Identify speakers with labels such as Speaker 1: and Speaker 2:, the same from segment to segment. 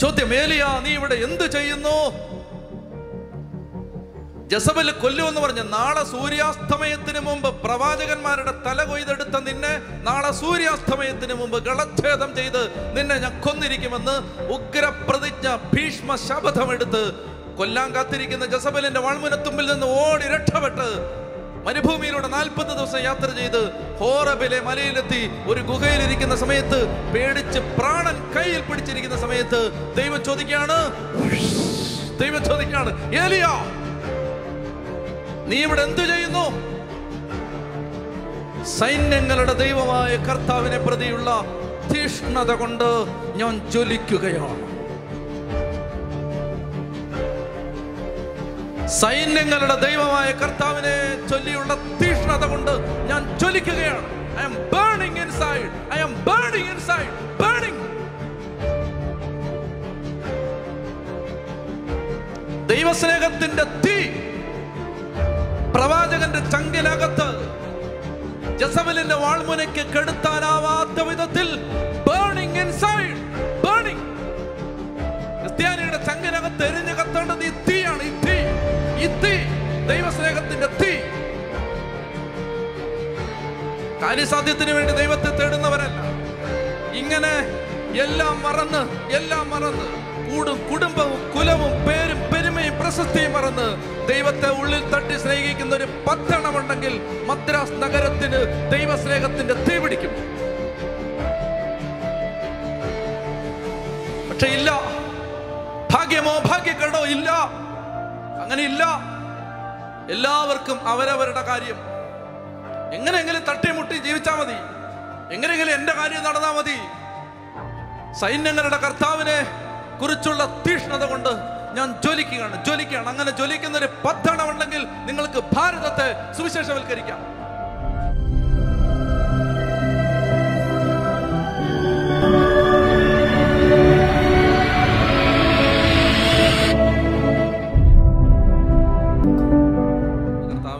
Speaker 1: ചോദ്യം ഏലിയ നീ ഇവിടെ എന്ത് ചെയ്യുന്നു? ജസബൽ കൊല്ലുമെന്ന് പറഞ്ഞ നാളെ സൂര്യാസ്തമയത്തിന് മുമ്പ് പ്രവാചകന്മാരുടെ തല കൊയ്തെടുത്ത നിന്നെ നാളെ സൂര്യാസ്തമയത്തിന് മുമ്പ് ഗളച്ഛേദം ചെയ്ത് നിന്നെ ഞാൻ കൊന്നിരിക്കുമെന്ന് ഉഗ്രപ്രതിജ്ഞ ഭീഷ്മ ശപഥമെടുത്ത് കൊല്ലാൻ കാത്തിരിക്കുന്ന ജസബലിന്റെ വാൾമുനത്തുമ്പിൽ നിന്ന് ഓടി രക്ഷപ്പെട്ട് മരുഭൂമിയിലൂടെ നാൽപ്പത് ദിവസം യാത്ര ചെയ്ത് ഹോറബിലെ മലയിലെത്തി ഒരു ഗുഹയിലിരിക്കുന്ന സമയത്ത് പേടിച്ച് പ്രാണൻ കയ്യിൽ പിടിച്ചിരിക്കുന്ന സമയത്ത് ദൈവം ചോദിക്കുകയാണ് ദൈവം ചോദിക്കുകയാണ് ഏലിയാ നീ ഇവിടെ എന്തു ചെയ്യുന്നു? സൈന്യങ്ങളുടെ ദൈവമായ കർത്താവിനെ പ്രതിയുള്ള തീഷ്ണത കൊണ്ട് ഞാൻ ജ്വലിക്കുകയാണ്. സൈന്യങ്ങളുടെ ദൈവമായ കർത്താവിനെ ചൊല്ലിയുള്ള തീഷ്ണത കൊണ്ട് ഞാൻ ചൊലിക്കുകയാണ് I'm burning inside I'm burning inside burning ദൈവസ്നേഹത്തിന്റെ തീ പ്രവാചകന്റെ ചങ്കിനകത്ത് ജസവലിന്റെ വാൾമുനയ്ക്ക് കെടുത്താനാവാത്ത വിധത്തിൽ ബേണിംഗ് ഇൻസൈഡ് ബേണിംഗ് ക്രിസ്ത്യാനിയുടെ ചങ്കിനകത്ത് എരിഞ്ഞു കത്തേണ്ടത് ഈ തീയാണ്. ഈ ഈ തീ ദൈവസ്നേഹത്തിന്റെ തീ. കാര്യസാധ്യത്തിന് വേണ്ടി ദൈവത്തെ തേടുന്നവരല്ല. ഇങ്ങനെ എല്ലാം മറന്ന് എല്ലാം മറന്ന് കൂടും കുടുംബവും കുലവും പേരും പെരുമയും പ്രശസ്തിയും മറന്ന് ദൈവത്തെ ഉള്ളിൽ തട്ടി സ്നേഹിക്കുന്ന ഒരു പത്തണമുണ്ടെങ്കിൽ മദ്രാസ് നഗരത്തിന് ദൈവസ്നേഹത്തിന്റെ തീ പിടിക്കും. പക്ഷെ ഇല്ല. ഭാഗ്യമോ ഭാഗ്യക്കേടോ ഇല്ല. അങ്ങനെ ഇല്ല എല്ലാവർക്കും അവരവരുടെ കാര്യം. എങ്ങനെയെങ്കിലും തട്ടിമുട്ടി ജീവിച്ചാൽ മതി. എങ്ങനെയെങ്കിലും എന്റെ കാര്യം നടന്നാൽ മതി. സൈന്യങ്ങളുടെ കർത്താവിനെ കുറിച്ചുള്ള തീഷ്ണത കൊണ്ട് ഞാൻ ജ്വലിക്കുകയാണ് ജ്വലിക്കുകയാണ്. അങ്ങനെ ജ്വലിക്കുന്ന ഒരു പദ്ധണമുണ്ടെങ്കിൽ നിങ്ങൾക്ക് ഭാരതത്തെ സുവിശേഷവൽക്കരിക്കാം.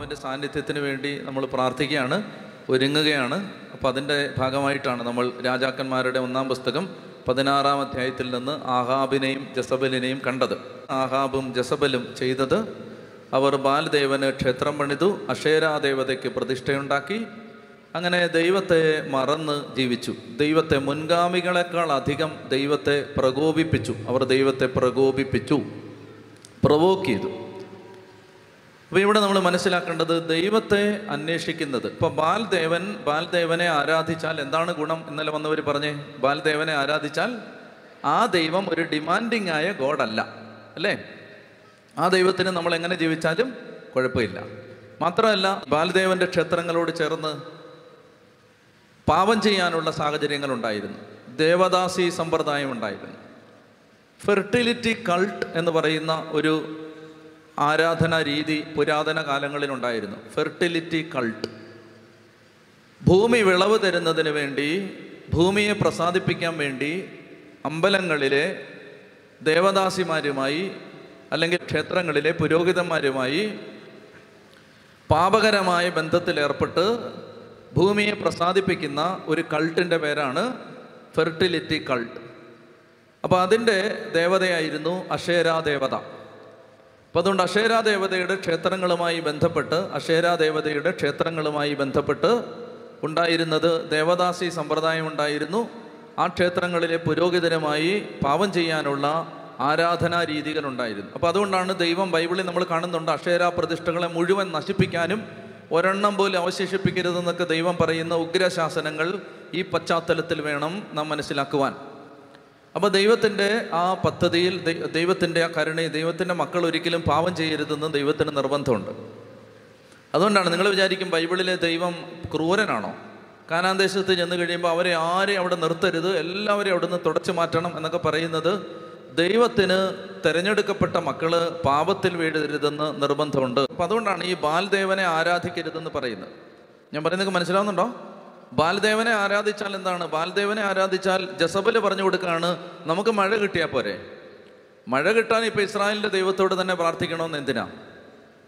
Speaker 1: കർത്താവിന്റെ സാന്നിധ്യത്തിന് വേണ്ടി നമ്മൾ പ്രാർത്ഥിക്കുകയാണ് ഒരുങ്ങുകയാണ്. അപ്പോൾ അതിന്റെ ഭാഗമായിട്ടാണ് നമ്മൾ രാജാക്കന്മാരുടെ ഒന്നാം പുസ്തകം പതിനാറാം അധ്യായത്തിൽ നിന്ന് ആഹാബിനെയും ജസബലിനെയും കണ്ടത്. ആഹാബും ജസബലും ചെയ്തത് അവർ ബാലദേവന് ക്ഷേത്രം പണിതു അക്ഷേരാ ദേവതയ്ക്ക് പ്രതിഷ്ഠയുണ്ടാക്കി. അങ്ങനെ ദൈവത്തെ മറന്ന് ജീവിച്ചു. ദൈവത്തെ മുൻഗാമികളെക്കാൾ അധികം ദൈവത്തെ പ്രകോപിപ്പിച്ചു. അവർ ദൈവത്തെ പ്രകോപിപ്പിച്ചു പ്രവോക്ക് ചെയ്തു. അപ്പൊ ഇവിടെ നമ്മൾ മനസ്സിലാക്കേണ്ടത് ദൈവത്തെ അന്വേഷിക്കുന്നത്. ഇപ്പൊ ബാൽദേവൻ ബാൽദേവനെ ആരാധിച്ചാൽ എന്താണ് ഗുണം ഇന്നലെ വന്നവർ പറഞ്ഞേ? ബാൽദേവനെ ആരാധിച്ചാൽ ആ ദൈവം ഒരു ഡിമാൻഡിങ് ആയ ഗോഡല്ല അല്ലേ. ആ ദൈവത്തിന് നമ്മൾ എങ്ങനെ ജീവിച്ചാലും കുഴപ്പമില്ല. മാത്രമല്ല ബാലദേവന്റെ ക്ഷേത്രങ്ങളോട് ചേർന്ന് പാപം ചെയ്യാനുള്ള സാഹചര്യങ്ങൾ ഉണ്ടായിരുന്നു. ദേവദാസി സമ്പ്രദായം ഉണ്ടായിരുന്നു. ഫെർട്ടിലിറ്റി കൾട്ട് എന്ന് പറയുന്ന ഒരു ആരാധനാ രീതി പുരാതന കാലങ്ങളിലുണ്ടായിരുന്നു. ഫെർട്ടിലിറ്റി കൾട്ട് ഭൂമി വിളവ് തരുന്നതിന് വേണ്ടി ഭൂമിയെ പ്രസാദിപ്പിക്കാൻ വേണ്ടി അമ്പലങ്ങളിലെ ദേവദാസിമാരുമായി അല്ലെങ്കിൽ ക്ഷേത്രങ്ങളിലെ പുരോഹിതന്മാരുമായി പാപകരമായ ബന്ധത്തിലേർപ്പെട്ട് ഭൂമിയെ പ്രസാദിപ്പിക്കുന്ന ഒരു കൾട്ടിന്റെ പേരാണ് ഫെർട്ടിലിറ്റി കൾട്ട് അപ്പോൾ അതിന്റെ ദേവതയായിരുന്നു അഷേരാ ദേവത അപ്പോൾ അതുകൊണ്ട് അക്ഷേരാ ദേവതയുടെ ക്ഷേത്രങ്ങളുമായി ബന്ധപ്പെട്ട് അക്ഷേരാ ദേവതയുടെ ക്ഷേത്രങ്ങളുമായി ബന്ധപ്പെട്ട് ഉണ്ടായിരുന്നത് ദേവദാസി സമ്പ്രദായം ഉണ്ടായിരുന്നു. ആ ക്ഷേത്രങ്ങളിലെ പുരോഹിതരുമായി പാവം ചെയ്യാനുള്ള ആരാധനാ രീതികൾ ഉണ്ടായിരുന്നു. അപ്പോൾ അതുകൊണ്ടാണ് ദൈവം ബൈബിളിൽ നമ്മൾ കാണുന്നുണ്ട് അക്ഷേരാ പ്രതിഷ്ഠകളെ മുഴുവൻ നശിപ്പിക്കാനും ഒരെണ്ണം പോലും അവശേഷിപ്പിക്കരുതെന്നൊക്കെ ദൈവം പറയുന്ന ഉഗ്രശാസനങ്ങൾ ഈ പശ്ചാത്തലത്തിൽ വേണം നാം മനസ്സിലാക്കുവാൻ. അപ്പോൾ ദൈവത്തിന്റെ ആ പദ്ധതിയിൽ ദൈവത്തിന്റെ ആ കരുണയിൽ ദൈവത്തിന്റെ മക്കൾ ഒരിക്കലും പാവം ചെയ്യരുതെന്ന് ദൈവത്തിന് നിർബന്ധമുണ്ട്. അതുകൊണ്ടാണ് നിങ്ങൾ വിചാരിക്കും ബൈബിളിലെ ദൈവം ക്രൂരനാണോ? കാനാൻ ദേശത്ത് ചെന്ന് കഴിയുമ്പോൾ അവരെ ആരെയും അവിടെ നിർത്തരുത് എല്ലാവരെയും അവിടുന്ന് തുടച്ചു മാറ്റണം എന്നൊക്കെ പറയുന്നത് ദൈവത്തിന് തിരഞ്ഞെടുക്കപ്പെട്ട മക്കൾ പാപത്തിൽ വീഴരുതെന്ന് നിർബന്ധമുണ്ട്. അപ്പം അതുകൊണ്ടാണ് ഈ ബാൽദേവനെ ആരാധിക്കരുതെന്ന് പറയുന്നത്. ഞാൻ പറയുന്നത് മനസ്സിലാവുന്നുണ്ടോ? ബാൽദേവനെ ആരാധിച്ചാൽ എന്താണ്? ബാലദേവനെ ആരാധിച്ചാൽ ജസബൽ പറഞ്ഞു കൊടുക്കുകയാണ് നമുക്ക് മഴ കിട്ടിയാൽ പോരെ. മഴ കിട്ടാൻ ഇപ്പോൾ ഇസ്രായേലിന്റെ ദൈവത്തോട് തന്നെ പ്രാർത്ഥിക്കണമെന്ന് എന്തിനാ?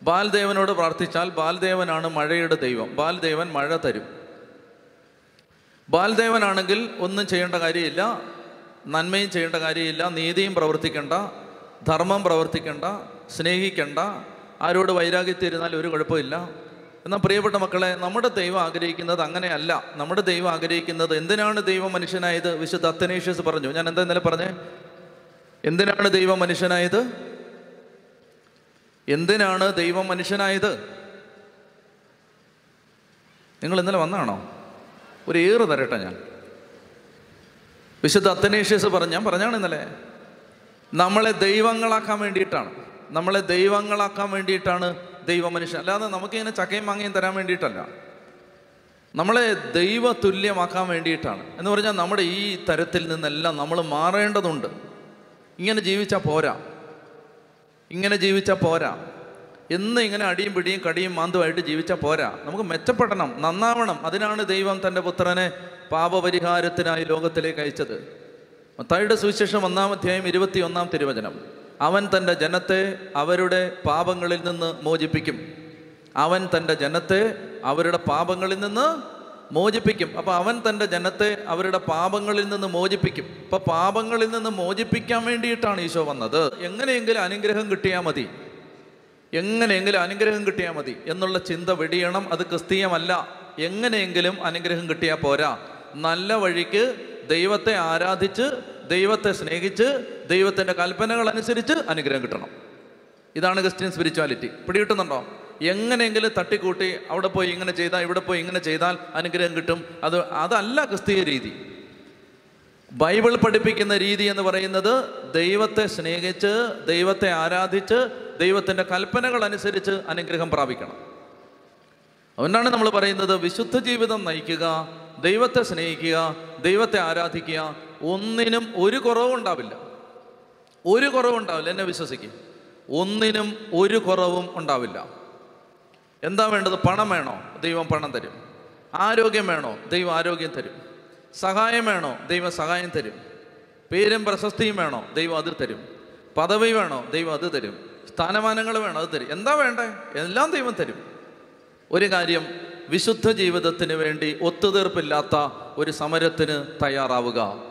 Speaker 1: ബാലദേവനോട് പ്രാർത്ഥിച്ചാൽ ബാലദേവനാണ് മഴയുടെ ദൈവം. ബാലദേവൻ മഴ തരും. ബാലദേവനാണെങ്കിൽ ഒന്നും ചെയ്യേണ്ട കാര്യമില്ല നന്മയും ചെയ്യേണ്ട കാര്യമില്ല നീതിയും പ്രവർത്തിക്കേണ്ട ധർമ്മം പ്രവർത്തിക്കേണ്ട സ്നേഹിക്കേണ്ട. ആരോട് വൈരാഗ്യത്തിരുന്നാൽ ഒരു കുഴപ്പമില്ല. എന്നാൽ പ്രിയപ്പെട്ട മക്കളെ നമ്മുടെ ദൈവം ആഗ്രഹിക്കുന്നത് അങ്ങനെയല്ല. നമ്മുടെ ദൈവം ആഗ്രഹിക്കുന്നത് എന്തിനാണ് ദൈവം മനുഷ്യനായത്? വിശുദ്ധ അത്തനേഷ്യസ് പറഞ്ഞു. ഞാൻ എന്താ ഇന്നലെ പറഞ്ഞേ? എന്തിനാണ് ദൈവം മനുഷ്യനായത്? എന്തിനാണ് ദൈവം മനുഷ്യനായത്? നിങ്ങൾ ഇന്നലെ വന്നാണോ? ഒരു ഏറ് തരട്ടെ ഞാൻ. വിശുദ്ധ അത്തനേഷ്യസ് പറഞ്ഞു ഞാൻ പറഞ്ഞാണ് ഇന്നലെ. നമ്മളെ ദൈവങ്ങളാക്കാൻ വേണ്ടിയിട്ടാണ്. നമ്മളെ ദൈവങ്ങളാക്കാൻ വേണ്ടിയിട്ടാണ് ദൈവ മനുഷ്യൻ അല്ലാതെ നമുക്കിങ്ങനെ ചക്കയും മാങ്ങയും തരാൻ വേണ്ടിയിട്ടല്ല. നമ്മളെ ദൈവ തുല്യമാക്കാൻ വേണ്ടിയിട്ടാണ്. എന്ന് പറഞ്ഞാൽ നമ്മുടെ ഈ തരത്തിൽ നിന്നെല്ലാം നമ്മൾ മാറേണ്ടതുണ്ട്. ഇങ്ങനെ ജീവിച്ചാൽ പോരാ. ഇങ്ങനെ ജീവിച്ചാൽ പോരാ. എന്ന് ഇങ്ങനെ അടിയും പിടിയും കടിയും മാന്തുമായിട്ട് ജീവിച്ചാൽ പോരാ. നമുക്ക് മെച്ചപ്പെടണം നന്നാവണം. അതിനാണ് ദൈവം തന്റെ പുത്രനെ പാപപരിഹാരത്തിനായി ലോകത്തിലേക്ക് അയച്ചത്. മത്തായിയുടെ സുവിശേഷം ഒന്നാം അധ്യായം ഇരുപത്തി ഒന്നാം തിരുവചനം. അവൻ തന്റെ ജനത്തെ അവരുടെ പാപങ്ങളിൽ നിന്ന് മോചിപ്പിക്കും. അവൻ തന്റെ ജനത്തെ അവരുടെ പാപങ്ങളിൽ നിന്ന് മോചിപ്പിക്കും. അപ്പോൾ അവൻ തന്റെ ജനത്തെ അവരുടെ പാപങ്ങളിൽ നിന്ന് മോചിപ്പിക്കും. അപ്പോൾ പാപങ്ങളിൽ നിന്ന് മോചിപ്പിക്കാൻ വേണ്ടിയിട്ടാണ് ഈശോ വന്നത്. എങ്ങനെയെങ്കിലും അനുഗ്രഹം കിട്ടിയാൽ മതി. എങ്ങനെയെങ്കിലും അനുഗ്രഹം കിട്ടിയാൽ മതി എന്നുള്ള ചിന്ത വെടിയണം. അത് ക്രിസ്തീയമല്ല. എങ്ങനെയെങ്കിലും അനുഗ്രഹം കിട്ടിയാൽ പോരാ. നല്ല വഴിക്ക് ദൈവത്തെ ആരാധിച്ച് ദൈവത്തെ സ്നേഹിച്ച് ദൈവത്തിന്റെ കൽപ്പനകൾ അനുസരിച്ച് അനുഗ്രഹം കിട്ടണം. ഇതാണ് ക്രിസ്ത്യൻ സ്പിരിച്വാലിറ്റി. പിടികിട്ടുന്നുണ്ടോ? എങ്ങനെയെങ്കിലും തട്ടിക്കൂട്ടി അവിടെ പോയി ഇങ്ങനെ ചെയ്താൽ ഇവിടെ പോയി ഇങ്ങനെ ചെയ്താൽ അനുഗ്രഹം കിട്ടും. അത് അതല്ല ക്രിസ്തീയ രീതി. ബൈബിൾ പഠിപ്പിക്കുന്ന രീതി എന്ന് പറയുന്നത് ദൈവത്തെ സ്നേഹിച്ച് ദൈവത്തെ ആരാധിച്ച് ദൈവത്തിന്റെ കൽപ്പനകൾ അനുസരിച്ച് അനുഗ്രഹം പ്രാപിക്കണം. അതുകൊണ്ടാണ് നമ്മൾ പറയുന്നത് വിശുദ്ധ ജീവിതം നയിക്കുക ദൈവത്തെ സ്നേഹിക്കുക ദൈവത്തെ ആരാധിക്കുക ഒന്നിനും ഒരു കുറവും ഉണ്ടാവില്ല ഒരു കുറവും ഉണ്ടാവില്ല എന്നെ വിശ്വസിക്കും. ഒന്നിനും ഒരു കുറവും ഉണ്ടാവില്ല. എന്താ വേണ്ടത്? പണം വേണോ? ദൈവം പണം തരും. ആരോഗ്യം വേണോ? ദൈവം ആരോഗ്യം തരും. സഹായം വേണോ? ദൈവം സഹായം തരും. പേരും പ്രശസ്തിയും വേണോ? ദൈവം അത് തരും. പദവി വേണോ? ദൈവം അത് തരും. സ്ഥാനമാനങ്ങൾ വേണോ? അത് തരും. എന്താ വേണ്ടേ? എല്ലാം ദൈവം തരും. ഒരു കാര്യം വിശുദ്ധ ജീവിതത്തിന് വേണ്ടി ഒത്തുതീർപ്പില്ലാത്ത ഒരു സമരത്തിന് തയ്യാറാവുക.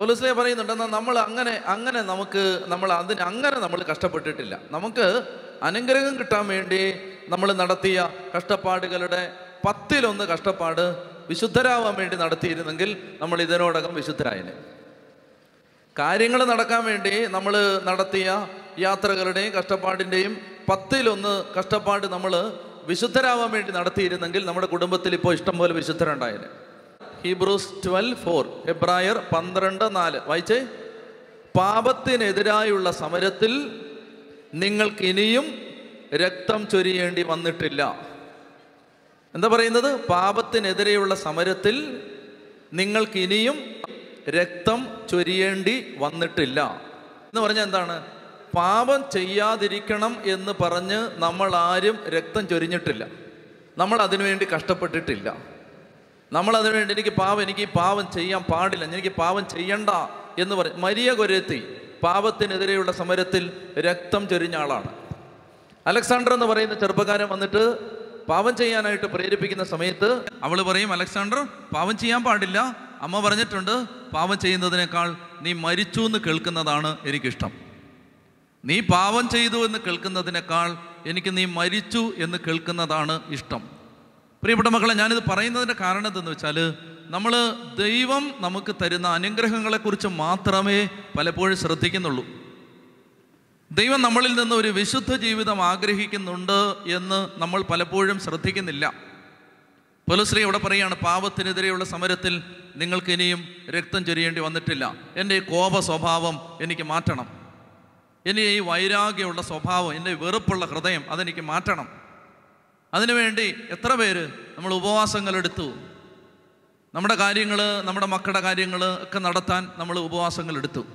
Speaker 1: പോലീസിലെ പറയുന്നുണ്ട് എന്നാൽ നമ്മൾ അങ്ങനെ അങ്ങനെ നമുക്ക് നമ്മൾ അതിന് അങ്ങനെ നമ്മൾ കഷ്ടപ്പെട്ടിട്ടില്ല. നമുക്ക് അനുഗ്രഹം കിട്ടാൻ വേണ്ടി നമ്മൾ നടത്തിയ കഷ്ടപ്പാടുകളുടെ പത്തിലൊന്ന് കഷ്ടപ്പാട് വിശുദ്ധരാവാൻ വേണ്ടി നടത്തിയിരുന്നെങ്കിൽ നമ്മൾ ഇതിനോടകം വിശുദ്ധരായനെ. കാര്യങ്ങൾ നടക്കാൻ വേണ്ടി നമ്മൾ നടത്തിയ യാത്രകളുടെയും കഷ്ടപ്പാടിന്റെയും പത്തിലൊന്ന് കഷ്ടപ്പാട് നമ്മൾ വിശുദ്ധരാവാൻ വേണ്ടി നടത്തിയിരുന്നെങ്കിൽ നമ്മുടെ കുടുംബത്തിൽ ഇപ്പോൾ ഇഷ്ടംപോലെ വിശുദ്ധരുണ്ടായേനെ. ഹീബ്രൂസ് ട്വൽവ് ഫോർ എബ്രായർ പന്ത്രണ്ട് നാല്. വായിച്ചേ? പാപത്തിനെതിരായുള്ള സമരത്തിൽ നിങ്ങൾക്ക് ഇനിയും രക്തം ചൊരിയേണ്ടി വന്നിട്ടില്ല. എന്താ പറയുന്നത്? പാപത്തിനെതിരെയുള്ള സമരത്തിൽ നിങ്ങൾക്ക് ഇനിയും രക്തം ചൊരിയേണ്ടി വന്നിട്ടില്ല. എന്ന് പറഞ്ഞാൽ എന്താണ്? പാപം ചെയ്യാതിരിക്കണം എന്ന് പറഞ്ഞ് നമ്മൾ ആരും രക്തം ചൊരിഞ്ഞിട്ടില്ല. നമ്മൾ അതിനുവേണ്ടി കഷ്ടപ്പെട്ടിട്ടില്ല. നമ്മൾ അതിനുവേണ്ടി എനിക്ക് പാവം എനിക്ക് പാവം ചെയ്യാൻ പാടില്ല എനിക്ക് പാവം ചെയ്യണ്ട എന്ന് പറയും മരിയ കൊരത്തി പാപത്തിനെതിരെയുള്ള സമരത്തിൽ രക്തം ചൊരിഞ്ഞ ആളാണ്. അലക്സാണ്ടർ എന്ന് പറയുന്ന ചെറുപ്പക്കാരൻ വന്നിട്ട് പാവം ചെയ്യാനായിട്ട് പ്രേരിപ്പിക്കുന്ന സമയത്ത് അവൾ പറയും അലക്സാണ്ടർ പാവം ചെയ്യാൻ പാടില്ല. അമ്മ പറഞ്ഞിട്ടുണ്ട് പാവം ചെയ്യുന്നതിനേക്കാൾ നീ മരിച്ചു എന്ന് കേൾക്കുന്നതാണ് എനിക്കിഷ്ടം. നീ പാവം ചെയ്തു എന്ന് കേൾക്കുന്നതിനേക്കാൾ എനിക്ക് നീ മരിച്ചു എന്ന് കേൾക്കുന്നതാണ് ഇഷ്ടം. പ്രിയപ്പെട്ട മക്കളെ ഞാനിത് പറയുന്നതിന്റെ കാരണം എന്തെന്ന് വെച്ചാൽ നമ്മൾ ദൈവം നമുക്ക് തരുന്ന അനുഗ്രഹങ്ങളെക്കുറിച്ച് മാത്രമേ പലപ്പോഴും ശ്രദ്ധിക്കുന്നുള്ളൂ. ദൈവം നമ്മളിൽ നിന്ന് ഒരു വിശുദ്ധ ജീവിതം ആഗ്രഹിക്കുന്നുണ്ട് എന്ന് നമ്മൾ പലപ്പോഴും ശ്രദ്ധിക്കുന്നില്ല. പുലശ്രീ ഇവിടെ പറയുകയാണ് പാപത്തിനെതിരെയുള്ള സമരത്തിൽ നിങ്ങൾക്ക് ഇനിയും രക്തം ചൊരിയേണ്ടി വന്നിട്ടില്ല. എന്റെ ഈ കോപ സ്വഭാവം എനിക്ക് മാറ്റണം. ഇനി ഈ വൈരാഗ്യമുള്ള സ്വഭാവം എന്റെ വെറുപ്പുള്ള ഹൃദയം അതെനിക്ക് മാറ്റണം. അതിനുവേണ്ടി എത്ര പേര് നമ്മൾ ഉപവാസങ്ങൾ എടുത്തു? നമ്മുടെ കാര്യങ്ങൾ നമ്മുടെ മക്കളുടെ കാര്യങ്ങൾ ഒക്കെ നടത്താൻ നമ്മൾ ഉപവാസങ്ങൾ എടുത്തു.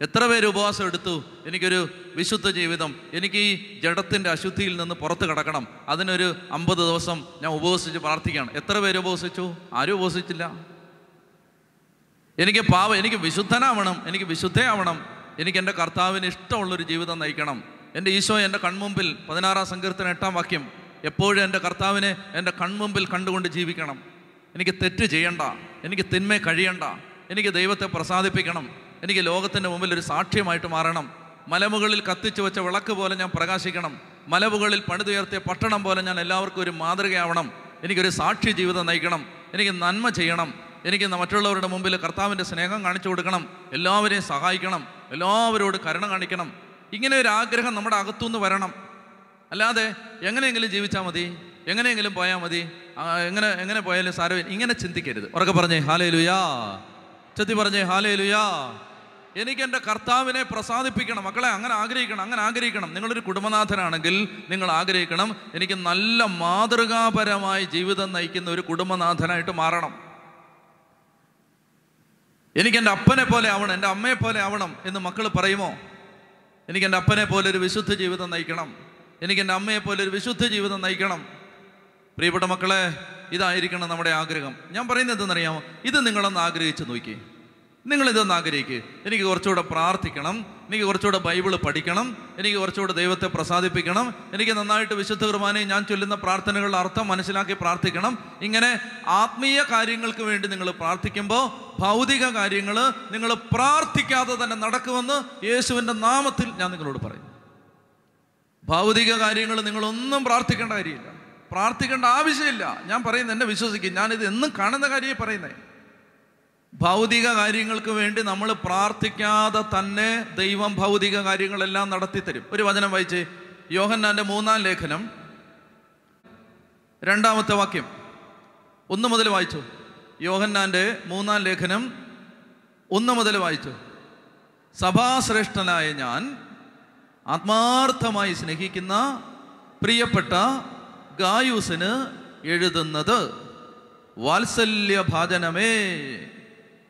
Speaker 1: എത്ര പേര് ഉപവാസം എടുത്തു? എനിക്കൊരു വിശുദ്ധ ജീവിതം എനിക്ക് ഈ ജഡത്തിന്റെ അശുദ്ധിയിൽ നിന്ന് പുറത്ത് കിടക്കണം. അതിനൊരു അമ്പത് ദിവസം ഞാൻ ഉപവസിച്ച് പ്രാർത്ഥിക്കുകയാണ്. എത്ര പേര് ഉപവസിച്ചു? ആരും ഉപവസിച്ചില്ല. എനിക്ക് പാവം എനിക്ക് വിശുദ്ധനാവണം എനിക്ക് വിശുദ്ധയാവണം. എനിക്ക് എന്റെ കർത്താവിന് ഇഷ്ടമുള്ളൊരു ജീവിതം നയിക്കണം. എന്റെ ഈശോ എന്റെ കൺമുമ്പിൽ പതിനാറാം സങ്കീർത്തന എട്ടാം വാക്യം എപ്പോഴും എന്റെ കർത്താവിനെ എന്റെ കൺമുമ്പിൽ കണ്ടുകൊണ്ട് ജീവിക്കണം. എനിക്ക് തെറ്റ് ചെയ്യണ്ട. എനിക്ക് തിന്മ കഴിയണ്ട. എനിക്ക് ദൈവത്തെ പ്രസാദിപ്പിക്കണം. എനിക്ക് ലോകത്തിന്റെ മുമ്പിൽ ഒരു സാക്ഷ്യമായിട്ട് മാറണം. മലമുകളിൽ കത്തിച്ചു വെച്ച വിളക്ക് പോലെ ഞാൻ പ്രകാശിക്കണം. മലമുകളിൽ പണിതുയർത്തിയ പട്ടണം പോലെ ഞാൻ എല്ലാവർക്കും ഒരു മാതൃകയാവണം. എനിക്കൊരു സാക്ഷി ജീവിതം നയിക്കണം. എനിക്ക് നന്മ ചെയ്യണം. എനിക്ക് മറ്റുള്ളവരുടെ മുമ്പിൽ കർത്താവിന്റെ സ്നേഹം കാണിച്ചു കൊടുക്കണം. എല്ലാവരെയും സഹായിക്കണം. എല്ലാവരോട് കരുണ കാണിക്കണം. ഇങ്ങനെ ഒരു ആഗ്രഹം നമ്മുടെ അകത്തുനിന്ന് വരണം. അല്ലാതെ എങ്ങനെയെങ്കിലും ജീവിച്ചാൽ മതി എങ്ങനെയെങ്കിലും പോയാൽ മതി എങ്ങനെ എങ്ങനെ പോയാലും സാരോ ഇങ്ങനെ ചിന്തിക്കരുത്. ഉറക്കെ പറഞ്ഞേ ഹാലേ ലുയാ ചെത്തി പറഞ്ഞേ ഹാലേ ലുയാ എനിക്ക് എന്റെ കർത്താവിനെ പ്രസാദിപ്പിക്കണം മക്കളെ അങ്ങനെ ആഗ്രഹിക്കണം അങ്ങനെ ആഗ്രഹിക്കണം. നിങ്ങളൊരു കുടുംബനാഥനാണെങ്കിൽ നിങ്ങൾ ആഗ്രഹിക്കണം എനിക്ക് നല്ല മാതൃകാപരമായി ജീവിതം നയിക്കുന്ന ഒരു കുടുംബനാഥനായിട്ട് മാറണം. എനിക്ക് എന്റെ അപ്പനെ പോലെ ആവണം എന്റെ അമ്മയെ പോലെ ആവണം എന്ന് മക്കൾ പറയുമോ? എനിക്ക് എന്റെ അപ്പനെ പോലെ ഒരു വിശുദ്ധ ജീവിതം നയിക്കണം. എനിക്ക് എന്റെ അമ്മയെ പോലെ ഒരു വിശുദ്ധ ജീവിതം നയിക്കണം. പ്രിയപ്പെട്ട മക്കളെ ഇതായിരിക്കണം നമ്മുടെ ആഗ്രഹം. ഞാൻ പറയുന്നത് എന്തെന്നറിയാമോ? ഇത് നിങ്ങളൊന്ന് ആഗ്രഹിച്ച് നോക്കി. നിങ്ങൾ ഇതൊന്ന് ആഗ്രഹിക്കുക എനിക്ക് കുറച്ചുകൂടെ പ്രാർത്ഥിക്കണം. എനിക്ക് കുറച്ചുകൂടെ ബൈബിൾ പഠിക്കണം. എനിക്ക് കുറച്ചുകൂടെ ദൈവത്തെ പ്രസാദിപ്പിക്കണം. എനിക്ക് നന്നായിട്ട് വിശുദ്ധ കുർബാനയും ഞാൻ ചൊല്ലുന്ന പ്രാർത്ഥനകളുടെ അർത്ഥം മനസ്സിലാക്കി പ്രാർത്ഥിക്കണം. ഇങ്ങനെ ആത്മീയ കാര്യങ്ങൾക്ക് വേണ്ടി നിങ്ങൾ പ്രാർത്ഥിക്കുമ്പോൾ ഭൗതിക കാര്യങ്ങൾ നിങ്ങൾ പ്രാർത്ഥിക്കാതെ തന്നെ നടക്കുമെന്ന് യേശുവിന്റെ നാമത്തിൽ ഞാൻ നിങ്ങളോട് പറയും. ഭൗതിക കാര്യങ്ങൾ നിങ്ങളൊന്നും പ്രാർത്ഥിക്കേണ്ട കാര്യമില്ല. പ്രാർത്ഥിക്കേണ്ട ആവശ്യമില്ല. ഞാൻ പറയുന്നത് എന്നെ വിശ്വസിക്കും. ഞാനിത് എന്നും കാണുന്ന കാര്യമേ പറയുന്നത് ഭൗതിക കാര്യങ്ങൾക്ക് വേണ്ടി നമ്മൾ പ്രാർത്ഥിക്കാതെ തന്നെ ദൈവം ഭൗതിക കാര്യങ്ങളെല്ലാം നടത്തി തരും ഒരു വചനം വായിച്ചേ. യോഹന്നാന്റെ മൂന്നാം ലേഖനം. രണ്ടാമത്തെ വാക്യം. ഒന്ന് മുതൽ വായിച്ചു. യോഹന്നാന്റെ മൂന്നാം ലേഖനം. ഒന്ന് മുതൽ വായിച്ചു. സഭാശ്രേഷ്ഠനായ ഞാൻ ആത്മാർത്ഥമായി സ്നേഹിക്കുന്ന പ്രിയപ്പെട്ട ഗായൂസിന് എഴുതുന്നത് വാത്സല്യ ഭാജനമേ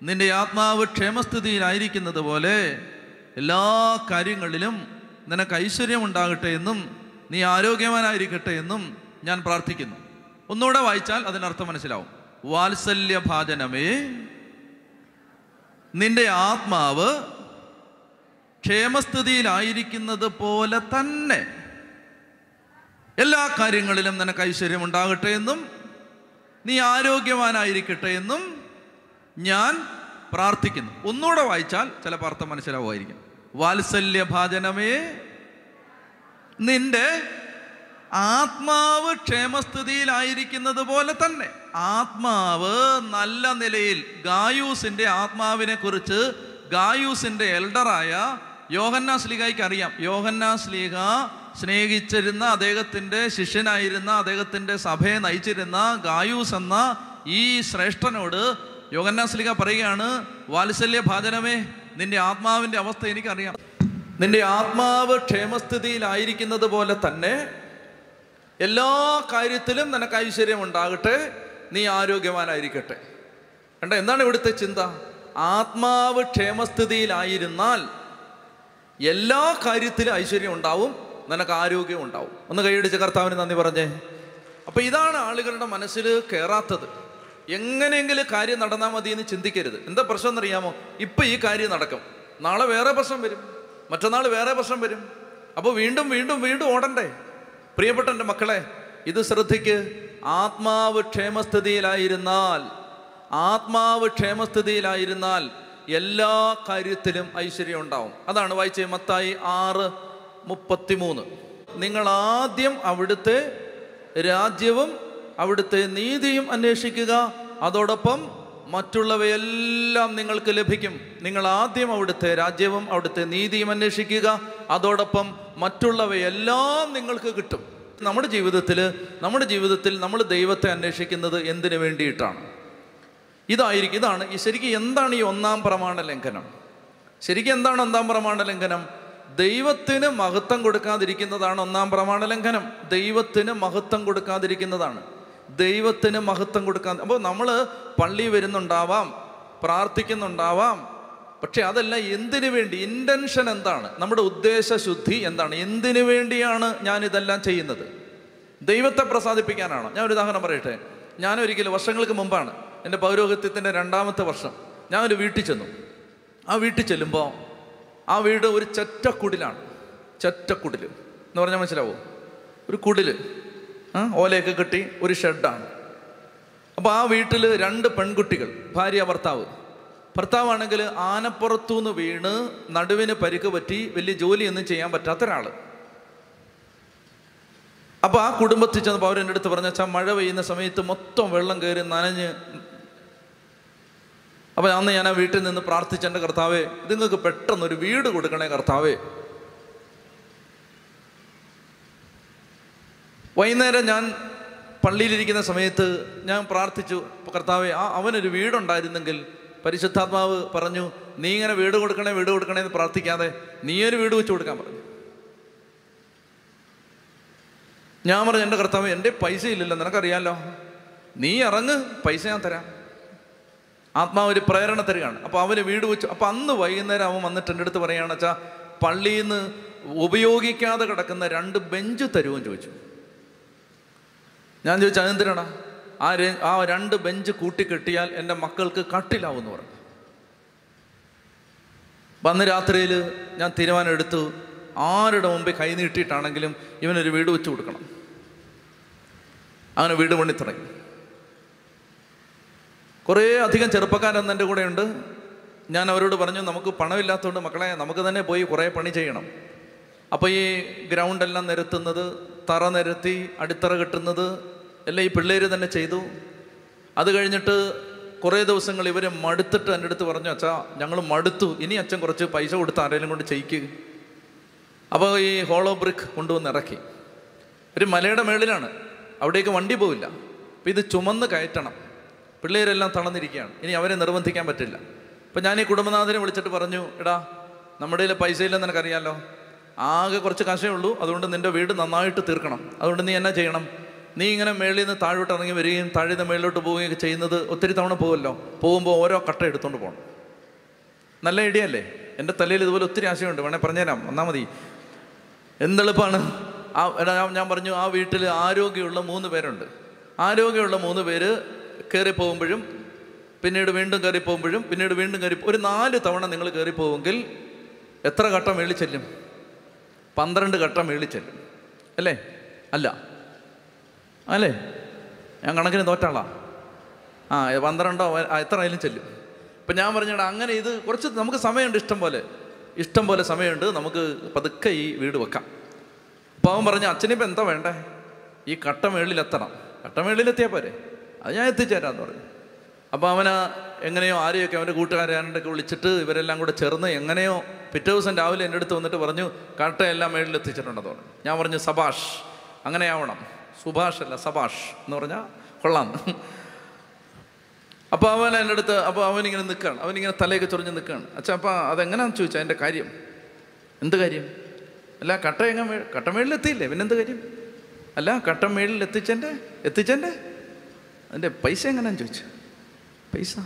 Speaker 1: നിന്റെ ആത്മാവ് ക്ഷേമസ്ഥിതിയിലായിരിക്കുന്നത് പോലെ എല്ലാ കാര്യങ്ങളിലും നിനക്ക് ഐശ്വര്യം ഉണ്ടാകട്ടെ എന്നും നീ ആരോഗ്യവാനായിരിക്കട്ടെ എന്നും ഞാൻ പ്രാർത്ഥിക്കുന്നു. ഒന്നുകൂടെ വായിച്ചാൽ അതിനർത്ഥം മനസ്സിലാവും. വാത്സല്യ ഭാജനമേ നിന്റെ ആത്മാവ് ക്ഷേമസ്ഥിതിയിലായിരിക്കുന്നത് പോലെ തന്നെ എല്ലാ കാര്യങ്ങളിലും നിനക്ക് ഐശ്വര്യം ഉണ്ടാകട്ടെ എന്നും നീ ആരോഗ്യവാനായിരിക്കട്ടെ എന്നും ഞാൻ പ്രാർത്ഥിക്കുന്നു. ഒന്നുകൂടെ വായിച്ചാൽ ചിലപ്പോൾ അർത്ഥം മനസ്സിലാവുമായിരിക്കും. വാത്സല്യഭാജനമേ നിന്റെ ആത്മാവ് ക്ഷേമസ്ഥിതിയിലായിരിക്കുന്നത് പോലെ തന്നെ ആത്മാവ് നല്ല നിലയിൽ ഗായൂസിന്റെ ആത്മാവിനെ കുറിച്ച് ഗായൂസിന്റെ എൽഡറായ യോഹന്നാ സ്ലീഗായിക്ക് അറിയാം യോഹന്നാ സ്ലീഹ സ്നേഹിച്ചിരുന്ന അദ്ദേഹത്തിന്റെ ശിഷ്യനായിരുന്ന അദ്ദേഹത്തിന്റെ സഭയെ നയിച്ചിരുന്ന ഗായൂസ് എന്ന ഈ ശ്രേഷ്ഠനോട് യോഹന്നാ സ്ലീഹ പറയുകയാണ് വാത്സല്യ ഭാജനമേ നിന്റെ ആത്മാവിന്റെ അവസ്ഥ എനിക്കറിയാം. നിന്റെ ആത്മാവ് ക്ഷേമസ്ഥിതിയിലായിരിക്കുന്നത് പോലെ തന്നെ എല്ലാ കാര്യത്തിലും നിനക്ക് ഐശ്വര്യം ഉണ്ടാകട്ടെ നീ ആരോഗ്യവാനായിരിക്കട്ടെ. കണ്ട എന്താണ് ഇവിടുത്തെ ചിന്ത? ആത്മാവ് ക്ഷേമസ്ഥിതിയിലായിരുന്നാൽ എല്ലാ കാര്യത്തിലും ഐശ്വര്യം ഉണ്ടാവും നിനക്ക് ആരോഗ്യം ഉണ്ടാവും. ഒന്ന് കൈയടിച്ച കർത്താവിന് നന്ദി പറഞ്ഞേ. അപ്പം ഇതാണ് ആളുകളുടെ മനസ്സിൽ കയറാത്തത് എങ്ങനെയെങ്കിലും കാര്യം നടന്നാൽ മതി എന്ന് ചിന്തിക്കരുത്. എന്താ പ്രശ്നം എന്നറിയാമോ? ഇപ്പം ഈ കാര്യം നടക്കും. നാളെ വേറെ പ്രശ്നം വരും. മറ്റന്നാൾ വേറെ പ്രശ്നം വരും. അപ്പോൾ വീണ്ടും വീണ്ടും വീണ്ടും ഓടണ്ടേ? പ്രിയപ്പെട്ട എന്റെ മക്കളെ ഇത് ശ്രദ്ധിക്ക്. ആത്മാവ് ക്ഷേമസ്ഥിതിയിലായിരുന്നാൽ ആത്മാവ് ക്ഷേമസ്ഥിതിയിലായിരുന്നാൽ എല്ലാ കാര്യത്തിലും ഐശ്വര്യം ഉണ്ടാവും. അതാണ് വായിച്ചത് മത്തായി ആറ് മുപ്പത്തിമൂന്ന്. നിങ്ങൾ ആദ്യം അവിടുത്തെ രാജ്യവും അവിടുത്തെ നീതിയും അന്വേഷിക്കുക. അതോടൊപ്പം മറ്റുള്ളവയെല്ലാം നിങ്ങൾക്ക് ലഭിക്കും. നിങ്ങൾ ആദ്യം അവിടുത്തെ രാജ്യവും അവിടുത്തെ നീതിയും അന്വേഷിക്കുക. അതോടൊപ്പം മറ്റുള്ളവയെല്ലാം നിങ്ങൾക്ക് കിട്ടും. നമ്മുടെ ജീവിതത്തിൽ നമ്മുടെ ജീവിതത്തിൽ നമ്മൾ ദൈവത്തെ അന്വേഷിക്കുന്നത് എന്തിനു വേണ്ടിയിട്ടാണ്? ഇതായിരിക്കും ഇതാണ്. ഈ ശരിക്കും എന്താണ് ഈ ഒന്നാം പ്രമാണ ലംഘനം? ശരിക്കും എന്താണ് ഒന്നാം പ്രമാണ ലംഘനം? ദൈവത്തിന് മഹത്വം കൊടുക്കാതിരിക്കുന്നതാണ് ഒന്നാം പ്രമാണ ലംഘനം. ദൈവത്തിന് മഹത്വം കൊടുക്കാതിരിക്കുന്നതാണ്. ദൈവത്തിന് മഹത്വം കൊടുക്കാൻ അപ്പോൾ നമ്മൾ പള്ളി വരുന്നുണ്ടാവാം പ്രാർത്ഥിക്കുന്നുണ്ടാവാം. പക്ഷെ അതല്ല എന്തിനു വേണ്ടി? ഇന്റൻഷൻ എന്താണ്? നമ്മുടെ ഉദ്ദേശ ശുദ്ധി എന്താണ്? എന്തിനു വേണ്ടിയാണ് ഞാൻ ഇതെല്ലാം ചെയ്യുന്നത്? ദൈവത്തെ പ്രസാദിപ്പിക്കാനാണോ? ഞാൻ ഒരു ഉദാഹരണം പറയട്ടെ. ഞാനൊരിക്കലും വർഷങ്ങൾക്ക് മുമ്പാണ് എന്റെ പൗരോഹിത്യത്തിന്റെ രണ്ടാമത്തെ വർഷം ഞാൻ ഒരു വീട്ടിൽ ചെന്നു. ആ വീട്ടിൽ ചെല്ലുമ്പോൾ ആ വീട് ഒരു ചെറ്റക്കുടിലാണ്. ചെറ്റക്കുടിൽ. എന്ന് പറഞ്ഞാൽ മനസ്സിലാവോ? ഒരു കുടിൽ. ഓലയൊക്കെ കെട്ടി ഒരു ഷെഡാണ്. അപ്പോൾ ആ വീട്ടിൽ രണ്ട് പെൺകുട്ടികൾ ഭാര്യ ഭർത്താവ്. ഭർത്താവാണെങ്കിൽ ആനപ്പുറത്തുനിന്ന് വീണ് നടുവിന് പരിക്ക് പറ്റി വലിയ ജോലിയൊന്നും ചെയ്യാൻ പറ്റാത്ത ഒരാൾ. അപ്പോൾ ആ കുടുംബത്തിൽ ചെന്നപ്പോൾ അവരെന്റെ അടുത്ത് പറഞ്ഞ വെച്ചാൽ മഴ പെയ്യുന്ന സമയത്ത് മൊത്തം വെള്ളം കയറി നനഞ്ഞ് അപ്പോൾ അന്ന് ഞാൻ ആ വീട്ടിൽ നിന്ന് പ്രാർത്ഥിച്ച എന്റെ കർത്താവേ നിങ്ങൾക്ക് പെട്ടെന്ന് ഒരു വീട് കൊടുക്കണേ കർത്താവേ. വൈകുന്നേരം ഞാൻ പള്ളിയിലിരിക്കുന്ന സമയത്ത് ഞാൻ പ്രാർത്ഥിച്ചു കർത്താവെ ആ അവനൊരു വീടുണ്ടായിരുന്നെങ്കിൽ പരിശുദ്ധാത്മാവ് പറഞ്ഞു നീ ഇങ്ങനെ വീട് കൊടുക്കണേ വീട് കൊടുക്കണേ എന്ന് പ്രാർത്ഥിക്കാതെ നീ ഒരു വീട് വെച്ച് കൊടുക്കാൻ പറഞ്ഞു. ഞാൻ പറഞ്ഞു എന്റെ കർത്താവ് എന്റെ പൈസ ഇല്ലല്ലോ നിനക്കറിയാലോ? നീ ഇറങ്ങ് പൈസ ഞാൻ തരാം. ആത്മാവ് ഒരു പ്രേരണ തരികയാണ്. അപ്പോൾ അവന് വീട് വെച്ചു. അപ്പോൾ അന്ന് വൈകുന്നേരം അവൻ വന്നിട്ട് എന്റെ അടുത്ത് പറയുകയാണെന്ന് വെച്ചാൽ പള്ളിയിൽ നിന്ന് ഉപയോഗിക്കാതെ കിടക്കുന്ന രണ്ട് ബെഞ്ച് തരുമെന്ന് ചോദിച്ചു. ഞാൻ ചോദിച്ചു അതെന്തിനാണ് ആ ആ രണ്ട് ബെഞ്ച് കൂട്ടിക്കെട്ടിയാൽ എന്റെ മക്കൾക്ക് കട്ടിലാവുമെന്ന് പറഞ്ഞു. വന്ന് രാത്രിയിൽ ഞാൻ തീരുമാനം എടുത്തു ആരുടെ മുമ്പിൽ കൈ നീട്ടിയിട്ടാണെങ്കിലും ഇവനൊരു വീട് വെച്ച് കൊടുക്കണം. അങ്ങനെ വീട് പണി തുടങ്ങി. കുറേ അധികം ചെറുപ്പക്കാരൊന്നും എന്റെ കൂടെ ഉണ്ട് ഞാൻ അവരോട് പറഞ്ഞു നമുക്ക് പണമില്ലാത്തതുകൊണ്ട് മക്കളെ നമുക്ക് തന്നെ പോയി കുറേ പണി ചെയ്യണം. അപ്പോൾ ഈ ഗ്രൗണ്ടെല്ലാം നിരത്തുന്നത് തറ നിരത്തി അടിത്തറ കെട്ടുന്നത് എല്ലാം ഈ പിള്ളേർ തന്നെ ചെയ്തു. അത് കഴിഞ്ഞിട്ട് കുറേ ദിവസങ്ങൾ ഇവർ മടുത്തിട്ട് എന്റെ അടുത്ത് പറഞ്ഞു അച്ഛാ ഞങ്ങൾ മടുത്തു. ഇനി അച്ഛൻ കുറച്ച് പൈസ കൊടുത്ത് ആരെങ്കിലും കൊണ്ട് ചെയ്യിക്കുക അപ്പോൾ ഈ ഹോളോ ബ്രിക്ക് കൊണ്ടുവന്ന് ഇറക്കി. ഒരു മലയുടെ മേളിലാണ്. അവിടേക്ക് വണ്ടി പോവില്ല. അപ്പം ഇത് ചുമന്ന് കയറ്റണം. പിള്ളേരെല്ലാം തളർന്നിരിക്കുകയാണ്. ഇനി അവരെ നിർബന്ധിക്കാൻ പറ്റില്ല. അപ്പം ഞാൻ ഈ കുടുംബനാഥനെ വിളിച്ചിട്ട് പറഞ്ഞു എടാ നമ്മുടെ കയ്യിൽ പൈസ ഇല്ലെന്ന് നിനക്കറിയാമല്ലോ ആകെ കുറച്ച് കാശേ ഉള്ളൂ. അതുകൊണ്ട് നിന്റെ വീട് നന്നായിട്ട് തീർക്കണം. അതുകൊണ്ട് നീ എന്നാ ചെയ്യണം? നീ ഇങ്ങനെ മേളിൽ നിന്ന് താഴോട്ട് ഇറങ്ങി വരികയും താഴെ നിന്ന് മേളിലോട്ട് പോവുകയൊക്കെ ചെയ്യുന്നത് ഒത്തിരി തവണ പോകുമല്ലോ പോകുമ്പോൾ ഓരോ കട്ട എടുത്തുകൊണ്ട് പോകണം നല്ല ഐഡിയ അല്ലേ? എന്റെ തലയിൽ ഇതുപോലെ ഒത്തിരി ആശയമുണ്ട്. വേണേൽ പറഞ്ഞുതരാം. വന്നാൽ മതി. എന്തെളുപ്പാണ്? ആ ഞാൻ പറഞ്ഞു ആ വീട്ടിൽ ആരോഗ്യമുള്ള മൂന്ന് പേരുണ്ട്. ആരോഗ്യമുള്ള മൂന്ന് പേര് കയറി പോകുമ്പോഴും പിന്നീട് വീണ്ടും കയറി പോകുമ്പോഴും പിന്നീട് വീണ്ടും കയറി ഒരു നാല് തവണ നിങ്ങൾ കയറി പോകുമെങ്കിൽ എത്ര ഘട്ടം മേളിൽ ചെല്ലും? പന്ത്രണ്ട് ഘട്ടം മേളിൽ ചെല്ലും. അല്ലേ? അല്ല. അല്ലേ? ഞാൻ കണക്കിന് തോറ്റാളാ. ആ പന്ത്രണ്ടോ എത്ര ആയാലും ചെല്ലും. ഇപ്പം ഞാൻ പറഞ്ഞാൽ അങ്ങനെ ഇത് കുറച്ച് നമുക്ക് സമയമുണ്ട് ഇഷ്ടം പോലെ. ഇഷ്ടം പോലെ സമയമുണ്ട് നമുക്ക് പതുക്കെ ഈ വീട് വെക്കാം. അപ്പം അവൻ പറഞ്ഞു അച്ഛനിപ്പോൾ എന്താ വേണ്ടേ? ഈ കട്ടമേളിലെത്തണം കട്ടമേളിലെത്തിയാൽ പോരെ? അത് ഞാൻ എത്തിച്ചേരാന്ന് പറഞ്ഞു. അപ്പോൾ അവന് എങ്ങനെയോ ആരെയൊക്കെ അവന്റെ കൂട്ടുകാരാണ്ടൊക്കെ വിളിച്ചിട്ട് ഇവരെല്ലാം കൂടെ ചേർന്ന് എങ്ങനെയോ പിറ്റേ ദിവസം രാവിലെ എന്റെ അടുത്ത് വന്നിട്ട് പറഞ്ഞു കട്ടയെല്ലാം മേളിൽ എത്തിച്ചിട്ടുണ്ടെന്ന് പറഞ്ഞു. ഞാൻ പറഞ്ഞു സബാഷ് അങ്ങനെ ആവണം. സുഭാഷ് അല്ല സബാഷ് എന്ന് പറഞ്ഞാൽ കൊള്ളാം. അപ്പോൾ അവൻ എന്റെ അടുത്ത് അപ്പോൾ അവനിങ്ങനെ നിൽക്കുകയാണ് അവനിങ്ങനെ തലയൊക്കെ ചൊറിഞ്ഞ് നിൽക്കുകയാണ് അച്ഛാ അപ്പോൾ അതെങ്ങനെയാണെന്ന് ചോദിച്ചാൽ അതിന്റെ കാര്യം? എന്ത് കാര്യം? അല്ല കട്ട എങ്ങനെ എത്തിയില്ലേ പിന്നെന്ത് കാര്യം? അല്ല കട്ടമേളിൽ എത്തിച്ചെന്റെ എത്തിച്ചെന്റെ അതിന്റെ പൈസ എങ്ങനെയാന്ന് ചോദിച്ചു? പൈസ?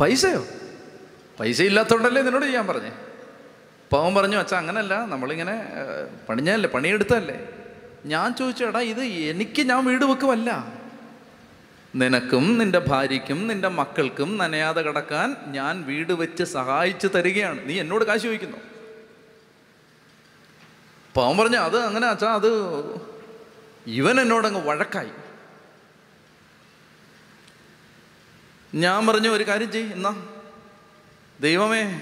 Speaker 1: പൈസയോ? പൈസ ഇല്ലാത്തതുകൊണ്ടല്ലേ നിന്നോട് ചെയ്യാൻ പറഞ്ഞേ? പാവം പറഞ്ഞു അച്ഛാ അങ്ങനല്ല. നമ്മളിങ്ങനെ പണിഞ്ഞല്ലേ പണിയെടുത്തല്ലേ ഞാൻ ചോദിച്ചു എടാ ഇത് എനിക്ക് ഞാൻ വീട് വെക്കുമല്ല. നിനക്കും നിന്റെ ഭാര്യയ്ക്കും നിന്റെ മക്കൾക്കും നനയാതെ കിടക്കാൻ ഞാൻ വീട് വെച്ച് സഹായിച്ചു തരികയാണ്. നീ എന്നോട് കാശ് ചോദിക്കുന്നു. പാവം പറഞ്ഞു അത് അങ്ങനെ അച്ഛാ അത് ഇവൻ എന്നോടങ്ങ് വഴക്കായി. ഞാൻ പറഞ്ഞു ഒരു കാര്യം ചെയ് എന്നാ. ദൈവമേ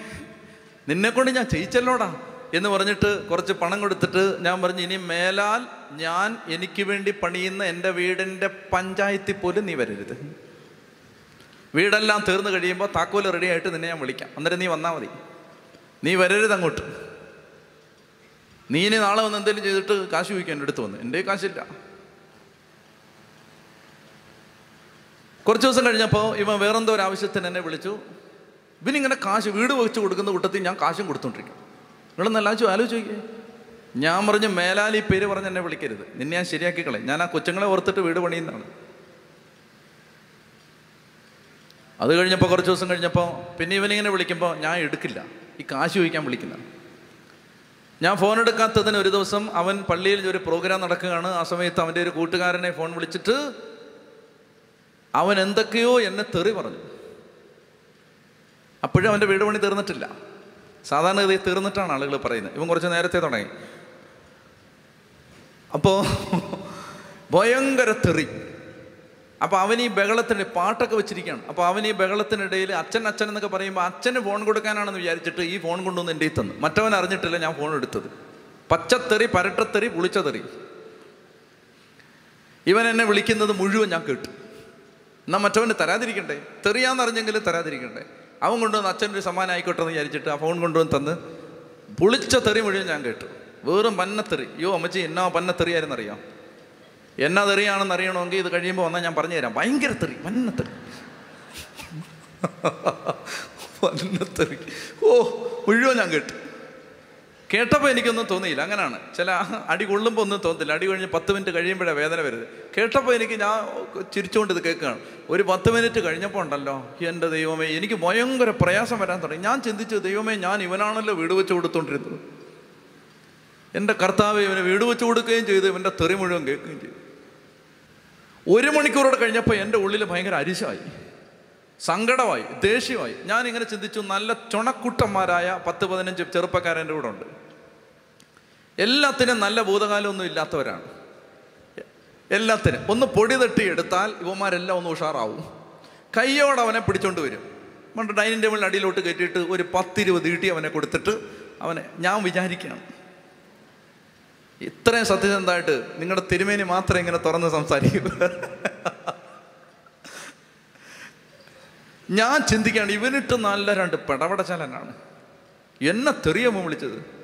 Speaker 1: നിന്നെക്കൊണ്ട് ഞാൻ ചെയ്യിച്ചല്ലോടാ എന്ന് പറഞ്ഞിട്ട് കുറച്ച് പണം കൊടുത്തിട്ട് ഞാൻ പറഞ്ഞു ഇനി മേലാൽ ഞാൻ എനിക്ക് വേണ്ടി പണിയുന്ന എന്റെ വീടിന്റെ പഞ്ചായത്തിൽ പോലും നീ വരരുത്. വീടെല്ലാം തീർന്നു കഴിയുമ്പോൾ താക്കോൽ റെഡി ആയിട്ട് നിന്നെ ഞാൻ വിളിക്കാം. അന്നേരം നീ വന്നാൽ മതി. നീ വരരുത് അങ്ങോട്ട്. നീ ഇനി നാളെ വന്ന് എന്തെങ്കിലും ചെയ്തിട്ട് കാശ് ചോദിക്കാൻ എന്റെ അടുത്ത് വന്ന്. എന്റെ കാശില്ല. കുറച്ച് ദിവസം കഴിഞ്ഞപ്പോൾ ഇവൻ വേറെന്തോ ഒരു ആവശ്യത്തിന് എന്നെ വിളിച്ചു. ഇവനിങ്ങനെ കാശ് വീട് വെച്ച് കൊടുക്കുന്ന കൂട്ടത്തിൽ ഞാൻ കാശും കൊടുത്തോണ്ടിരിക്കും. നിങ്ങളൊന്ന് ആലോചിച്ചു ആലോചിച്ച് നോക്കിയേ. ഞാൻ പറഞ്ഞു മേലാലി പേര് പറഞ്ഞ് എന്നെ വിളിക്കരുത്. നിന്നെ ഞാൻ ശരിയാക്കി കളയും. ഞാൻ ആ കൊച്ചുങ്ങളെ ഓർത്തിട്ട് വീട് പണിയുന്നതാണ്. അത് കഴിഞ്ഞപ്പോൾ കുറച്ച് ദിവസം കഴിഞ്ഞപ്പോൾ പിന്നെ ഇവനിങ്ങനെ വിളിക്കുമ്പോൾ ഞാൻ എടുക്കില്ല. ഈ കാശ് ചോദിക്കാൻ വിളിക്കുന്നതാണ് ഞാൻ ഫോൺ എടുക്കാത്തതിന് ഒരു ദിവസം അവൻ പള്ളിയിൽ ഒരു പ്രോഗ്രാം നടക്കുകയാണ്. ആ സമയത്ത് അവന്റെ ഒരു കൂട്ടുകാരനെ ഫോൺ വിളിച്ചിട്ട് അവൻ എന്തൊക്കെയോ എന്നെ തെറി പറഞ്ഞു. അപ്പോഴും അവന്റെ വീട് പണി തീർന്നിട്ടില്ല. സാധാരണഗതി തീർന്നിട്ടാണ് ആളുകൾ പറയുന്നത്. ഇവൻ കുറച്ച് നേരത്തെ തുടങ്ങി. അപ്പോൾ ഭയങ്കര തെറി. അപ്പോൾ അവൻ ഈ ബഹളത്തിന് പാട്ടൊക്കെ വെച്ചിരിക്കുകയാണ്. അപ്പോൾ അവൻ ഈ ബഹളത്തിനിടയിൽ അച്ഛൻ അച്ഛൻ എന്നൊക്കെ പറയുമ്പോൾ അച്ഛന് ഫോൺ കൊടുക്കാനാണെന്ന് വിചാരിച്ചിട്ട് ഈ ഫോൺ കൊണ്ടുവന്ന് എന്റെ തന്നു. മറ്റവൻ അറിഞ്ഞിട്ടില്ല ഞാൻ ഫോൺ എടുത്തത്. പച്ചത്തെറി പരട്ടത്തെറി പുളിച്ചതെറി ഇവൻ എന്നെ വിളിക്കുന്നത് മുഴുവൻ ഞാൻ കേട്ടു. എന്നാൽ മറ്റവന് തരാതിരിക്കണ്ടേ? തെറിയാന്നറിഞ്ഞെങ്കിലും തരാതിരിക്കണ്ടേ? അവൻ കൊണ്ടുവന്ന് അച്ഛനൊരു സമ്മാനം ആയിക്കോട്ടെ എന്ന് വിചാരിച്ചിട്ട് ആ ഫോൺ കൊണ്ടുവന്ന് തന്ന് പുളിച്ച തെറി മുഴുവൻ ഞാൻ കേട്ടു. വെറും പന്നത്തെറി. യോ അമ്മച്ചി എന്നാ പന്നത്തെറിയായിരുന്നറിയാം? എന്നാ തെറിയാണെന്ന് അറിയണമെങ്കിൽ ഇത് കഴിയുമ്പോൾ വന്നാൽ ഞാൻ പറഞ്ഞു തരാം ഭയങ്കര തെറി പന്നത്തെറി. പന്നത്തെറി. ഓ മുഴുവൻ ഞാൻ കേട്ടു. കേട്ടപ്പോൾ എനിക്കൊന്നും തോന്നിയില്ല. അങ്ങനെയാണ് ചില അടി കൊള്ളുമ്പോൾ ഒന്നും തോന്നില്ല അടി കഴിഞ്ഞ് പത്ത് മിനിറ്റ് കഴിയുമ്പോഴേ വേദന വരുത് കേട്ടപ്പോൾ എനിക്ക് ഞാൻ ചിരിച്ചുകൊണ്ട് ഇത് കേൾക്കുകയാണ്. ഒരു പത്ത് മിനിറ്റ് കഴിഞ്ഞപ്പോൾ ഉണ്ടല്ലോ. എന്റെ ദൈവമേ എനിക്ക് ഭയങ്കര പ്രയാസം വരാൻ തുടങ്ങി. ഞാൻ ചിന്തിച്ചു ദൈവമേ ഞാൻ ഇവനാണല്ലോ വീട് വെച്ച് കൊടുത്തോണ്ടിരുന്നത്. എന്റെ കർത്താവ് ഇവന് വീട് വെച്ച് കൊടുക്കുകയും ചെയ്തു. ഇവന്റെ തെറി മുഴുവൻ കേൾക്കുകയും ചെയ്തു. ഒരു മണിക്കൂറോടെ കഴിഞ്ഞപ്പോൾ എന്റെ ഉള്ളിൽ ഭയങ്കര അരിശമായി സങ്കടമായി ദേഷ്യമായി. ഞാനിങ്ങനെ ചിന്തിച്ചു നല്ല ചുണക്കുട്ടന്മാരായ പത്ത് പതിനഞ്ച് ചെറുപ്പക്കാരന്റെ കൂടെ ഉണ്ട്. എല്ലാത്തിനും നല്ല ഭൂതകാലമൊന്നും ഇല്ലാത്തവരാണ്. എല്ലാത്തിനും. ഒന്ന് പൊടി തട്ടി എടുത്താൽ ഇവന്മാരെല്ലാം ഒന്ന് ഉഷാറാവും. കയ്യോടെ അവനെ പിടിച്ചോണ്ട് വരും. പണ്ട് ഡൈനിങ് ടേബിളിന്റെ അടിയിലോട്ട് കയറ്റിയിട്ട് ഒരു പത്തിരുപത് ഈട്ടി അവനെ കൊടുത്തിട്ട് അവനെ ഞാൻ വിചാരിക്കുകയാണ് ഇത്രയും സത്യസന്ധമായിട്ട് നിങ്ങളുടെ തിരുമേനി മാത്രമേ ഇങ്ങനെ തുറന്ന് സംസാരിക്കൂ. ഞാൻ ചിന്തിക്കുകയാണ് ഇവനിട്ട് നല്ല രണ്ട് പെടപടച്ചലനാണ് എന്നെ തെറിയമ്മ വിളിച്ചത്.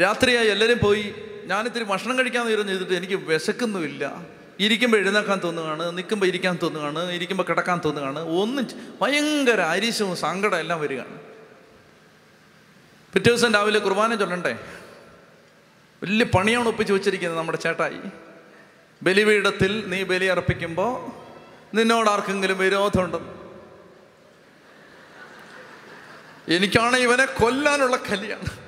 Speaker 1: രാത്രിയായി എല്ലാവരും പോയി. ഞാനിത്തിരി ഭക്ഷണം കഴിക്കാൻ തീരുന്നു ചെയ്തിട്ട് എനിക്ക് വിശക്കുന്നുമില്ല. ഇരിക്കുമ്പോൾ എഴുന്നേക്കാൻ തോന്നുകയാണ് നിൽക്കുമ്പോൾ ഇരിക്കാൻ തോന്നുകയാണ് ഇരിക്കുമ്പോൾ കിടക്കാൻ തോന്നുകയാണ്. ഒന്നും ഭയങ്കര അരിശവും സങ്കടം എല്ലാം വരികയാണ്. പിറ്റേ ദിവസം രാവിലെ കുർബാന ചൊല്ലണ്ടേ? വലിയ പണിയാണ് ഒപ്പിച്ച് വെച്ചിരിക്കുന്നത് നമ്മുടെ ചേട്ടായി. ബലിപീഠത്തിൽ നീ ബലി അർപ്പിക്കുമ്പോൾ നിന്നോട് ആർക്കെങ്കിലും വിരോധമുണ്ട്? എനിക്കാണ് ഇവനെ കൊല്ലാനുള്ള കലിയാണ്.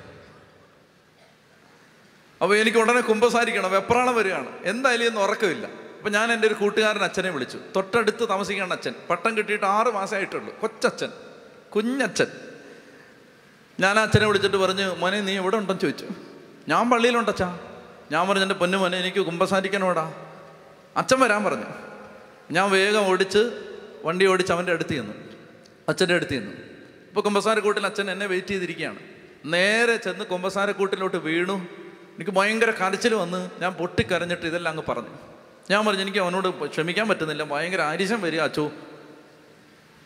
Speaker 1: അപ്പോൾ എനിക്ക് ഉടനെ കുമ്പസാരിക്കണം വെപ്രാളം വരികയാണ്. എന്തായാലും ഇന്ന് ഉറക്കമില്ല. അപ്പം ഞാൻ എന്റെ ഒരു കൂട്ടുകാരൻ അച്ഛനെ വിളിച്ചു. തൊട്ടടുത്ത് താമസിക്കുന്ന അച്ഛൻ. പട്ടം കിട്ടിയിട്ട് ആറ് മാസമായിട്ടുള്ളൂ. കൊച്ചച്ഛൻ. കുഞ്ഞച്ഛൻ. ഞാൻ അച്ഛനെ വിളിച്ചിട്ട് പറഞ്ഞു മോനെ നീ എവിടെ ഉണ്ടെന്ന് ചോദിച്ചു? ഞാൻ പള്ളിയിലുണ്ടച്ചാ ഞാൻ പറഞ്ഞു എന്റെ പൊന്നു മോനെ എനിക്ക് കുമ്പസാരിക്കണോടാ അച്ഛൻ വരാൻ പറഞ്ഞു. ഞാൻ വേഗം ഓടിച്ച് വണ്ടി ഓടിച്ച് അവന്റെ അടുത്ത് ചെന്നു. അച്ഛന്റെ അടുത്ത് ചെന്നു. ഇപ്പോൾ കുമ്പസാരക്കൂട്ടിൽ അച്ഛൻ എന്നെ വെയിറ്റ് ചെയ്തിരിക്കുകയാണ്. നേരെ ചെന്ന് കുമ്പസാരക്കൂട്ടിലോട്ട് വീണു. എനിക്ക് ഭയങ്കര കരച്ചിൽ വന്ന് ഞാൻ പൊട്ടിക്കരഞ്ഞിട്ട് ഇതെല്ലാം അങ്ങ് പറഞ്ഞു. ഞാൻ പറഞ്ഞു എനിക്ക് അവനോട് ക്ഷമിക്കാൻ പറ്റുന്നില്ല. ഭയങ്കര ആരിശം വരിക അച്ചു.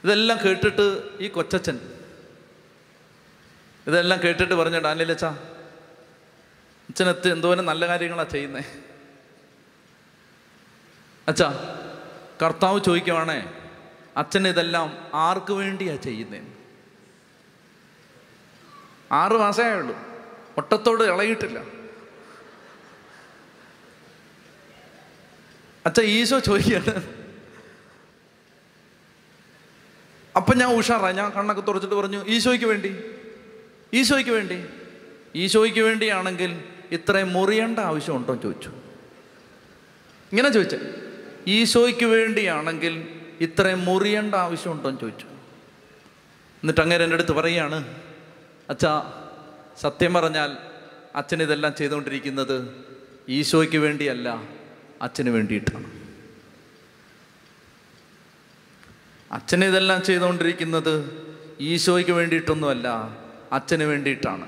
Speaker 1: ഇതെല്ലാം കേട്ടിട്ട് ഈ കൊച്ചച്ഛൻ ഇതെല്ലാം കേട്ടിട്ട് പറഞ്ഞു ഡാനിലച്ചാ അച്ഛനത്ത് എന്തോരം നല്ല കാര്യങ്ങളാണ് ചെയ്യുന്നേ. അച്ഛാ കർത്താവ് ചോദിക്കുവാണേ അച്ഛൻ ഇതെല്ലാം ആർക്ക് വേണ്ടിയാ ചെയ്യുന്നേ? ആറ് മാസമേ ഉള്ളൂ ഒട്ടത്തോട് ഇളകിയിട്ടില്ല. അച്ഛ ഈശോ ചോദിക്കുകയാണ്. അപ്പം ഞാൻ ഉഷാറായി. ഞാൻ കണ്ണൊക്കെ തുറച്ചിട്ട് പറഞ്ഞു ഈശോയ്ക്ക് വേണ്ടി ഈശോയ്ക്ക് വേണ്ടി ഈശോയ്ക്ക് വേണ്ടിയാണെങ്കിൽ ഇത്രയും മുറിയേണ്ട ആവശ്യമുണ്ടോ? എന്ന് ചോദിച്ചു. ഇങ്ങനെ ചോദിച്ച ഈശോയ്ക്ക് വേണ്ടിയാണെങ്കിൽ ഇത്രയും മുറിയേണ്ട ആവശ്യമുണ്ടോ? എന്ന് ചോദിച്ചു. എന്നിട്ട് അങ്ങനെ എന്റെ അടുത്ത് പറയുകയാണ് അച്ഛാ സത്യം പറഞ്ഞാൽ അച്ഛൻ ഇതെല്ലാം ചെയ്തുകൊണ്ടിരിക്കുന്നത് ഈശോയ്ക്ക് വേണ്ടിയല്ല. അച്ഛന് വേണ്ടിയിട്ടാണ്. അച്ഛൻ ഇതെല്ലാം ചെയ്തുകൊണ്ടിരിക്കുന്നത് ഈശോയ്ക്ക് വേണ്ടിയിട്ടൊന്നുമല്ല അച്ഛന് വേണ്ടിയിട്ടാണ്.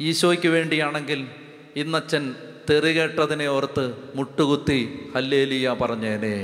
Speaker 1: ഈശോയ്ക്ക് വേണ്ടിയാണെങ്കിൽ ഇന്നച്ഛൻ തെറികേട്ടതിനെ ഓർത്ത് മുട്ടുകുത്തി ഹല്ലേലിയ പറഞ്ഞേനെ.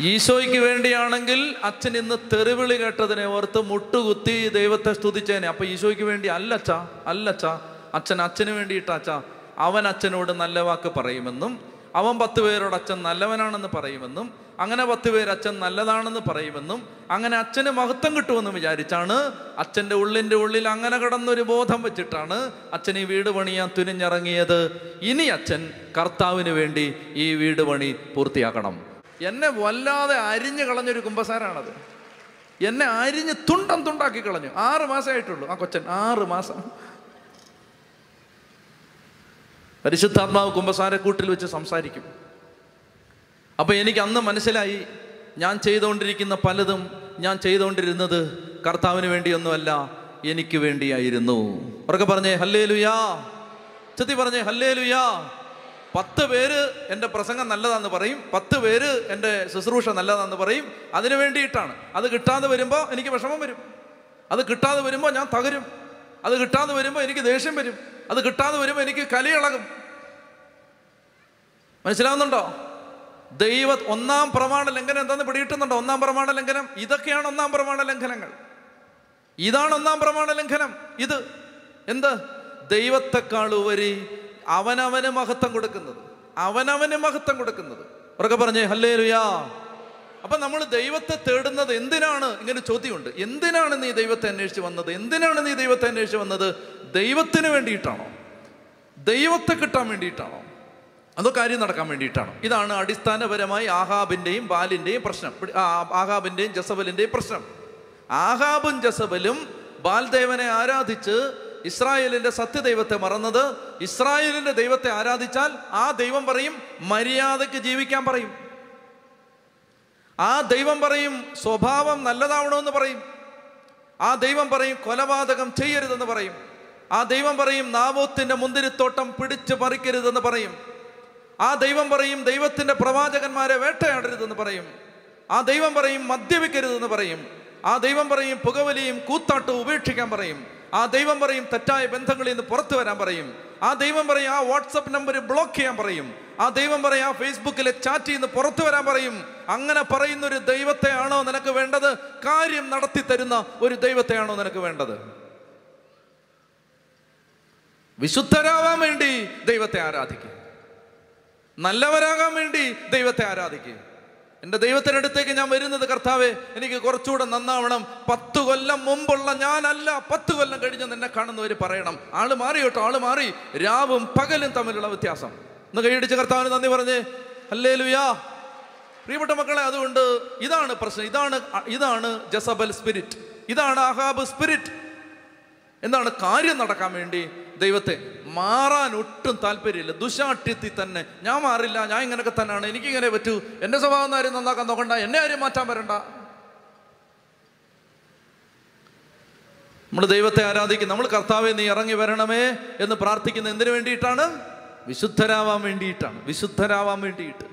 Speaker 1: ഈശോയ്ക്ക് വേണ്ടിയാണെങ്കിൽ അച്ഛൻ ഇന്ന് തെറിവിളി കേട്ടതിനെ ഓർത്ത് മുട്ടുകുത്തി ദൈവത്തെ സ്തുതിച്ചേനെ. അപ്പൊ ഈശോയ്ക്ക് വേണ്ടി അല്ലച്ചാ അല്ലച്ചാ അച്ഛൻ അച്ഛന് വേണ്ടിയിട്ടാച്ചാ അവൻ അച്ഛനോട് നല്ല വാക്ക് പറയുമെന്നും അവൻ പത്ത് പേരോട് അച്ഛൻ നല്ലവനാണെന്ന് പറയുമെന്നും അങ്ങനെ പത്ത് പേര് അച്ഛൻ നല്ലതാണെന്ന് പറയുമെന്നും അങ്ങനെ അച്ഛന് മഹത്വം കിട്ടുമെന്ന് വിചാരിച്ചാണ് അച്ഛന്റെ ഉള്ളിന്റെ ഉള്ളിൽ അങ്ങനെ കിടന്നൊരു ബോധം വെച്ചിട്ടാണ് അച്ഛൻ ഈ വീട് പണിയാൻ തുനിഞ്ഞിറങ്ങിയത്. ഇനി അച്ഛൻ കർത്താവിന് വേണ്ടി ഈ വീട് പണി പൂർത്തിയാക്കണം. എന്നെ വല്ലാതെ അരിഞ്ഞു കളഞ്ഞൊരു കുമ്പസാരാണത്. എന്നെ അരിഞ്ഞ് തുണ്ടം തുണ്ടാക്കി കളഞ്ഞു. ആറ് മാസമായിട്ടുള്ളൂ ആ കൊച്ചൻ. ആറ് മാസം. പരിശുദ്ധാത്മാവ് കുമ്പസാരക്കൂട്ടിൽ വെച്ച് സംസാരിക്കും. അപ്പോൾ എനിക്ക് അന്ന് മനസ്സിലായി ഞാൻ ചെയ്തുകൊണ്ടിരിക്കുന്ന പലതും ഞാൻ ചെയ്തുകൊണ്ടിരുന്നത് കർത്താവിന് വേണ്ടിയൊന്നുമല്ല എനിക്ക് വേണ്ടിയായിരുന്നു. ഉറക്കെ പറഞ്ഞേ ഹല്ലേ ലുയാ ചെത്തി പറഞ്ഞേ ഹല്ലേ ലുയാ പത്ത് പേര് എന്റെ പ്രസംഗം നല്ലതാന്ന് പറയും പത്ത് പേര് എന്റെ ശുശ്രൂഷ നല്ലതാന്ന് പറയും. അതിനു വേണ്ടിയിട്ടാണ്. അത് കിട്ടാതെ വരുമ്പോൾ എനിക്ക് വിഷമം വരും. അത് കിട്ടാതെ വരുമ്പോൾ ഞാൻ തകരും. അത് കിട്ടാതെ വരുമ്പോൾ എനിക്ക് ദേഷ്യം വരും. അത് കിട്ടാതെ വരുമ്പോൾ എനിക്ക് കലിയിളകും. മനസ്സിലാവുന്നുണ്ടോ? ദൈവ ഒന്നാം പ്രമാണ ലംഘനം എന്താന്ന് പിടിയിട്ടുന്നുണ്ടോ ഒന്നാം പ്രമാണ ലംഘനം? ഇതൊക്കെയാണ് ഒന്നാം പ്രമാണ ലംഘനങ്ങൾ. ഇതാണ് ഒന്നാം പ്രമാണ ലംഘനം. ഇത് എന്ത്? ദൈവത്തെക്കാൾ ഉപരി അവനവന് മഹത്വം കൊടുക്കുന്നത്. അവനവന് മഹത്വം കൊടുക്കുന്നത്. ഉറക്കെ പറഞ്ഞേ ഹല്ലേ ലുയാ അപ്പൊ നമ്മൾ ദൈവത്തെ തേടുന്നത് എന്തിനാണ്? ഇങ്ങനെ ചോദ്യമുണ്ട്. എന്തിനാണ് നീ ദൈവത്തെ അന്വേഷിച്ച് വന്നത്? എന്തിനാണ് നീ ദൈവത്തെ അന്വേഷിച്ച് വന്നത്? ദൈവത്തിന് വേണ്ടിയിട്ടാണോ? ദൈവത്തെ കിട്ടാൻ വേണ്ടിയിട്ടാണോ? അതോ കാര്യം നടക്കാൻ വേണ്ടിയിട്ടാണോ? ഇതാണ് അടിസ്ഥാനപരമായി ആഹാബിന്റെയും ബാലിന്റെയും പ്രശ്നം. ആഹാബിന്റെയും ജസബലിന്റെയും പ്രശ്നം. ആഹാബും ജസബലും ബാൽദേവനെ ആരാധിച്ച് ഇസ്രായേലിന്റെ സത്യദൈവത്തെ മറന്നത്. ഇസ്രായേലിന്റെ ദൈവത്തെ ആരാധിച്ചാൽ ആ ദൈവം പറയും മര്യാദയ്ക്ക് ജീവിക്കാൻ പറയും. ആ ദൈവം പറയും സ്വഭാവം നല്ലതാവണമെന്ന് പറയും. ആ ദൈവം പറയും കൊലപാതകം ചെയ്യരുതെന്ന് പറയും. ആ ദൈവം പറയും നാവോത്തിന്റെ മുന്തിരിത്തോട്ടം പിടിച്ചു പറിക്കരുതെന്ന് പറയും. ആ ദൈവം പറയും ദൈവത്തിന്റെ പ്രവാചകന്മാരെ വേട്ടയാടരുതെന്ന് പറയും. ആ ദൈവം പറയും മദ്യപിക്കരുതെന്ന് പറയും. ആ ദൈവം പറയും പുകവലിയും കൂത്താട്ടവും ഉപേക്ഷിക്കാൻ പറയും. ആ ദൈവം പറയും തെറ്റായ ബന്ധങ്ങളിൽ നിന്ന് പുറത്തു വരാൻ പറയും. ആ ദൈവം പറയും ആ വാട്സപ്പ് നമ്പർ ബ്ലോക്ക് ചെയ്യാൻ പറയും. ആ ദൈവം പറയും ആ ഫേസ്ബുക്കിലെ ചാറ്റ് ചെയ്യുന്ന പുറത്തു വരാൻ പറയും. അങ്ങനെ പറയുന്ന ഒരു ദൈവത്തെയാണോ നിനക്ക് വേണ്ടത്? കാര്യം നടത്തി തരുന്ന ഒരു ദൈവത്തെയാണോ നിനക്ക് വേണ്ടത്? വിശുദ്ധരാവാൻ വേണ്ടി ദൈവത്തെ ആരാധിക്കുക നല്ലവരാകാൻ വേണ്ടി ദൈവത്തെ ആരാധിക്കുക എന്റെ ദൈവത്തിന്റെ അടുത്തേക്ക് ഞാൻ വരുന്നത് കർത്താവെ എനിക്ക് കുറച്ചുകൂടെ നന്നാവണം. പത്ത് കൊല്ലം മുമ്പുള്ള ഞാനല്ല പത്ത് കൊല്ലം കഴിഞ്ഞ് നിന്നെ കാണുന്നവർ പറയണം. ആൾ മാറി കേട്ടോ ആൾ മാറി. രാവും പകലും തമ്മിലുള്ള വ്യത്യാസം. ഒന്ന് കൈയടിച്ച് കർത്താവിന് നന്ദി പറഞ്ഞേ. അല്ലേ ലുയാ പ്രിയപ്പെട്ട മക്കളെ അതുകൊണ്ട് ഇതാണ് പ്രശ്നം. ഇതാണ് ഇതാണ് ജസബൽ സ്പിരിറ്റ്. ഇതാണ് അഹാബ് സ്പിരിറ്റ്. എന്താണ് കാര്യം നടക്കാൻ വേണ്ടി? ദൈവത്തെ മാറാൻ ഒട്ടും താല്പര്യമില്ല. ദുശാഠ്യത്തിൽ തന്നെ ഞാൻ മാറില്ല ഞാൻ ഇങ്ങനെയൊക്കെ തന്നെയാണ് എനിക്കിങ്ങനെ പറ്റൂ. എന്റെ സ്വഭാവം ആരും നന്നാക്കാൻ നോക്കണ്ട എന്നെ ആരും മാറ്റാൻ വരണ്ട. നമ്മൾ ദൈവത്തെ ആരാധിക്കും നമ്മൾ കർത്താവെ നീ ഇറങ്ങി വരണമേ എന്ന് പ്രാർത്ഥിക്കുന്ന എന്തിനു വേണ്ടിയിട്ടാണ്? വിശുദ്ധരാവാൻ വേണ്ടിയിട്ടാണ് വിശുദ്ധരാവാൻ വേണ്ടിയിട്ട്.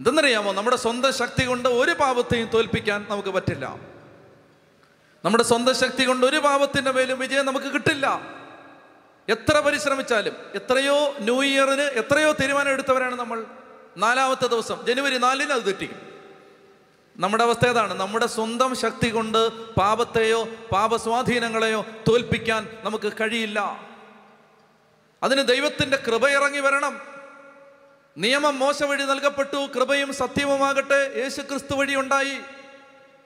Speaker 1: എന്തെന്നറിയാമോ നമ്മുടെ സ്വന്തം ശക്തി കൊണ്ട് ഒരു പാപത്തെയും തോൽപ്പിക്കാൻ നമുക്ക് പറ്റില്ല. നമ്മുടെ സ്വന്തം ശക്തി കൊണ്ട് ഒരു പാപത്തിന്റെ മേലും വിജയം നമുക്ക് കിട്ടില്ല. എത്ര പരിശ്രമിച്ചാലും എത്രയോ ന്യൂ ഇയറിന് എത്രയോ തീരുമാനം എടുത്തവരാണ് നമ്മൾ. നാലാമത്തെ ദിവസം ജനുവരി നാലിന് അത് തെറ്റിക്കും. നമ്മുടെ അവസ്ഥ ഏതാണ്? നമ്മുടെ സ്വന്തം ശക്തി കൊണ്ട് പാപത്തെയോ പാപസ്വാധീനങ്ങളെയോ തോൽപ്പിക്കാൻ നമുക്ക് കഴിയില്ല. അതിന് ദൈവത്തിന്റെ കൃപ ഇറങ്ങി വരണം. നിയമം മോശ വഴി നൽകപ്പെട്ടു കൃപയും സത്യവുമാകട്ടെ യേശു ക്രിസ്തു വഴി ഉണ്ടായി.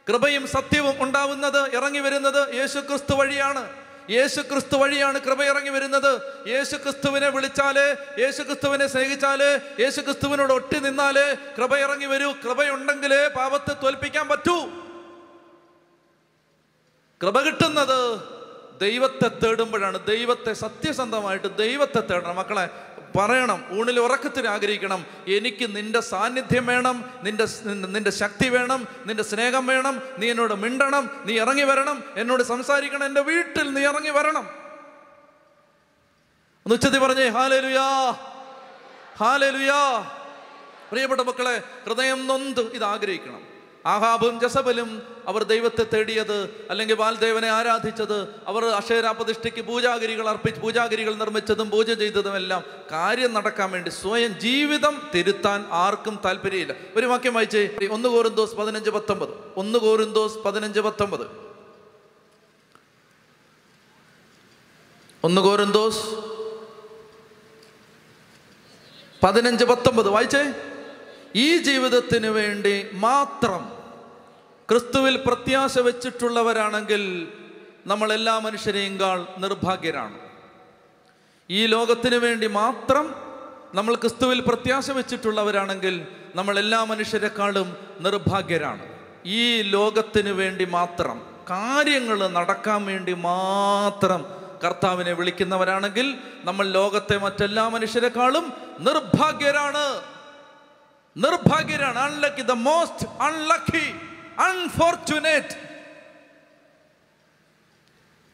Speaker 1: കൃപയും സത്യവും ഉണ്ടാവുന്നത് ഇറങ്ങി വരുന്നത് യേശു ക്രിസ്തു വഴിയാണ്. യേശു ക്രിസ്തു വഴിയാണ് കൃപ ഇറങ്ങി വരുന്നത്. യേശു ക്രിസ്തുവിനെ വിളിച്ചാൽ യേശു ക്രിസ്തുവിനെ സ്നേഹിച്ചാൽ യേശു ക്രിസ്തുവിനോട് ഒട്ടി നിന്നാലേ കൃപ ഇറങ്ങി വരൂ. കൃപയുണ്ടെങ്കിലേ പാപത്തെ തോൽപ്പിക്കാൻ പറ്റൂ. കൃപ കിട്ടുന്നത് ദൈവത്തെ തേടുമ്പോഴാണ്. ദൈവത്തെ സത്യസന്ധമായിട്ട് ദൈവത്തെ തേടണം. മക്കളെ പറയണം ഊണിൽ ഉറക്കത്തിന് ആഗ്രഹിക്കണം എനിക്ക് നിന്റെ സാന്നിധ്യം വേണം നിന്റെ- നിന്റെ ശക്തി വേണം നിന്റെ സ്നേഹം വേണം നീ എന്നോട് മിണ്ടണം നീ ഇറങ്ങി വരണം എന്നോട് സംസാരിക്കണം എന്റെ വീട്ടിൽ നീ ഇറങ്ങി വരണം. ഒന്ന് ഉച്ചത്തി പറഞ്ഞേ ഹാലലുയാ ഹാലലുയാ. പ്രിയപ്പെട്ട മക്കളെ ഹൃദയം നൊന്ത് ഇത് ആഗ്രഹിക്കണം. ആഹാബും ജസബലും അവർ ദൈവത്തെ തേടിയത് അല്ലെങ്കിൽ ബാൽദേവനെ ആരാധിച്ചത് അവർ അക്ഷര പ്രതിഷ്ഠയ്ക്ക് പൂജാഗിരികൾ അർപ്പിച്ച് പൂജാഗിരികൾ നിർമ്മിച്ചതും പൂജ ചെയ്തതും എല്ലാം കാര്യം നടക്കാൻ വേണ്ടി സ്വയം ജീവിതം തിരുത്താൻ ആർക്കും താല്പര്യമില്ല. ഒരു വാക്യം വായിച്ചേ. ഒന്ന് കോറിന്തോസ് പതിനഞ്ച് പത്തൊമ്പത്. ഒന്ന് കോറിന്തോസ് പതിനഞ്ച് പത്തൊമ്പത്. ഒന്ന് കോറിന്തോസ് പതിനഞ്ച് പത്തൊമ്പത്. വായിച്ചേ. ഈ ജീവിതത്തിന് വേണ്ടി മാത്രം ക്രിസ്തുവിൽ പ്രത്യാശ വെച്ചിട്ടുള്ളവരാണെങ്കിൽ നമ്മൾ എല്ലാ മനുഷ്യരെയും കാൾ നിർഭാഗ്യരാണ്. ഈ ലോകത്തിനു വേണ്ടി മാത്രം നമ്മൾ ക്രിസ്തുവിൽ പ്രത്യാശ വെച്ചിട്ടുള്ളവരാണെങ്കിൽ നമ്മൾ എല്ലാ മനുഷ്യരെക്കാളും നിർഭാഗ്യരാണ്. ഈ ലോകത്തിനു വേണ്ടി മാത്രം കാര്യങ്ങൾ നടക്കാൻ വേണ്ടി മാത്രം കർത്താവിനെ വിളിക്കുന്നവരാണെങ്കിൽ നമ്മൾ ലോകത്തെ മറ്റെല്ലാ മനുഷ്യരെക്കാളും നിർഭാഗ്യരാണ്. നിർഭാഗ്യരാണ്. Unlucky the most unlucky unfortunate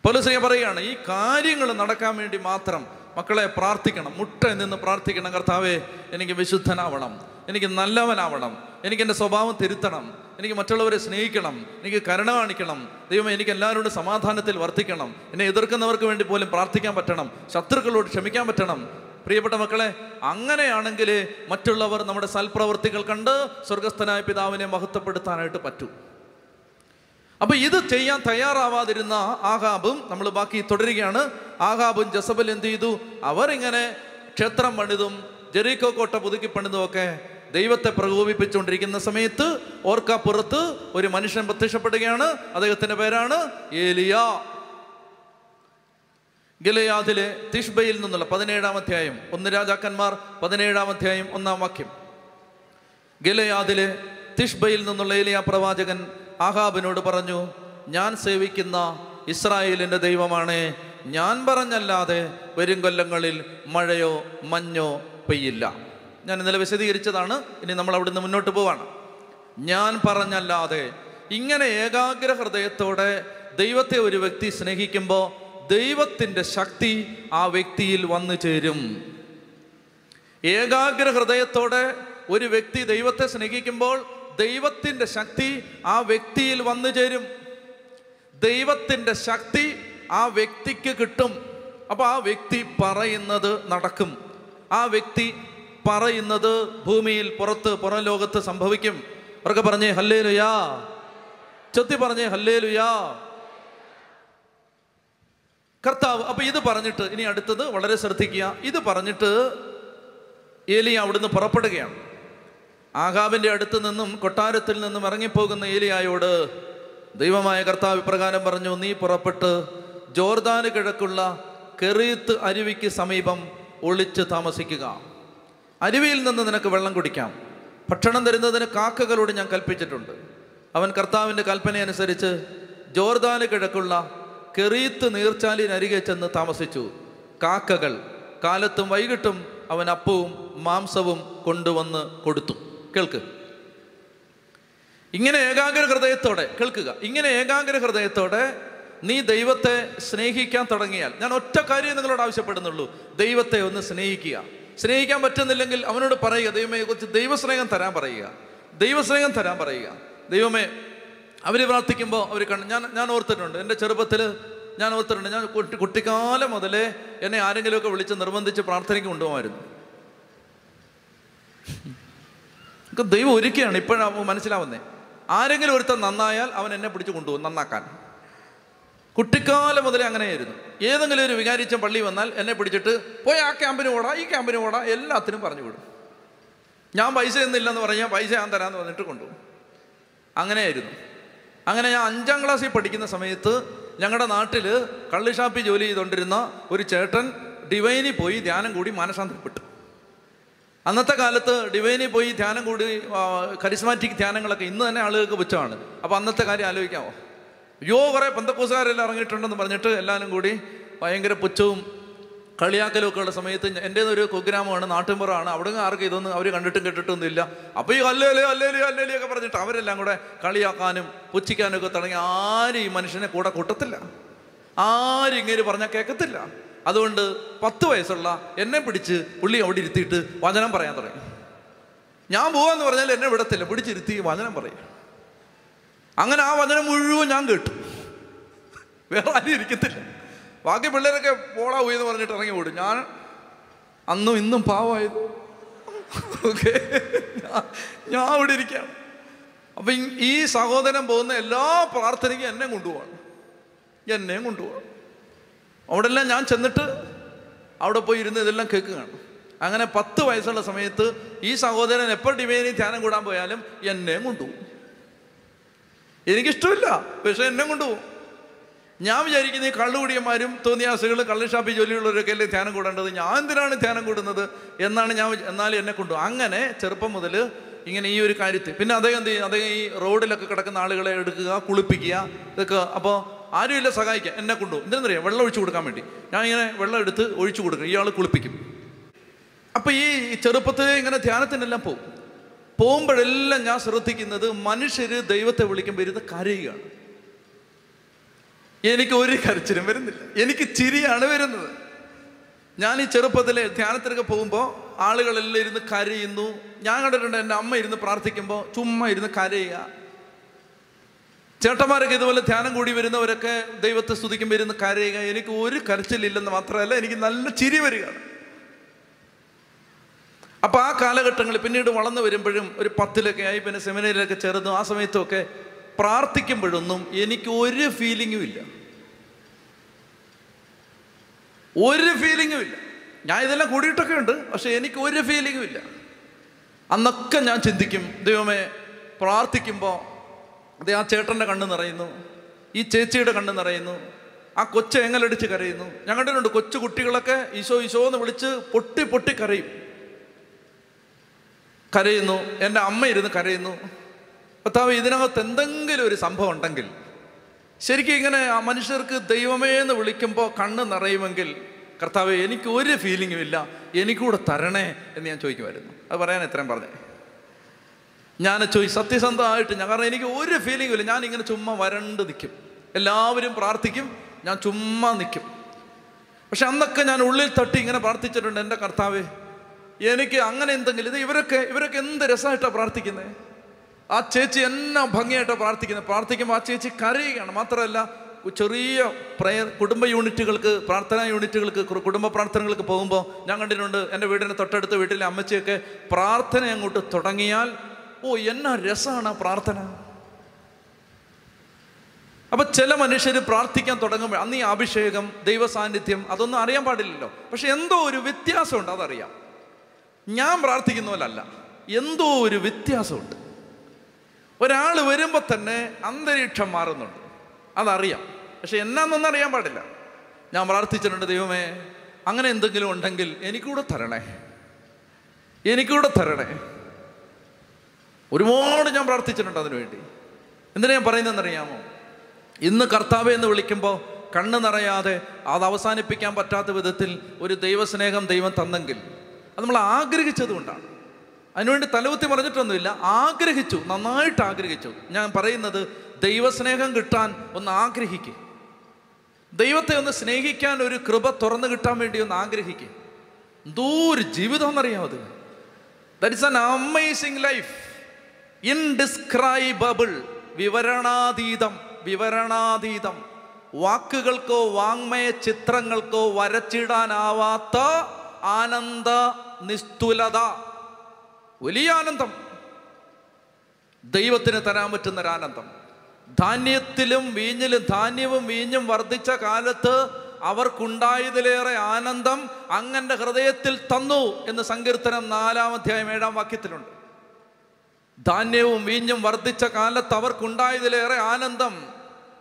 Speaker 1: പോലീസിനെ പറയുകയാണ് ഈ കാര്യങ്ങൾ നടക്കാൻ വേണ്ടി മാത്രം മക്കളെ പ്രാർത്ഥിക്കണം. മുട്ട നിന്ന് പ്രാർത്ഥിക്കണം കർത്താവേ എനിക്ക് വിശുദ്ധനാവണം. എനിക്ക് നല്ലവനാവണം. എനിക്ക് എന്റെ സ്വഭാവം തിരുത്തണം. എനിക്ക് മറ്റുള്ളവരെ സ്നേഹിക്കണം. എനിക്ക് കരുണ കാണിക്കണം. ദൈവമേ എനിക്ക് എല്ലാവരോടും സമാധാനത്തിൽ വർദ്ധിക്കണം എന്നെ എതിർക്കുന്നവർക്ക് വേണ്ടി പോലും പ്രാർത്ഥിക്കാൻ പറ്റണം. ശത്രുക്കളോട് ക്ഷമിക്കാൻ പറ്റണം. പ്രിയപ്പെട്ട മക്കളെ അങ്ങനെയാണെങ്കിൽ മറ്റുള്ളവർ നമ്മുടെ സൽപ്രവർത്തികൾ കണ്ട് സ്വർഗസ്ഥനായ പിതാവിനെ മഹത്വപ്പെടുത്താനായിട്ട് പറ്റൂ. അപ്പൊ ഇത് ചെയ്യാൻ തയ്യാറാവാതിരുന്ന ആഹാബും നമ്മൾ ബാക്കി തുടരുകയാണ്. ആഹാബും ജസബൽ എന്ത് ചെയ്തു? അവർ ഇങ്ങനെ ക്ഷേത്രം പണിതും ജെറീക്കോ കോട്ട പുതുക്കി പണിതും ഒക്കെ ദൈവത്തെ പ്രകോപിപ്പിച്ചുകൊണ്ടിരിക്കുന്ന സമയത്ത് ഓർക്കാപ്പുറത്ത് ഒരു മനുഷ്യൻ പ്രത്യക്ഷപ്പെടുകയാണ്. അദ്ദേഹത്തിന്റെ പേരാണ് ഏലിയ. ഗിലയാദിലെ തിഷ്ബയിൽ നിന്നുള്ള പതിനേഴാം അധ്യായം. ഒന്ന് രാജാക്കന്മാർ പതിനേഴാം അധ്യായം ഒന്നാം വാക്യം. ഗിലയാദിലെ തിഷ്ബയിൽ നിന്നുള്ള ഏലിയ പ്രവാചകൻ ആഹാബിനോട് പറഞ്ഞു ഞാൻ സേവിക്കുന്ന ഇസ്രായേലിന്റെ ദൈവമാണ്. ഞാൻ പറഞ്ഞല്ലാതെ വരും കൊല്ലങ്ങളിൽ മഴയോ മഞ്ഞോ പെയ്യില്ല. ഞാൻ ഇന്നലെ വിശദീകരിച്ചതാണ്. ഇനി നമ്മൾ അവിടുന്ന് മുന്നോട്ട് പോവാണ്. ഞാൻ പറഞ്ഞല്ലാതെ ഇങ്ങനെ ഏകാഗ്ര ഹൃദയത്തോടെ ദൈവത്തെ ഒരു വ്യക്തി സ്നേഹിക്കുമ്പോൾ ദൈവത്തിന്റെ ശക്തി ആ വ്യക്തിയിൽ വന്നു ചേരും. ഏകാഗ്ര ഹൃദയത്തോടെ ഒരു വ്യക്തി ദൈവത്തെ സ്നേഹിക്കുമ്പോൾ ദൈവത്തിന്റെ ശക്തി ആ വ്യക്തിയിൽ വന്നു ചേരും. ദൈവത്തിന്റെ ശക്തി ആ വ്യക്തിക്ക് കിട്ടും. അപ്പോൾ ആ വ്യക്തി പറയുന്നത് നടക്കും. ആ വ്യക്തി പറയുന്നത് ഭൂമിയിൽ പുറത്ത് പുറം ലോകത്ത് സംഭവിക്കും. അവർക്ക് പറഞ്ഞേ ഹല്ലേ ലുയാ ചൊത്തി പറഞ്ഞേ ഹല്ലേ ലുയാ കർത്താവ് അപ്പൊ ഇത് പറഞ്ഞിട്ട് ഇനി അടുത്തത് വളരെ ശ്രദ്ധിക്കുക. ഇത് പറഞ്ഞിട്ട് ഏലിയ അവിടുന്ന് പുറപ്പെടുകയാണ്. ആകാബിന്റെ അടുത്ത് നിന്നും കൊട്ടാരത്തിൽ നിന്നും ഇറങ്ങിപ്പോകുന്ന ഏലിയായോട് ദൈവമായ കർത്താവ് ഇപ്രകാരം പറഞ്ഞു നീ പുറപ്പെട്ട് ജോർദാന് കിഴക്കുള്ള കെറീത്ത് അരുവിക്ക് സമീപം ഒളിച്ച് താമസിക്കുക. അരുവിയിൽ നിന്ന് നിനക്ക് വെള്ളം കുടിക്കാം. ഭക്ഷണം തരുന്നതിന് കാക്കകളോട് ഞാൻ കൽപ്പിച്ചിട്ടുണ്ട്. അവൻ കർത്താവിന്റെ കൽപ്പനയനുസരിച്ച് ജോർദാന് കിഴക്കുള്ള കെറീത്ത് നീർച്ചാലിനരികെ ചെന്ന് താമസിച്ചു. കാക്കകൾ കാലത്തും വൈകിട്ടും അവൻ അപ്പവും മാംസവും കൊണ്ടുവന്ന് കൊടുത്തു. കേൾക്ക്. ഇങ്ങനെ ഏകാഗ്ര ഹൃദയത്തോടെ കേൾക്കുക. ഇങ്ങനെ ഏകാഗ്ര ഹൃദയത്തോടെ നീ ദൈവത്തെ സ്നേഹിക്കാൻ തുടങ്ങിയാൽ ഞാൻ ഒറ്റ കാര്യം നിങ്ങളോട് ആവശ്യപ്പെടുന്നുള്ളൂ. ദൈവത്തെ ഒന്ന് സ്നേഹിക്കുക. സ്നേഹിക്കാൻ പറ്റുന്നില്ലെങ്കിൽ അവനോട് പറയുക ദൈവമേ കുറച്ച് ദൈവസ്നേഹം തരാൻ പറയുക. ദൈവസ്നേഹം തരാൻ പറയുക. ദൈവമേ അവർ പ്രാർത്ഥിക്കുമ്പോൾ അവർ കണ്ട് ഞാൻ ഞാൻ ഓർത്തിട്ടുണ്ട് എന്റെ ചെറുപ്പത്തിൽ ഞാൻ ഓർത്തിട്ടുണ്ട് ഞാൻ കുട്ടി കുട്ടിക്കാലം മുതലേ എന്നെ ആരെങ്കിലുമൊക്കെ വിളിച്ച് നിർബന്ധിച്ച് പ്രാർത്ഥനയ്ക്ക് കൊണ്ടുപോകാമായിരുന്നു നമുക്ക് ദൈവം ഒരുക്കുകയാണ് ഇപ്പോഴാണ് മനസ്സിലാവുന്നേ. ആരെങ്കിലും ഒരുത്തൻ നന്നായാൽ അവൻ എന്നെ പിടിച്ച് കൊണ്ടുപോകും നന്നാക്കാൻ. കുട്ടിക്കാലം മുതലേ അങ്ങനെയായിരുന്നു. ഏതെങ്കിലും ഒരു വികാരിച്ച പള്ളി വന്നാൽ എന്നെ പിടിച്ചിട്ട് പോയി ആ ക്യാമ്പിന് ഓടാ ഈ ക്യാമ്പിന് ഓടാ എല്ലാത്തിനും പറഞ്ഞു വിടും. ഞാൻ പൈസ ഒന്നില്ലെന്ന് പറഞ്ഞാൽ പൈസ ഞാൻ തരാമെന്ന് പറഞ്ഞിട്ട് കൊണ്ടുപോകും. അങ്ങനെയായിരുന്നു. അങ്ങനെ ഞാൻ അഞ്ചാം ക്ലാസ്സിൽ പഠിക്കുന്ന സമയത്ത് ഞങ്ങളുടെ നാട്ടിൽ കള്ളിഷാപ്പി ജോലി ചെയ്തുകൊണ്ടിരുന്ന ഒരു ചേട്ടൻ ഡിവൈനിൽ പോയി ധ്യാനം കൂടി മാനസാന്തരപ്പെട്ടു. അന്നത്തെ കാലത്ത് ഡിവൈനിൽ പോയി ധ്യാനം കൂടി കരിസ്മാറ്റിക് ധ്യാനങ്ങളൊക്കെ ഇന്ന് തന്നെ ആളുകൾക്ക് പുച്ഛമാണ്. അപ്പോൾ അന്നത്തെ കാര്യം ആലോചിക്കാമോ? അയ്യോ കുറേ പന്തക്കൂസുകാരെല്ലാം ഇറങ്ങിയിട്ടുണ്ടെന്ന് പറഞ്ഞിട്ട് എല്ലാവരും കൂടി ഭയങ്കര പുച്ഛവും കളിയാക്കലും ഒക്കെ ഉള്ള സമയത്ത് എന്റെ ഒരു കുഗ്രാമമാണ് നാട്ടുമ്പുറമാണ് അവിടെ ആർക്കും ഇതൊന്നും അവർ കണ്ടിട്ടും കേട്ടിട്ടൊന്നും ഇല്ല അപ്പോൾ ഈ അല്ലേലേ അല്ലേലേ അല്ലേലേ ഒക്കെ പറഞ്ഞിട്ട് അവരെല്ലാം കൂടെ കളിയാക്കാനും പുച്ഛിക്കാനും ഒക്കെ തുടങ്ങി ആരും ഈ മനുഷ്യനെ കൂടെ കൂട്ടത്തില്ല. ആരും ഇങ്ങനെ പറഞ്ഞാൽ കേൾക്കത്തില്ല അതുകൊണ്ട് പത്ത് വയസ്സുള്ള എന്നെ പിടിച്ച് പുള്ളി അവിടെ ഇരുത്തിയിട്ട് വചനം പറയാൻ തുടങ്ങി. ഞാൻ പോവാന്ന് പറഞ്ഞാൽ എന്നെ വിടത്തില്ല. പിടിച്ചിരുത്തി വചനം പറയും. അങ്ങനെ ആ വചനം മുഴുവൻ ഞാൻ കേട്ടു. വേറെ ആരും ഇരിക്കത്തില്ല. ബാക്കി പിള്ളേരൊക്കെ പോളാ പോയി എന്ന് പറഞ്ഞിട്ട് ഇറങ്ങി ഓടും. ഞാൻ അന്നും ഇന്നും പാവമായത്. ഓക്കെ. ഞാൻ അവിടെ ഇരിക്കുകയാണ് അപ്പം ഈ സഹോദരൻ പോകുന്ന എല്ലാ പ്രാർത്ഥനയ്ക്കും എന്നെ കൊണ്ടുപോകണം. എന്നെയും കൊണ്ടുപോകണം. അവിടെ എല്ലാം ഞാൻ ചെന്നിട്ട് അവിടെ പോയി ഇരുന്ന് ഇതെല്ലാം കേൾക്കുകയാണ്. അങ്ങനെ പത്ത് വയസ്സുള്ള സമയത്ത് ഈ സഹോദരൻ എപ്പോൾ ഡിവൈനി ധ്യാനം കൂടാൻ പോയാലും എന്നെയും കൊണ്ടുപോകും. എനിക്കിഷ്ടമില്ല. പക്ഷെ എന്നെ കൊണ്ടുപോകും. ഞാൻ വിചാരിക്കുന്ന ഈ കള്ളുകുടിയന്മാരും തോന്നിയാസുകൾ കള്ളുഷാപ്പി ജോലിയുള്ളവരൊക്കെ അല്ലേ ധ്യാനം കൂടേണ്ടത്? ഞാൻ എന്തിനാണ് ധ്യാനം കൂടുന്നത് എന്നാണ് ഞാൻ എന്നാലും എന്നെ കൊണ്ടു അങ്ങനെ ചെറുപ്പം മുതൽ ഇങ്ങനെ ഈ ഒരു കാര്യത്തിൽ. പിന്നെ അദ്ദേഹം എന്ത് ചെയ്യും? അദ്ദേഹം ഈ റോഡിലൊക്കെ കിടക്കുന്ന ആളുകളെ എടുക്കുക കുളിപ്പിക്കുക ഇതൊക്കെ അപ്പോൾ ആരുമില്ല സഹായിക്കുക എന്നെ കൊണ്ടു എന്തെന്നറിയാം വെള്ളം ഒഴിച്ചു കൊടുക്കാൻ വേണ്ടി. ഞാൻ ഇങ്ങനെ വെള്ളം എടുത്ത് ഒഴിച്ചു കൊടുക്കും. ഇയാൾ കുളിപ്പിക്കും. അപ്പം ഈ ചെറുപ്പത്തിൽ ഇങ്ങനെ ധ്യാനത്തിനെല്ലാം പോകും. പോകുമ്പോഴെല്ലാം ഞാൻ ശ്രദ്ധിക്കുന്നത് മനുഷ്യർ ദൈവത്തെ വിളിക്കുമ്പോൾ ഇരുന്ന് കരയുകയാണ്. എനിക്ക് ഒരു കരച്ചിലും വരുന്നില്ല. എനിക്ക് ചിരിയാണ് വരുന്നത്. ഞാൻ ഈ ചെറുപ്പത്തിൽ ധ്യാനത്തിനൊക്കെ പോകുമ്പോൾ ആളുകളെല്ലാം ഇരുന്ന് കരയുന്നു. ഞാൻ കണ്ടിട്ടുണ്ട് എന്റെ അമ്മ ഇരുന്ന് പ്രാർത്ഥിക്കുമ്പോൾ ചുമ്മാ ഇരുന്ന് കരയുക. ചേട്ടന്മാരൊക്കെ ഇതുപോലെ ധ്യാനം കൂടി വരുന്നവരൊക്കെ ദൈവത്തെ സ്തുതിക്കുമ്പോൾ ഇരുന്ന് കരയുക. എനിക്ക് ഒരു കരച്ചിലില്ലെന്ന് മാത്രമല്ല എനിക്ക് നല്ല ചിരി വരികയാണ്. അപ്പോൾ ആ കാലഘട്ടങ്ങളിൽ പിന്നീട് വളർന്നു വരുമ്പോഴും ഒരു പത്തിലൊക്കെ ആയി പിന്നെ സെമിനാരിലൊക്കെ ചേർന്നു. ആ സമയത്തൊക്കെ പ്രാർത്ഥിക്കുമ്പോഴൊന്നും എനിക്ക് ഒരു ഫീലിങ്ങും ഇല്ല. ഒരു ഫീലിങ്ങും ഇല്ല. ഞാൻ ഇതെല്ലാം കൂടിയിട്ടൊക്കെ ഉണ്ട് പക്ഷെ എനിക്ക് ഒരു ഫീലിങ്ങും ഇല്ല. അന്നൊക്കെ ഞാൻ ചിന്തിക്കും ദൈവമേ പ്രാർത്ഥിക്കുമ്പോൾ അതെ ആ ചേട്ടന്റെ കണ്ണ് നിറയുന്നു ഈ ചേച്ചിയുടെ കണ്ണ് നിറയുന്നു ആ കൊച്ചു എങ്ങലടിച്ച് കരയുന്നു. ഞങ്ങളുടെ കൊച്ചു കുട്ടികളൊക്കെ ഈശോ ഈശോ എന്ന് വിളിച്ച് പൊട്ടി പൊട്ടി കരയും. കരയുന്നു എന്റെ അമ്മ ഇരുന്ന് കരയുന്നു. കർത്താവ് ഇതിനകത്ത് എന്തെങ്കിലും ഒരു സംഭവം ഉണ്ടെങ്കിൽ ശരിക്കും ഇങ്ങനെ ആ മനുഷ്യർക്ക് ദൈവമേ എന്ന് വിളിക്കുമ്പോൾ കണ്ണ് നിറയുമെങ്കിൽ കർത്താവ് എനിക്ക് ഒരു ഫീലിങ്ങും ഇല്ല എനിക്കൂടെ തരണേ എന്ന് ഞാൻ ചോദിക്കുമായിരുന്നു. അത് പറയാൻ എത്രയും പറഞ്ഞേ. ഞാൻ ചോദി സത്യസന്ധമായിട്ട് ഞാൻ കാരണം എനിക്ക് ഒരു ഫീലിംഗും ഇല്ല. ഞാൻ ഇങ്ങനെ ചുമ്മാ വരണ്ട് നിൽക്കും എല്ലാവരും പ്രാർത്ഥിക്കും ഞാൻ ചുമ്മാ നിൽക്കും പക്ഷെ അന്നൊക്കെ ഞാൻ ഉള്ളിൽ തട്ടി ഇങ്ങനെ പ്രാർത്ഥിച്ചിട്ടുണ്ട് എന്റെ കർത്താവ് എനിക്ക് അങ്ങനെ എന്തെങ്കിലും ഇത് ഇവരൊക്കെ ഇവരൊക്കെ എന്ത് രസമായിട്ടാണ് പ്രാർത്ഥിക്കുന്നത് ആ ചേച്ചി എന്നാ ഭംഗിയായിട്ടാണ് പ്രാർത്ഥിക്കുന്നത്? പ്രാർത്ഥിക്കുമ്പോൾ ആ ചേച്ചി കരയുകയാണ്. മാത്രമല്ല ചെറിയ പ്രയർ കുടുംബ യൂണിറ്റുകൾക്ക് പ്രാർത്ഥനാ യൂണിറ്റുകൾക്ക് കുടുംബ പ്രാർത്ഥനകൾക്ക് പോകുമ്പോൾ ഞാൻ കണ്ടിട്ടുണ്ട് എന്റെ വീടിന്റെ തൊട്ടടുത്ത വീട്ടിലെ അമ്മച്ചിയൊക്കെ പ്രാർത്ഥന അങ്ങോട്ട് തുടങ്ങിയാൽ ഓ എന്നാ രസമാണ് ആ പ്രാർത്ഥന. അപ്പൊ ചില മനുഷ്യർ പ്രാർത്ഥിക്കാൻ തുടങ്ങുമ്പോൾ അന്ന് ഈ അഭിഷേകം ദൈവ സാന്നിധ്യം അതൊന്നും അറിയാൻ പാടില്ലല്ലോ. പക്ഷെ എന്തോ ഒരു വ്യത്യാസമുണ്ട് അതറിയാം. ഞാൻ പ്രാർത്ഥിക്കുന്ന പോലല്ല. എന്തോ ഒരു വ്യത്യാസമുണ്ട്. ഒരാൾ വരുമ്പോൾ തന്നെ അന്തരീക്ഷം മാറുന്നുണ്ട്. അതറിയാം. പക്ഷെ എന്നാന്നൊന്നും അറിയാൻ പാടില്ല. ഞാൻ പ്രാർത്ഥിച്ചിട്ടുണ്ട് ദൈവമേ അങ്ങനെ എന്തെങ്കിലും ഉണ്ടെങ്കിൽ എനിക്കൂടെ തരണേ. എനിക്കൂടെ തരണേ. ഒരുപാട് ഞാൻ പ്രാർത്ഥിച്ചിട്ടുണ്ട് അതിനുവേണ്ടി എന്തിനാ ഞാൻ പറയുന്നതെന്നറിയാമോ? ഇന്ന് കർത്താവ് എന്ന് വിളിക്കുമ്പോൾ കണ്ണ് നിറയാതെ അത് അവസാനിപ്പിക്കാൻ പറ്റാത്ത വിധത്തിൽ ഒരു ദൈവസ്നേഹം ദൈവം തന്നെങ്കിൽ അത് നമ്മൾ ആഗ്രഹിച്ചത് കൊണ്ടാണ് അതിനുവേണ്ടി തലകുത്തി പറഞ്ഞിട്ടൊന്നുമില്ല. ആഗ്രഹിച്ചു നന്നായിട്ട് ആഗ്രഹിച്ചു. ഞാൻ പറയുന്നത് ദൈവസ്നേഹം കിട്ടാൻ ഒന്ന് ആഗ്രഹിക്കുക ദൈവത്തെ ഒന്ന് സ്നേഹിക്കാൻ ഒരു കൃപ തുറന്നു കിട്ടാൻ വേണ്ടി ഒന്ന് ആഗ്രഹിക്കുക എന്തോ ഒരു ജീവിതം എന്നറിയാം അത്? That is an amazing life indescribable വിവരണാതീതം വിവരണാതീതം. വാക്കുകൾക്കോ വാങ്മയ ചിത്രങ്ങൾക്കോ വരച്ചിടാനാവാത്ത ആനന്ദ നിസ്തുലത. വലിയ ആനന്ദം. ദൈവത്തിന് തരാൻ പറ്റുന്ന ഒരു ആനന്ദം. ധാന്യത്തിലും വീഞ്ഞിലും ധാന്യവും വീഞ്ഞും വർദ്ധിച്ച കാലത്ത് അവർക്കുണ്ടായതിലേറെ ആനന്ദം അങ്ങന്റെ ഹൃദയത്തിൽ തന്നു എന്ന് സങ്കീർത്തനം നാലാം അധ്യായം ഏഴാം വാക്യത്തിലുണ്ട്. ധാന്യവും വീഞ്ഞും വർദ്ധിച്ച കാലത്ത് അവർക്കുണ്ടായതിലേറെ ആനന്ദം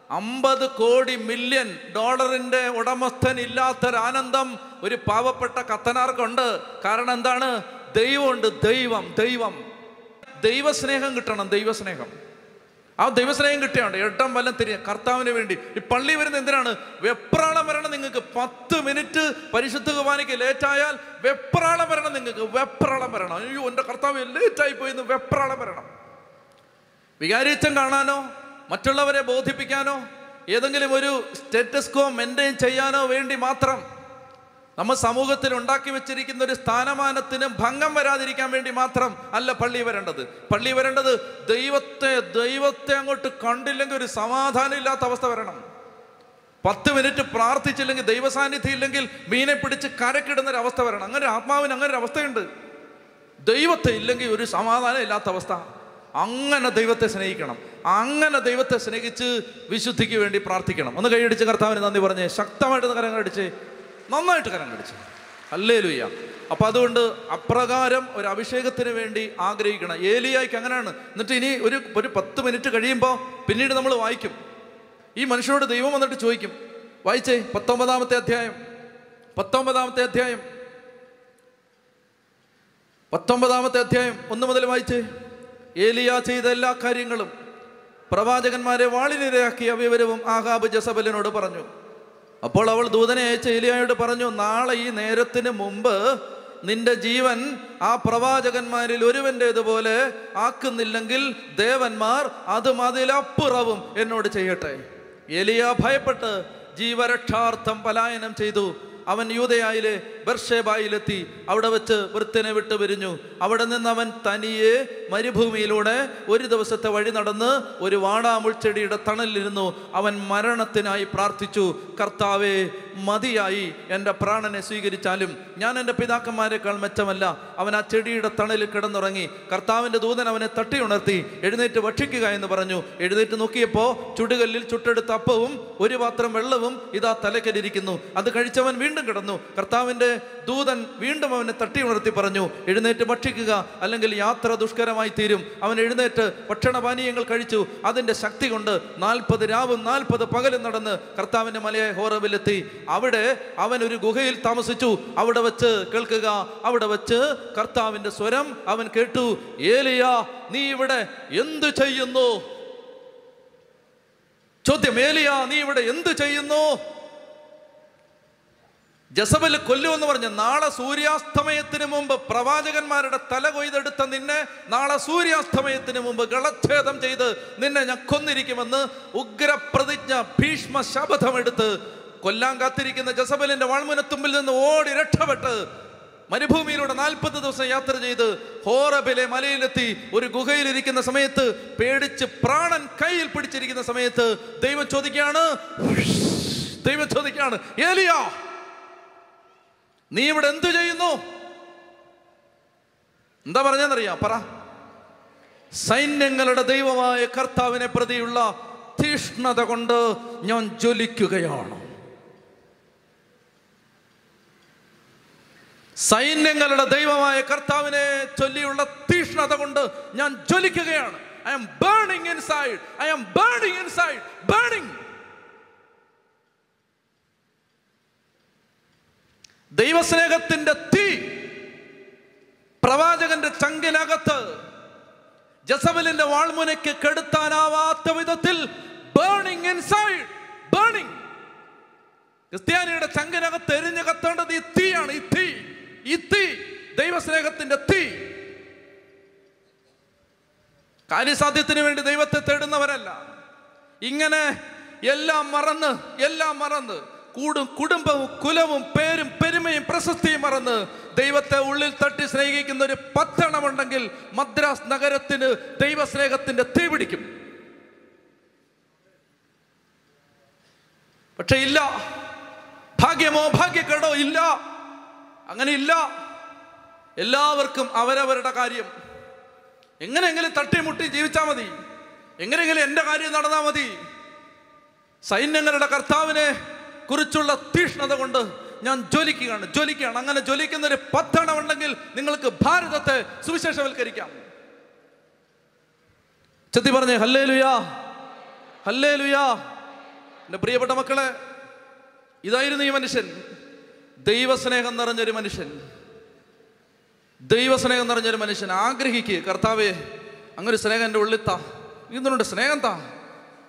Speaker 1: അമ്പത് കോടി മില്യൺ ഡോളറിന്റെ ഉടമസ്ഥൻ ഇല്ലാത്തൊരാനന്ദം ഒരു പാവപ്പെട്ട കത്തനാർക്കുണ്ട്. കാരണം എന്താണ്? ദൈവമുണ്ട് ദൈവം ദൈവം. ദൈവസ്നേഹം കിട്ടണം ദൈവസ്നേഹം. ആ ദൈവസ്നേഹം കിട്ടിയാണ് എട്ടം വല്ലം തിരിയ. കർത്താവിന് വേണ്ടി. ഈ പള്ളി വരുന്ന എന്തിനാണ്? വെപ്രാളം വരണം നിങ്ങൾക്ക്. പത്ത് മിനിറ്റ് പരിശുദ്ധ കുർബാനയ്ക്ക് ലേറ്റായാൽ വെപ്രാളം വരണം നിങ്ങൾക്ക്. വെപ്രാളം വരണം. അയ്യോ എന്റെ കർത്താവ് ലേറ്റായി പോയി വെപ്രാളം വരണം. വികാരിച്ചം കാണാനോ? മറ്റുള്ളവരെ ബോധിപ്പിക്കാനോ? ഏതെങ്കിലും ഒരു സ്റ്റേറ്റസ്കോ മെയിന്റെയിൻ ചെയ്യാനോ വേണ്ടി മാത്രം നമ്മൾ സമൂഹത്തിൽ ഉണ്ടാക്കി വെച്ചിരിക്കുന്ന ഒരു സ്ഥാനമാനത്തിന് ഭംഗം വരാതിരിക്കാൻ വേണ്ടി മാത്രം അല്ല പള്ളി വരേണ്ടത്. പള്ളി വരേണ്ടത് ദൈവത്തെ ദൈവത്തെ അങ്ങോട്ട് കണ്ടില്ലെങ്കിൽ ഒരു സമാധാനം ഇല്ലാത്ത അവസ്ഥ വരണം. പത്ത് മിനിറ്റ് പ്രാർത്ഥിച്ചില്ലെങ്കിൽ ദൈവസാന്നിധ്യം ഇല്ലെങ്കിൽ മീനെ പിടിച്ച് കരക്കിടുന്ന ഒരു അവസ്ഥ വരണം. അങ്ങനെ ആത്മാവിന് അങ്ങനെ ഒരു അവസ്ഥയുണ്ട്. ദൈവത്തെ ഇല്ലെങ്കിൽ ഒരു സമാധാനം ഇല്ലാത്ത അവസ്ഥ. അങ്ങനെ ദൈവത്തെ സ്നേഹിക്കണം. അങ്ങനെ ദൈവത്തെ സ്നേഹിച്ച് വിശുദ്ധിക്ക് വേണ്ടി പ്രാർത്ഥിക്കണം. ഒന്ന് കൈയടിച്ച് കർത്താവിന് നന്ദി പറഞ്ഞേ ശക്തമായിട്ട് കരങ്ങൾ കടിച്ച് നന്നായിട്ട് കരം കടിച്ചു അല്ലേ ലുയ്യ അപ്പൊ അതുകൊണ്ട് അപ്രകാരം ഒരു അഭിഷേകത്തിന് വേണ്ടി ആഗ്രഹിക്കണം. ഏലിയായിക്ക് അങ്ങനെയാണ്. എന്നിട്ട് ഇനി ഒരു ഒരു പത്ത് മിനിറ്റ് കഴിയുമ്പോൾ പിന്നീട് നമ്മൾ വായിക്കും. ഈ മനുഷ്യനോട് ദൈവം വന്നിട്ട് ചോദിക്കും വായിച്ചേ പത്തൊമ്പതാമത്തെ അധ്യായം പത്തൊമ്പതാമത്തെ അധ്യായം പത്തൊമ്പതാമത്തെ അധ്യായം ഒന്ന് മുതൽ വായിച്ചേ. ഏലിയ ചെയ്ത എല്ലാ കാര്യങ്ങളും പ്രവാചകന്മാരെ വാളിനിരയാക്കിയ വിവരവും ആഹാബ് ജസബലിനോട് പറഞ്ഞു. അപ്പോൾ അവൾ ദൂതനെ അയച്ച ഏലിയായോട് പറഞ്ഞു നാളെ ഈ നേരത്തിന് മുമ്പ് നിന്റെ ജീവൻ ആ പ്രവാചകന്മാരിൽ ഒരുവന്റേതുപോലെ ആക്കുന്നില്ലെങ്കിൽ ദേവന്മാർ അതും അതിലപ്പുറവും എന്നോട് ചെയ്യട്ടെ. എലിയ ഭയപ്പെട്ട് ജീവരക്ഷാർത്ഥം പലായനം ചെയ്തു. അവൻ യൂതയായിലെ ബർഷേബായിലെത്തി അവിടെ വെച്ച് വൃത്തിനെ വിട്ടു പിരിഞ്ഞു. അവിടെ നിന്ന് അവൻ തനിയെ മരുഭൂമിയിലൂടെ ഒരു ദിവസത്തെ വഴി നടന്ന് ഒരു വാടാമുൾച്ചെടിയുടെ തണലിലിരുന്നു. അവൻ മരണത്തിനായി പ്രാർത്ഥിച്ചു കർത്താവെ മതിയായി. എന്റെ പ്രാണനെ സ്വീകരിച്ചാലും ഞാൻ എന്റെ പിതാക്കന്മാരെക്കാൾ മെച്ചമല്ല. അവൻ ആ ചെടിയുടെ തണലിൽ കിടന്നുറങ്ങി. കർത്താവിന്റെ ദൂതൻ അവനെ തട്ടി ഉണർത്തി എഴുന്നേറ്റ് ഭക്ഷിക്കുക എന്ന് പറഞ്ഞു. എഴുന്നേറ്റ് നോക്കിയപ്പോൾ ചുടുകല്ലിൽ ചുട്ടെടുത്ത അപ്പവും ഒരു പാത്രം വെള്ളവും ഇതാ തലക്കരിയിരിക്കുന്നു അത് കഴിച്ചവൻ വീണ്ടും കിടന്നു. കർത്താവിന്റെ ദൂതൻ വീണ്ടും അവനെ തട്ടി ഉണർത്തി പറഞ്ഞു എഴുന്നേറ്റ് ഭക്ഷിക്കുക അല്ലെങ്കിൽ യാത്ര ദുഷ്കരമായി തീരും. അവൻ എഴുന്നേറ്റ് ഭക്ഷണപാനീയങ്ങൾ കഴിച്ചു. അതിന്റെ ശക്തി കൊണ്ട് നാൽപ്പത് രാവും നാൽപ്പത് പകലും നടന്ന് കർത്താവിന്റെ മലയായ ഹോറവിലെത്തി അവിടെ അവൻ ഒരു ഗുഹയിൽ താമസിച്ചു. അവിടെ വെച്ച് കേൾക്കുക അവിടെ വെച്ച് കർത്താവിന്റെ സ്വരം അവൻ കേട്ടു. ഏലിയ നീ ഇവിടെ എന്ത് ചെയ്യുന്നു? ചോദ്യം ഏലിയ നീ ഇവിടെ എന്ത് ചെയ്യുന്നു? ജസബൽ കൊല്ലുമെന്ന് പറഞ്ഞ് നാളെ സൂര്യാസ്തമയത്തിന് മുമ്പ് പ്രവാചകന്മാരുടെ തല കൊയ്തെടുത്ത നിന്നെ നാളെ സൂര്യാസ്തമയത്തിന് മുമ്പ് ഗളച്ഛേദം ചെയ്ത് നിന്നെ ഞാൻ കൊന്നിരിക്കുമെന്ന് ഉഗ്രപ്രതിജ്ഞ ഭീഷ്മ ശപഥമെടുത്ത് കൊല്ലാൻ കാത്തിരിക്കുന്ന ജസബലിന്റെ വാൾമുനത്തുമ്പിൽ നിന്ന് ഓടി രക്ഷപ്പെട്ട് മരുഭൂമിയിലൂടെ നാൽപ്പത് ദിവസം യാത്ര ചെയ്ത് ഹോറബിലെ മലയിലെത്തി ഒരു ഗുഹയിലിരിക്കുന്ന സമയത്ത് പേടിച്ച് പ്രാണൻ കയ്യിൽ പിടിച്ചിരിക്കുന്ന സമയത്ത് ദൈവം ചോദിക്കുകയാണ് ദൈവം ചോദിക്കുകയാണ് ഏലിയ നീ ഇവിടെ എന്തു ചെയ്യുന്നു? എന്താ പറഞ്ഞെന്നറിയാം പറ. സൈന്യങ്ങളുടെ ദൈവമായ കർത്താവിനെ പ്രതിയുള്ള തീഷ്ണത കൊണ്ട് ഞാൻ ജ്വലിക്കുകയാണ്. സൈന്യങ്ങളുടെ ദൈവമായ കർത്താവിനെ ചൊല്ലിയുള്ള തീഷ്ണത കൊണ്ട് ഞാൻ ജ്വലിക്കുകയാണ്. I'm burning inside I'm burning inside burning ദൈവസ്നേഹത്തിന്റെ തീ പ്രവാചകന്റെ ചങ്കിനകത്ത് ജസബലിന്റെ വാൾമുനയ്ക്ക് കെടുത്താനാവാത്ത വിധത്തിൽ ബേണിംഗ് ഇൻസൈഡ് ബേണിംഗ് ക്രിസ്ത്യാനിയുടെ ചങ്കിനകത്ത് എരിഞ്ഞു കത്തേണ്ടത് ഈ തീയാണ് ഈ തീ ഈ തീ ദൈവസ്നേഹത്തിന്റെ തീ. കാര്യസാധ്യത്തിന് വേണ്ടി ദൈവത്തെ തേടുന്നവരല്ല. ഇങ്ങനെ എല്ലാം മറന്ന് എല്ലാം മറന്ന് കൂടും കുടുംബവും കുലവും പേരും പെരുമയും പ്രശസ്തിയും മറന്ന് ദൈവത്തെ ഉള്ളിൽ തട്ടി സ്നേഹിക്കുന്ന ഒരു പത്തണമുണ്ടെങ്കിൽ മദ്രാസ് നഗരത്തിന് ദൈവസ്നേഹത്തിന്റെ തീ പിടിക്കും. പക്ഷെ ഇല്ല. ഭാഗ്യമോ ഭാഗ്യക്കേടോ ഇല്ല. അങ്ങനെ ഇല്ല. എല്ലാവർക്കും അവരവരുടെ കാര്യം. എങ്ങനെയെങ്കിലും തട്ടിമുട്ടി ജീവിച്ചാൽ മതി. എങ്ങനെയെങ്കിലും എന്റെ കാര്യം നടന്നാൽ മതി. സൈന്യങ്ങളുടെ കർത്താവിനെ കുറിച്ചുള്ള തീഷ്ണത കൊണ്ട് ഞാൻ ജ്വലിക്കുകയാണ് ജ്വലിക്കുകയാണ് അങ്ങനെ ജ്വലിക്കുന്ന ഒരു പത്തണം ഉണ്ടെങ്കിൽ നിങ്ങൾക്ക് ഭാരതത്തെ സുവിശേഷവൽക്കരിക്കാം. ചെത്തി പറഞ്ഞേ ഹല്ലേ ലുയാ ഹല്ലേ ലുയാ എന്റെ പ്രിയപ്പെട്ട മക്കളെ ഇതായിരുന്നു ഈ മനുഷ്യൻ. ദൈവസ്നേഹം നിറഞ്ഞൊരു മനുഷ്യൻ. ദൈവസ്നേഹം നിറഞ്ഞൊരു മനുഷ്യൻ. ആഗ്രഹിക്കുക കർത്താവേ അങ്ങനെ ഒരു സ്നേഹം എന്റെ ഉള്ളിത്താ ഇന്നുണ്ട് സ്നേഹം താ?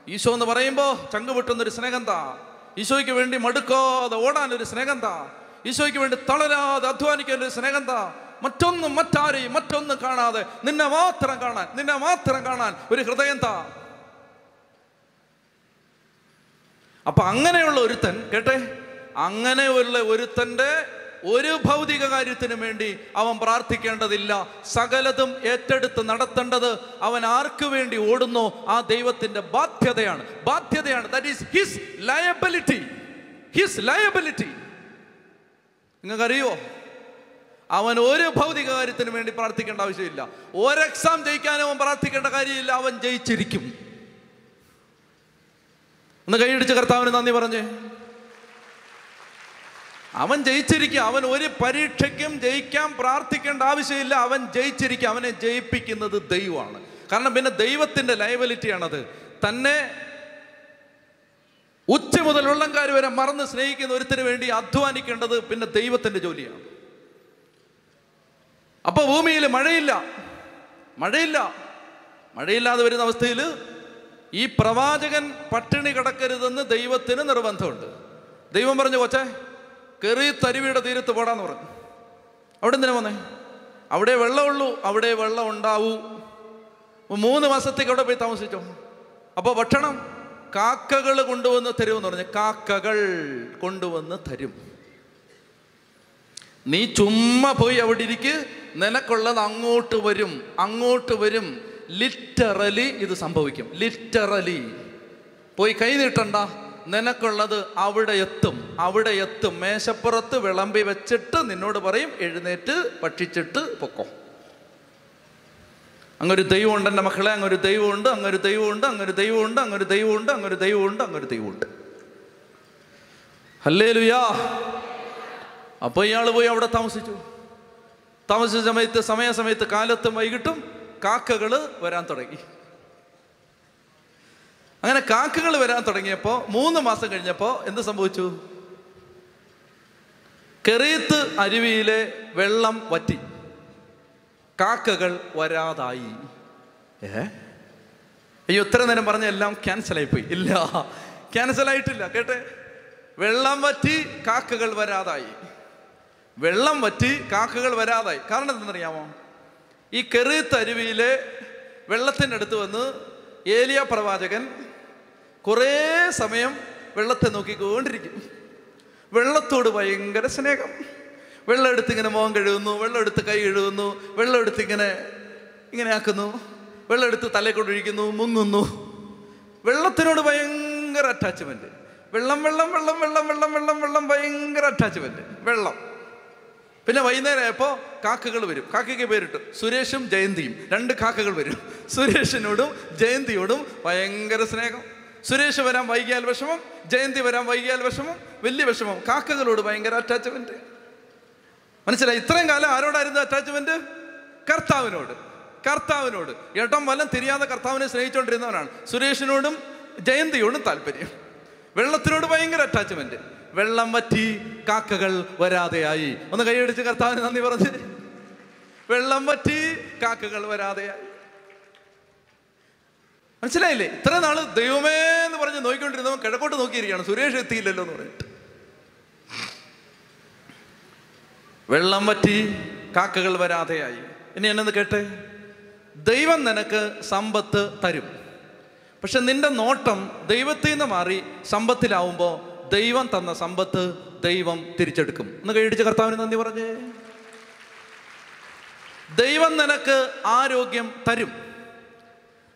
Speaker 1: ഈശോ എന്ന് പറയുമ്പോൾ ചങ്ക് പൊട്ടുന്നൊരു സ്നേഹം താ. ഈശോയ്ക്ക് വേണ്ടി മടുക്കാതെ ഓടാൻ ഒരു സ്നേഹം താ. ഈശോയ്ക്ക് വേണ്ടി തളരാതെ അധ്വാനിക്കാൻ ഒരു സ്നേഹം താ. മറ്റൊന്നും മറ്റാരെയും മറ്റൊന്നും കാണാതെ നിന്നെ മാത്രം കാണാൻ നിന്നെ മാത്രം കാണാൻ ഒരു ഹൃദയം താ. അപ്പൊ അങ്ങനെയുള്ള ഒരുത്തൻ കേട്ടെ? അങ്ങനെയുള്ള ഒരുത്തന്റെ ഒരു ഭൗതിക കാര്യത്തിനു വേണ്ടി അവൻ പ്രാർത്ഥിക്കേണ്ടതില്ല. സകലതും ഏറ്റെടുത്ത് നടത്തേണ്ടത് അവൻ ആർക്കു വേണ്ടി ഓടുന്നോ? ആ ദൈവത്തിന്റെ ബാധ്യതയാണ്. ബാധ്യതയാണ്. That is his liability his liability നിങ്ങൾക്കറിയോ അവൻ ഒരു ഭൗതിക കാര്യത്തിന് വേണ്ടി പ്രാർത്ഥിക്കേണ്ട ആവശ്യമില്ല. ഒരു എക്സാം ജയിക്കാനും അവൻ പ്രാർത്ഥിക്കേണ്ട കാര്യമില്ല. അവൻ ജയിച്ചിരിക്കും. ഒന്ന് കൈയടിച്ച് കർത്താവിന് നന്ദി പറഞ്ഞേ. അവൻ ജയിച്ചിരിക്കുക അവൻ ഒരു പരീക്ഷയ്ക്കും ജയിക്കാൻ പ്രാർത്ഥിക്കേണ്ട ആവശ്യമില്ല. അവൻ ജയിച്ചിരിക്കുക അവനെ ജയിപ്പിക്കുന്നത് ദൈവമാണ്. കാരണം പിന്നെ ദൈവത്തിന്റെ ലയബിലിറ്റിയാണത്. തന്നെ ഉച്ച മുതൽ ഉള്ളംകാർ വരെ മറന്ന് സ്നേഹിക്കുന്ന ഒരുത്തിന് വേണ്ടി അധ്വാനിക്കേണ്ടത് പിന്നെ ദൈവത്തിന്റെ ജോലിയാണ്. അപ്പോൾ ഭൂമിയിൽ മഴയില്ല. മഴയില്ല. മഴയില്ലാതെ വരുന്ന അവസ്ഥയിൽ ഈ പ്രവാചകൻ പട്ടിണി കിടക്കരുതെന്ന് ദൈവത്തിന് നിർബന്ധമുണ്ട്. ദൈവം പറഞ്ഞു കൊച്ചേ കെറി തരുവിയുടെ തീരത്ത് പോടാന്ന് പറഞ്ഞു. അവിടെ എന്തിനാ വന്നേ? അവിടെ വെള്ളമുള്ളൂ അവിടെ വെള്ളം ഉണ്ടാവൂ. മൂന്ന് മാസത്തേക്ക് അവിടെ പോയി താമസിച്ചോ? അപ്പോൾ ഭക്ഷണം? കാക്കകൾ കൊണ്ടുവന്ന് തരുമെന്ന് പറഞ്ഞു. കാക്കകൾ കൊണ്ടുവന്ന് തരും. നീ ചുമ്മാ പോയി അവിടെ ഇരിക്ക്. നിനക്കുള്ളത് അങ്ങോട്ട് വരും അങ്ങോട്ട് വരും. ലിറ്ററലി ഇത് സംഭവിക്കും. ലിറ്ററലി പോയി കൈ നീട്ടണ്ട. നിനക്കുള്ളത് അവിടെ എത്തും അവിടെ എത്തും. മേശപ്പുറത്ത് വിളമ്പി വെച്ചിട്ട് നിന്നോട് പറയും എഴുന്നേറ്റ് ഭക്ഷിച്ചിട്ട് പൊക്കോ. അങ്ങൊരു ദൈവമുണ്ട് എന്റെ മക്കളെ അങ്ങൊരു ദൈവമുണ്ട് അങ്ങൊരു ദൈവമുണ്ട് അങ്ങൊരു ദൈവമുണ്ട് അങ്ങൊരു ദൈവമുണ്ട് അങ്ങൊരു ദൈവമുണ്ട് അങ്ങൊരു ദൈവമുണ്ട്. അല്ലേ ലുയാ അപ്പോൾ ഇയാൾ പോയി അവിടെ താമസിച്ചു. താമസിച്ച സമയത്ത് സമയാസമയത്ത് കാലത്തും വൈകിട്ടും കാക്കകൾ വരാൻ തുടങ്ങി. അങ്ങനെ കാക്കകൾ വരാൻ തുടങ്ങിയപ്പോൾ മൂന്ന് മാസം കഴിഞ്ഞപ്പോൾ എന്ത് സംഭവിച്ചു? കെറീത്ത് അരുവിയിലെ വെള്ളം വറ്റി. കാക്കകൾ വരാതായി. ഏ അയ്യോ ഇത്ര നേരം പറഞ്ഞ എല്ലാം ക്യാൻസൽ ആയിപ്പോയി. ഇല്ല ക്യാൻസൽ ആയിട്ടില്ല കേട്ടെ? വെള്ളം വറ്റി കാക്കകൾ വരാതായി. വെള്ളം വറ്റി കാക്കകൾ വരാതായി. കാരണം എന്തെന്നറിയാമോ? ഈ കെറീത്ത് അരുവിയിലെ വെള്ളത്തിന്റെ അടുത്ത് വന്ന് ഏലിയ പ്രവാചകൻ കുറേ സമയം വെള്ളത്തെ നോക്കിക്കൊണ്ടിരിക്കും. വെള്ളത്തോട് ഭയങ്കര സ്നേഹം. വെള്ളം എടുത്ത് ഇങ്ങനെ മുഖം കഴുകുന്നു വെള്ളം എടുത്ത് കൈ കഴുകുന്നു വെള്ളം എടുത്ത് ഇങ്ങനെ ഇങ്ങനെ ആക്കുന്നു. വെള്ളം എടുത്ത് തലയിൽ കൊണ്ടൊഴിക്കുന്നു മുങ്ങുന്നു. വെള്ളത്തിനോട് ഭയങ്കര അറ്റാച്ച്മെന്റ് വെള്ളം വെള്ളം വെള്ളം വെള്ളം വെള്ളം വെള്ളം വെള്ളം ഭയങ്കര അറ്റാച്ച്മെന്റ് വെള്ളം. പിന്നെ വൈകുന്നേരം ആയപ്പോൾ കാക്കകൾ വരും. കാക്കയ്ക്ക് പേരിട്ടു. സുരേഷും ജയന്തിയും. രണ്ട് കാക്കകൾ വരും. സുരേഷിനോടും ജയന്തിയോടും ഭയങ്കര സ്നേഹം. സുരേഷ് വരാൻ വൈകിയാൽ വിഷമം ജയന്തി വരാൻ വൈകിയാൽ വിഷമം വലിയ വിഷമം. കാക്കകളോട് ഭയങ്കര അറ്റാച്ച്മെന്റ് മനസ്സിലായി? ഇത്രയും കാലം ആരോടായിരുന്നു അറ്റാച്ച്മെന്റ് കർത്താവിനോട്. കർത്താവിനോട്. ഏട്ടം വല്ലം തിരിയാതെ കർത്താവിനെ സ്നേഹിച്ചുകൊണ്ടിരുന്നവനാണ് സുരേഷിനോടും ജയന്തിയോടും താല്പര്യം. വെള്ളത്തിനോട് ഭയങ്കര അറ്റാച്ച്മെന്റ് വെള്ളം വറ്റി കാക്കകൾ വരാതെയായി. ഒന്ന് കൈയടിച്ച് കർത്താവിന് നന്ദി പറഞ്ഞ്. വെള്ളം വറ്റി കാക്കകൾ വരാതെയായി. മനസ്സിലായില്ലേ? ഇത്ര നാൾ ദൈവമേ എന്ന് പറഞ്ഞ് നോക്കിക്കൊണ്ടിരുന്നവൻ കിഴക്കോട്ട് നോക്കിയിരിക്കുകയാണ്. സുരേഷ് എത്തിയില്ലല്ലോ എന്ന് പറഞ്ഞിട്ട്. വെള്ളം വറ്റി കാക്കകൾ വരാതെയായി. ഇനി എന്നെന്ന് കേട്ടെ? ദൈവം നിനക്ക് സമ്പത്ത് തരും. പക്ഷെ നിന്റെ നോട്ടം ദൈവത്തിൽ നിന്ന് മാറി സമ്പത്തിലാവുമ്പോൾ ദൈവം തന്ന സമ്പത്ത് ദൈവം തിരിച്ചെടുക്കും. എന്ന് കൈയടിച്ച് കർത്താവിന് നന്ദി പറഞ്ഞേ. ദൈവം നിനക്ക് ആരോഗ്യം തരും.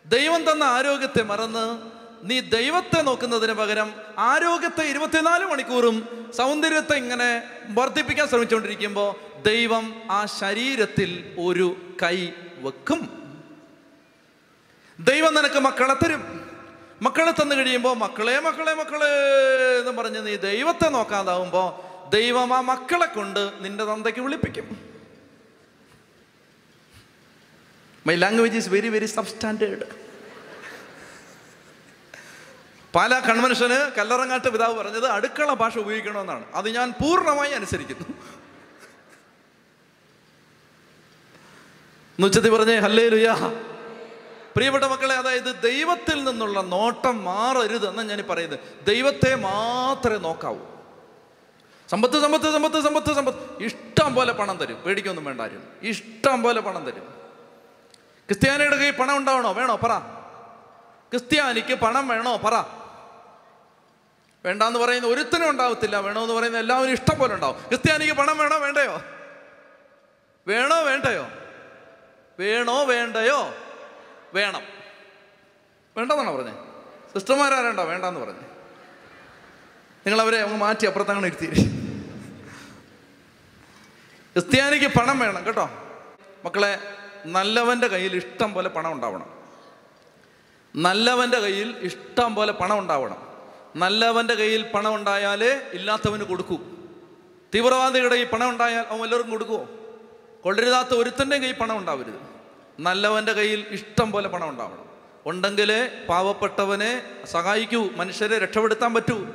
Speaker 1: ദൈവം തന്ന ആരോഗ്യത്തെ മറന്ന് നീ ദൈവത്തെ നോക്കുന്നതിന് പകരം ആരോഗ്യത്തെ ഇരുപത്തിനാല് മണിക്കൂറും സൗന്ദര്യത്തെ ഇങ്ങനെ വർദ്ധിപ്പിക്കാൻ ശ്രമിച്ചുകൊണ്ടിരിക്കുമ്പോൾ ദൈവം ആ ശരീരത്തിൽ ഒരു കൈ വെക്കും. ദൈവം നിനക്ക് മക്കളെ തരും. മക്കളെ തന്നു കഴിയുമ്പോൾ മക്കളെ മക്കളെ മക്കളെ എന്ന് പറഞ്ഞ് നീ ദൈവത്തെ നോക്കാതാവുമ്പോൾ ദൈവം ആ മക്കളെ കൊണ്ട് നിന്റെ തന്തയ്ക്ക് വിളിപ്പിക്കും. My language is very very substandard പല കൺവെൻഷന് കല്ലറങ്ങാട്ട് പിതാവ് പറഞ്ഞത് അടുക്കള ഭാഷ ഉപയോഗിക്കണമെന്നാണ്. അത് ഞാൻ പൂർണമായി അനുസരിക്കുന്നു. എന്നുവച്ചതി പറഞ്ഞേ ഹല്ലേ ലുയാ പ്രിയപ്പെട്ട മക്കളെ അതായത് ദൈവത്തിൽ നിന്നുള്ള നോട്ടം മാറരുത് എന്നാണ് ഞാൻ പറയുന്നത്. ദൈവത്തെ മാത്രമേ നോക്കാവൂ. സമ്പത്ത് സമ്പത്ത് സമ്പത്ത് സമ്പത്ത് സമ്പത്ത്. ഇഷ്ടം പോലെ പണം തരും. പേടിക്കൊന്നും വേണ്ട ആരും. ഇഷ്ടം പോലെ പണം തരും. ക്രിസ്ത്യാനിയുടെ കയ്യിൽ പണം ഉണ്ടാവണോ? വേണോ? പറ. ക്രിസ്ത്യാനിക്ക് പണം വേണോ? പറ. വേണ്ടാന്ന് പറയുന്ന ഒരുത്തനും ഉണ്ടാവത്തില്ല. വേണോ എന്ന് പറയുന്ന എല്ലാവരും ഇഷ്ടം പോലെ ഉണ്ടാവും. ക്രിസ്ത്യാനിക്ക് പണം വേണോ? വേണ്ടയോ? വേണോ? വേണ്ടയോ? വേണോ? വേണ്ടയോ? വേണം. വേണ്ടെന്നാണോ പറഞ്ഞേ? സിസ്റ്റർമാരാരണ്ടോ? വേണ്ടെന്ന് പറഞ്ഞേ. നിങ്ങൾ അവരെ അങ്ങ് മാറ്റി അപ്പുറത്തങ്ങനെ ഇരുത്തി. ക്രിസ്ത്യാനിക്ക് പണം വേണം കേട്ടോ. മക്കളെ നല്ലവന്റെ കയ്യിൽ ഇഷ്ടം പോലെ പണം ഉണ്ടാവണം. നല്ലവന്റെ കയ്യിൽ ഇഷ്ടം പോലെ പണം ഉണ്ടാവണം. നല്ലവന്റെ കയ്യിൽ പണം ഉണ്ടായാലേ ഇല്ലാത്തവന് കൊടുക്കൂ. തീവ്രവാദിയുടെ ഈ പണം ഉണ്ടായാൽ അവൻ എല്ലാവർക്കും കൊടുക്കുമോ കൊള്ളരുതാത്ത ഒരുത്തന്റെ കയ്യിൽ പണം ഉണ്ടാവരുത്. നല്ലവന്റെ കയ്യിൽ ഇഷ്ടം പോലെ പണം ഉണ്ടാവണം. ഉണ്ടെങ്കിലേ പാവപ്പെട്ടവനെ സഹായിക്കൂ മനുഷ്യരെ രക്ഷപ്പെടുത്താൻ പറ്റൂ.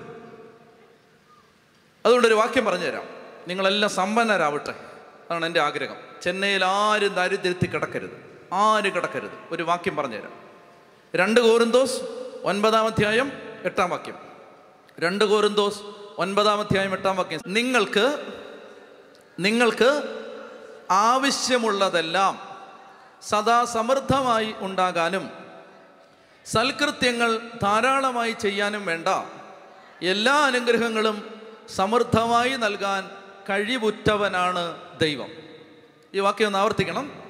Speaker 1: അതുകൊണ്ടൊരു വാക്യം പറഞ്ഞുതരാം. നിങ്ങളെല്ലാം സമ്പന്നരാവട്ടെ. അതാണ് എന്റെ ആഗ്രഹം. ചെന്നൈയിൽ ആരും ദാരിദ്ര്യത്തിൽ കിടക്കരുത്. ആര് കിടക്കരുത്. ഒരു വാക്യം പറഞ്ഞുതരാം. രണ്ട് കോറിന്തോസ് ഒൻപതാം അധ്യായം എട്ടാം വാക്യം. രണ്ട് കോറിന്തോസ് ഒൻപതാം അധ്യായം എട്ടാം വാക്യം. നിങ്ങൾക്ക് നിങ്ങൾക്ക് ആവശ്യമുള്ളതെല്ലാം സദാ സമൃദ്ധമായി ഉണ്ടാകാനും സൽകൃത്യങ്ങൾ ധാരാളമായി ചെയ്യാനും വേണ്ട. എല്ലാ അനുഗ്രഹങ്ങളും സമൃദ്ധമായി നൽകാൻ കഴിവുറ്റവനാണ് ദൈവം. ഈ വാക്യം ഒന്ന് ആവർത്തിക്കണം.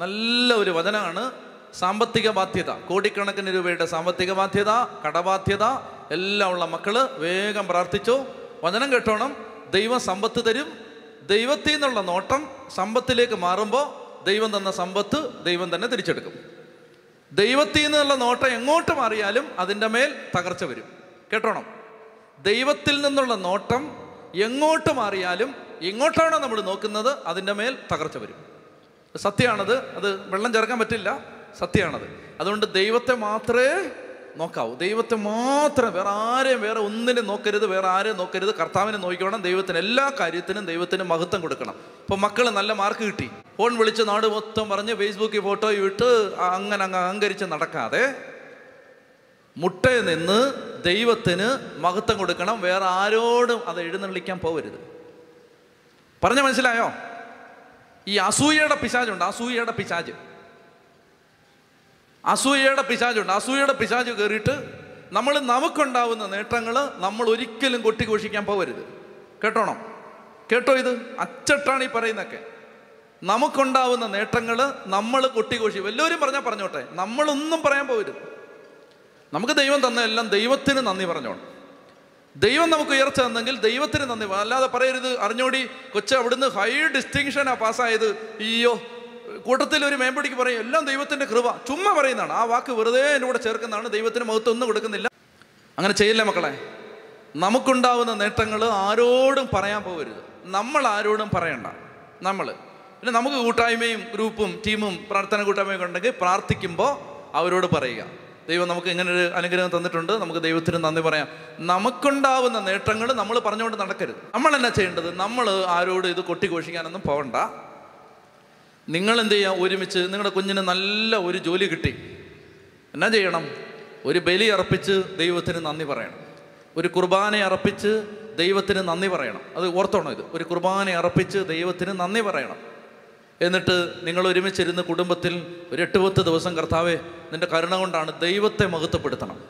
Speaker 1: നല്ല ഒരു വചനമാണ്. സാമ്പത്തിക ബാധ്യത കോടിക്കണക്കിന് രൂപയുടെ സാമ്പത്തിക ബാധ്യത കടബാധ്യത എല്ലാം ഉള്ള മക്കൾ വേഗം പ്രാർത്ഥിച്ചു. വചനം കേട്ടോണം. ദൈവം സമ്പത്ത് തരും. ദൈവത്തിൽ നിന്നുള്ള നോട്ടം സമ്പത്തിലേക്ക് മാറുമ്പോൾ ദൈവം തന്ന സമ്പത്ത് ദൈവം തന്നെ തിരിച്ചെടുക്കും. ദൈവത്തിൽ നിന്നുള്ള നോട്ടം എങ്ങോട്ട് മാറിയാലും അതിന്റെ മേൽ തകർച്ച വരും. കേട്ടോണം. ദൈവത്തിൽ നിന്നുള്ള നോട്ടം എങ്ങോട്ട് മാറിയാലും എങ്ങോട്ടാണോ നമ്മൾ നോക്കുന്നത് അതിന്റെ മേൽ തകർച്ച വരും. സത്യമാണത് അത് വെള്ളം ചേർക്കാൻ പറ്റില്ല. സത്യമാണത്. അതുകൊണ്ട് ദൈവത്തെ മാത്രമേ നോക്കാവൂ. ദൈവത്തെ മാത്രം വേറെ ആരെയും വേറെ ഒന്നിനെ നോക്കരുത് വേറെ ആരെയും നോക്കരുത്. കർത്താവിനെ നോക്കിക്കോണം ദൈവത്തിന് എല്ലാ കാര്യത്തിനും ദൈവത്തിന് മഹത്വം കൊടുക്കണം. ഇപ്പോൾ മക്കൾ നല്ല മാർക്ക് കിട്ടി. ഫോൺ വിളിച്ച് നാട് മൊത്തം പറഞ്ഞ് ഫേസ്ബുക്കിൽ ഫോട്ടോ ഇട്ട് അങ്ങനെ അങ്ങ് അഹങ്കരിച്ച് നടക്കാതെ മുട്ടയിൽ നിന്ന് ദൈവത്തിന് മഹത്വം കൊടുക്കണം. വേറെ ആരോടും അത് എഴുന്നള്ളിക്കാൻ പോകരുത് പറഞ്ഞ മനസ്സിലായോ? ഈ അസൂയയുടെ പിശാചുണ്ട് അസൂയയുടെ പിശാജ് അസൂയയുടെ പിശാചുണ്ട് അസൂയയുടെ പിശാജ് കയറിയിട്ട് നമ്മൾ നമുക്കുണ്ടാവുന്ന നേട്ടങ്ങൾ നമ്മൾ ഒരിക്കലും കൊട്ടിഘോഷിക്കാൻ പോകരുത്. കേട്ടോണം? കേട്ടോ ഇത്? അച്ചട്ടാണ് ഈ പറയുന്നൊക്കെ നമുക്കുണ്ടാവുന്ന നേട്ടങ്ങൾ നമ്മൾ കൊട്ടിഘോഷി എല്ലാവരും പറഞ്ഞാൽ പറഞ്ഞോട്ടെ. നമ്മളൊന്നും പറയാൻ പോകരുത്. നമുക്ക് ദൈവം തന്ന എല്ലാം ദൈവത്തിന് നന്ദി പറഞ്ഞോണം. ദൈവം നമുക്ക് ഉയർച്ച തന്നെങ്കിൽ ദൈവത്തിന് നന്ദി. അല്ലാതെ പറയരുത് അറിഞ്ഞോടി കൊച്ച അവിടുന്ന് ഹൈ ഡിസ്റ്റിങ്ഷനാണ് പാസ്സായത്. അയ്യോ കൂട്ടത്തിൽ ഒരു മേമ്പടിക്ക് പറയും എല്ലാം ദൈവത്തിന്റെ കൃപ. ചുമ്മാ പറയുന്നതാണ്. ആ വാക്ക് വെറുതെ എന്റെ കൂടെ ചേർക്കുന്നതാണ്. ദൈവത്തിന് മഹത്വം ഒന്നും കൊടുക്കുന്നില്ല. അങ്ങനെ ചെയ്യില്ല മക്കളെ. നമുക്കുണ്ടാവുന്ന നേട്ടങ്ങൾ ആരോടും പറയാൻ പോകരുത്. നമ്മൾ ആരോടും പറയണ്ട. നമ്മൾ പിന്നെ നമുക്ക് കൂട്ടായ്മയും ഗ്രൂപ്പും ടീമും പ്രാർത്ഥന കൂട്ടായ്മയും ഉണ്ടെങ്കിൽ പ്രാർത്ഥിക്കുമ്പോൾ അവരോട് പറയുക. ദൈവം നമുക്ക് ഇങ്ങനെ ഒരു അനുഗ്രഹം തന്നിട്ടുണ്ട്. നമുക്ക് ദൈവത്തിന് നന്ദി പറയാം. നമുക്കുണ്ടാവുന്ന നേട്ടങ്ങൾ നമ്മൾ പറഞ്ഞുകൊണ്ട് നടക്കരുത്. നമ്മൾ എന്നാ ചെയ്യേണ്ടത്? നമ്മൾ ആരോട് ഇത് കൊട്ടിഘോഷിക്കാനൊന്നും പോകണ്ട നിങ്ങൾ എന്ത് ചെയ്യുക ഒരുമിച്ച് നിങ്ങളുടെ കുഞ്ഞിന് നല്ല ഒരു ജോലി കിട്ടി. എന്നാ ചെയ്യണം? ഒരു ബലി അർപ്പിച്ച് ദൈവത്തിന് നന്ദി പറയണം. ഒരു കുർബാന അർപ്പിച്ച് ദൈവത്തിന് നന്ദി പറയണം. അത് ഓർത്തോണം ഇത്. ഒരു കുർബാന അർപ്പിച്ച് ദൈവത്തിന് നന്ദി പറയണം. എന്നിട്ട് നിങ്ങൾ ഒരുമിച്ചിരുന്ന് കുടുംബത്തിൽ ഒരു എട്ട് പത്ത് ദിവസം കർത്താവെ നിന്റെ കരുണ കൊണ്ടാണ് ദൈവത്തെ മഹത്വപ്പെടുത്തണം.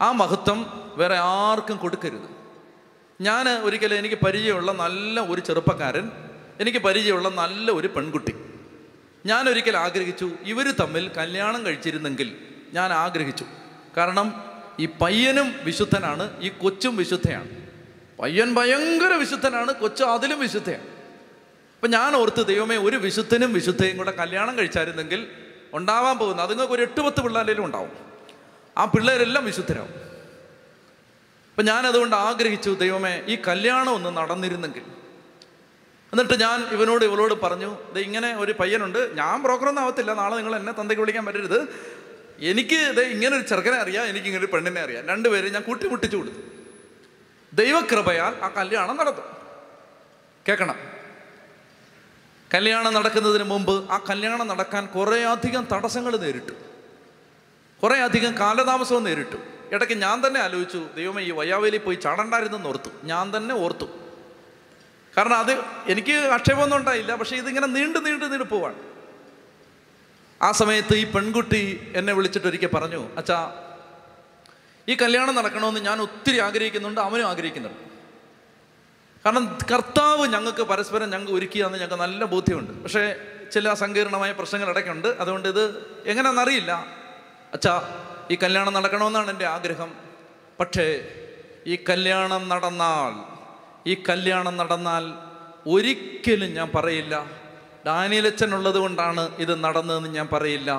Speaker 1: ആ മഹത്വം വേറെ ആർക്കും കൊടുക്കരുത്. ഞാൻ ഒരിക്കലും എനിക്ക് പരിചയമുള്ള നല്ല ഒരു ചെറുപ്പക്കാരൻ എനിക്ക് പരിചയമുള്ള നല്ല ഒരു പെൺകുട്ടി. ഞാൻ ഒരിക്കൽ ആഗ്രഹിച്ചു ഇവർ തമ്മിൽ കല്യാണം കഴിച്ചിരുന്നെങ്കിൽ ഞാൻ ആഗ്രഹിച്ചു. കാരണം ഈ പയ്യനും വിശുദ്ധനാണ് ഈ കൊച്ചും വിശുദ്ധയാണ്. പയ്യൻ ഭയങ്കര വിശുദ്ധനാണ് കൊച്ചു അതിലും വിശുദ്ധയാണ്. അപ്പം ഞാൻ ഓർത്ത് ദൈവമേ ഒരു വിശുദ്ധനും വിശുദ്ധയും കൂടെ കല്യാണം കഴിച്ചായിരുന്നെങ്കിൽ ഉണ്ടാവാൻ പോകുന്ന അതുങ്ങൾക്ക് ഒരു എട്ട് പത്ത് പിള്ളേരെങ്കിലും ഉണ്ടാവും. ആ പിള്ളേരെല്ലാം വിശുദ്ധരാവും. അപ്പം ഞാൻ അതുകൊണ്ട് ആഗ്രഹിച്ചു ദൈവമേ ഈ കല്യാണം ഒന്ന് നടന്നിരുന്നെങ്കിൽ. എന്നിട്ട് ഞാൻ ഇവനോട് ഇവളോട് പറഞ്ഞു ഇത് ഇങ്ങനെ ഒരു പയ്യനുണ്ട് ഞാൻ ബ്രോക്കറൊന്നും ആവത്തില്ല നാളെ നിങ്ങൾ എന്നെ തന്തയ്ക്ക് വിളിക്കാൻ പറ്റരുത് എനിക്ക് ഇത് ഇങ്ങനെ ഒരു ചെറുക്കനെ അറിയാം എനിക്ക് ഇങ്ങനെ ഒരു പെണ്ണിനെ അറിയാം. രണ്ടുപേരെയും ഞാൻ കൂട്ടിമുട്ടിച്ചു കൊടുത്തു. ദൈവകൃപയാൽ ആ കല്യാണം നടത്തും കേൾക്കണം. കല്യാണം നടക്കുന്നതിന് മുമ്പ് ആ കല്യാണം നടക്കാൻ കുറേ അധികം തടസ്സങ്ങൾ നേരിട്ടു. കുറേ അധികം കാലതാമസവും നേരിട്ടു. ഇടയ്ക്ക് ഞാൻ തന്നെ ആലോചിച്ചു ദൈവമേ ഈ വയ്യാവേലി പോയി ചാടണ്ടായിരുന്നെന്ന് ഓർത്തു. ഞാൻ തന്നെ ഓർത്തു. കാരണം അത് എനിക്ക് ആക്ഷേപമൊന്നും ഉണ്ടായില്ല പക്ഷേ ഇതിങ്ങനെ നീണ്ടു നീണ്ടു നീണ്ടു പോവാണ്. ആ സമയത്ത് ഈ പെൺകുട്ടി എന്നെ വിളിച്ചിട്ട് ഒരിക്കൽ പറഞ്ഞു അച്ഛാ ഈ കല്യാണം നടക്കണമെന്ന് ഞാൻ ഒത്തിരി ആഗ്രഹിക്കുന്നുണ്ട് അവനും ആഗ്രഹിക്കുന്നുണ്ട്. കാരണം കർത്താവ് ഞങ്ങൾക്ക് പരസ്പരം ഞങ്ങൾക്ക് ഒരുക്കിയാന്ന് ഞങ്ങൾക്ക് നല്ല ബോധ്യമുണ്ട്. പക്ഷേ ചില സങ്കീർണമായ പ്രശ്നങ്ങൾ ഇടയ്ക്കുണ്ട്. അതുകൊണ്ട് ഇത് എങ്ങനെയാണെന്നറിയില്ല അച്ഛാ ഈ കല്യാണം നടക്കണമെന്നാണ് എന്റെ ആഗ്രഹം. പക്ഷേ ഈ കല്യാണം നടന്നാൽ ഈ കല്യാണം നടന്നാൽ ഒരിക്കലും ഞാൻ പറയില്ല. ഡാനിയലച്ഛൻ ഉള്ളത് കൊണ്ടാണ് ഇത് നടന്നതെന്ന് ഞാൻ പറയില്ല.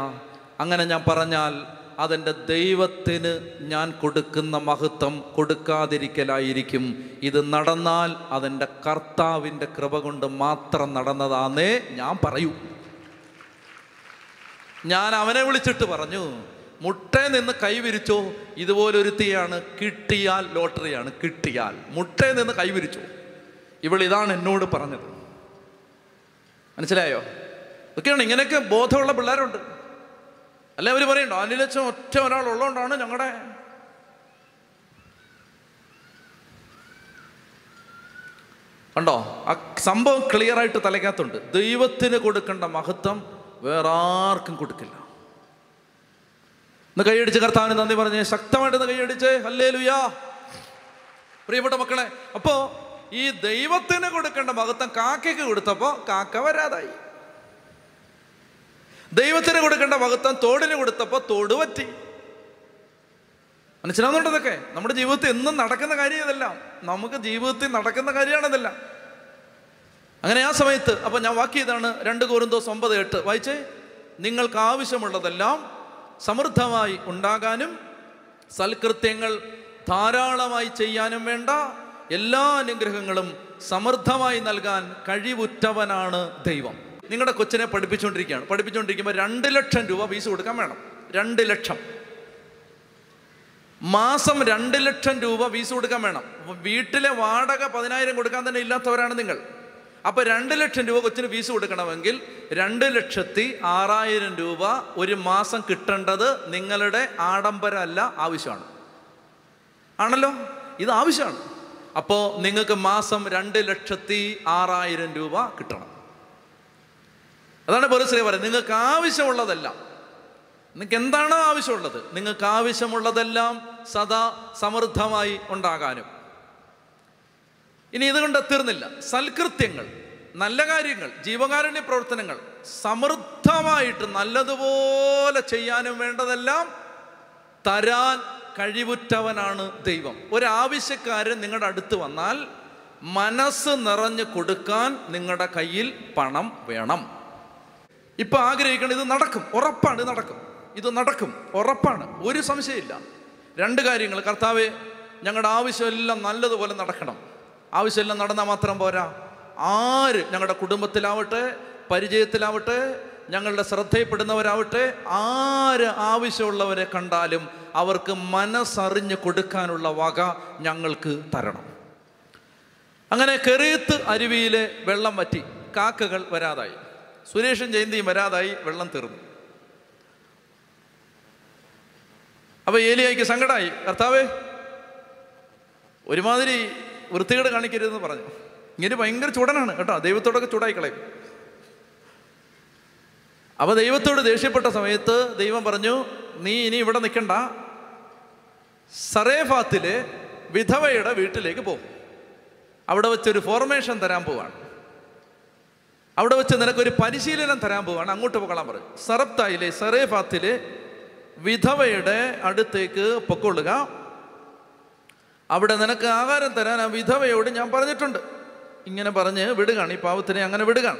Speaker 1: അങ്ങനെ ഞാൻ പറഞ്ഞാൽ അതെന്റെ ദൈവത്തിന് ഞാൻ കൊടുക്കുന്ന മഹത്വം കൊടുക്കാതിരിക്കലായിരിക്കും. ഇത് നടന്നാൽ അതെന്റെ കർത്താവിന്റെ കൃപ കൊണ്ട് മാത്രം നടന്നതാന്നേ ഞാൻ പറയൂ. ഞാൻ അവനെ വിളിച്ചിട്ട് പറഞ്ഞു മുട്ടേ നിന്ന് കൈവിരിച്ചോ ഇതുപോലൊരുത്തിയാണ് കിട്ടിയാൽ ലോട്ടറിയാണ് കിട്ടിയാൽ. മുട്ടേ നിന്ന് കൈവിരിച്ചോ ഇവൾ ഇതാണ് എന്നോട് പറഞ്ഞത്. മനസ്സിലായോ? ഒക്കെയാണ് ഇങ്ങനെയൊക്കെ ബോധമുള്ള പിള്ളേരുണ്ട്. അല്ലെ അവർ പറയണ്ടോ അനിലച്ചൻ ഒറ്റ ഒരാൾ ഉള്ളതുകൊണ്ടാണ് ഞങ്ങളുടെ കണ്ടോ? ആ സംഭവം ക്ലിയർ ആയിട്ട് തലയ്ക്കകത്തുണ്ട്. ദൈവത്തിന് കൊടുക്കേണ്ട മഹത്വം വേറെ ആർക്കും കൊടുക്കില്ല. ഇന്ന് കൈയടിച്ച് കർത്താവിന് നന്ദി പറഞ്ഞേ ശക്തമായിട്ട് കൈയടിച്ച് അല്ലേ ലുയാ പ്രിയപ്പെട്ട മക്കളെ അപ്പോ ഈ ദൈവത്തിന് കൊടുക്കേണ്ട മഹത്വം കാക്കയ്ക്ക് കൊടുത്തപ്പോൾ കാക്ക വരാതായി. ദൈവത്തിന് കൊടുക്കേണ്ട മഹത്വം തോടിന് കൊടുത്തപ്പോൾ തോട് പറ്റി. മനസ്സിലാവുന്നുണ്ട് ഇതൊക്കെ? നമ്മുടെ ജീവിതത്തിൽ എന്നും നടക്കുന്ന കാര്യം ഇതല്ല. നമുക്ക് ജീവിതത്തിൽ നടക്കുന്ന കാര്യമാണ് ഇതെല്ലാം. അങ്ങനെ ആ സമയത്ത് അപ്പൊ ഞാൻ വാക്കി ഇതാണ് രണ്ട് ദിവസം ഒമ്പത് എട്ട്. വായിച്ചേ? നിങ്ങൾക്ക് ആവശ്യമുള്ളതെല്ലാം സമൃദ്ധമായി ഉണ്ടാകാനും സൽകൃത്യങ്ങൾ ധാരാളമായി ചെയ്യാനും വേണ്ട. എല്ലാ അനുഗ്രഹങ്ങളും സമൃദ്ധമായി നൽകാൻ കഴിവുറ്റവനാണ് ദൈവം. നിങ്ങളുടെ കൊച്ചിനെ പഠിപ്പിച്ചുകൊണ്ടിരിക്കുകയാണ്. പഠിപ്പിച്ചുകൊണ്ടിരിക്കുമ്പോൾ രണ്ട് ലക്ഷം രൂപ ഫീസ് കൊടുക്കാൻ വേണം. രണ്ട് ലക്ഷം. മാസം രണ്ട് ലക്ഷം രൂപ ഫീസ് കൊടുക്കാൻ വേണം. വീട്ടിലെ വാടക പതിനായിരം കൊടുക്കാൻ തന്നെ ഇല്ലാത്തവരാണ് നിങ്ങൾ. അപ്പൊ രണ്ട് ലക്ഷം രൂപ കൊച്ചിന് ഫീസ് കൊടുക്കണമെങ്കിൽ രണ്ട് ലക്ഷത്തി ആറായിരം രൂപ ഒരു മാസം കിട്ടേണ്ടത് നിങ്ങളുടെ ആഡംബരമല്ല ആവശ്യമാണ്. ആണല്ലോ? ഇത് ആവശ്യമാണ്. അപ്പോൾ നിങ്ങൾക്ക് മാസം രണ്ട് ലക്ഷത്തി ആറായിരം രൂപ കിട്ടണം. അതാണ് ബോറിശ്രീ പറയുന്നത്. നിങ്ങൾക്ക് ആവശ്യമുള്ളതെല്ലാം. നിങ്ങൾക്ക് എന്താണോ ആവശ്യമുള്ളത് നിങ്ങൾക്ക് ആവശ്യമുള്ളതെല്ലാം സദാ സമൃദ്ധമായി ഉണ്ടാകാനും. ഇനി ഇതുകൊണ്ട് തീർന്നില്ല സൽകൃത്യങ്ങൾ നല്ല കാര്യങ്ങൾ ജീവകാരുണ്യ പ്രവർത്തനങ്ങൾ സമൃദ്ധമായിട്ട് നല്ലതുപോലെ ചെയ്യാനും വേണ്ടതെല്ലാം തരാൻ കഴിവുറ്റവനാണ് ദൈവം. ഒരാവശ്യക്കാരൻ നിങ്ങളുടെ അടുത്ത് വന്നാൽ മനസ്സ് നിറഞ്ഞ് കൊടുക്കാൻ നിങ്ങളുടെ കയ്യിൽ പണം വേണം. ഇപ്പൊ ആഗ്രഹിക്കണം ഇത് നടക്കും ഉറപ്പാണ് ഇത് നടക്കും. ഇത് നടക്കും ഉറപ്പാണ്. ഒരു സംശയമില്ല. രണ്ട് കാര്യങ്ങൾ. കർത്താവ് ഞങ്ങളുടെ ആവശ്യമെല്ലാം നല്ലതുപോലെ നടക്കണം. ആവശ്യമെല്ലാം നടന്നാൽ മാത്രം പോരാ. ആര് ഞങ്ങളുടെ കുടുംബത്തിലാവട്ടെ പരിചയത്തിലാവട്ടെ ഞങ്ങളുടെ ശ്രദ്ധയിൽപ്പെടുന്നവരാവട്ടെ ആര് ആവശ്യമുള്ളവരെ കണ്ടാലും അവർക്ക് മനസ്സറിഞ്ഞ് കൊടുക്കാനുള്ള വക ഞങ്ങൾക്ക് തരണം. അങ്ങനെ കെറിയത്ത് അരുവിയിലെ വെള്ളം വറ്റി കാക്കകൾ വരാതായി. സുരേഷും ജയന്തിയും വരാതായി വെള്ളം തീർന്നു. അപ്പൊ ഏലിയായിക്ക് സങ്കടമായി കർത്താവേ ഒരുമാതിരി വൃത്തികേട് കാണിക്കരുതെന്ന് പറഞ്ഞു. ഇങ്ങനെ ഭയങ്കര ചൂടനാണ് കേട്ടോ. ദൈവത്തോടൊക്കെ ചൂടായി കളയും. അപ്പൊ ദൈവത്തോട് ദേഷ്യപ്പെട്ട സമയത്ത് ദൈവം പറഞ്ഞു നീ ഇനി ഇവിടെ നിൽക്കണ്ട. സറേഫാത്തിലെ വിധവയുടെ വീട്ടിലേക്ക് പോകും അവിടെ വെച്ചൊരു ഫോർമേഷൻ തരാൻ പോവാണ്. അവിടെ വെച്ച് നിനക്കൊരു പരിശീലനം തരാൻ പോവാണ്. അങ്ങോട്ട് പോകാൻ പറയും. സറപ്തായിലെ സറേഫാത്തിലെ വിധവയുടെ അടുത്തേക്ക് പൊക്കൊള്ളുക അവിടെ നിനക്ക് ആഹാരം തരാൻ ആ വിധവയോട് ഞാൻ പറഞ്ഞിട്ടുണ്ട്. ഇങ്ങനെ പറഞ്ഞ് വിടുകയാണ്. ഈ പാവത്തിനെ അങ്ങനെ വിടുകയാണ്.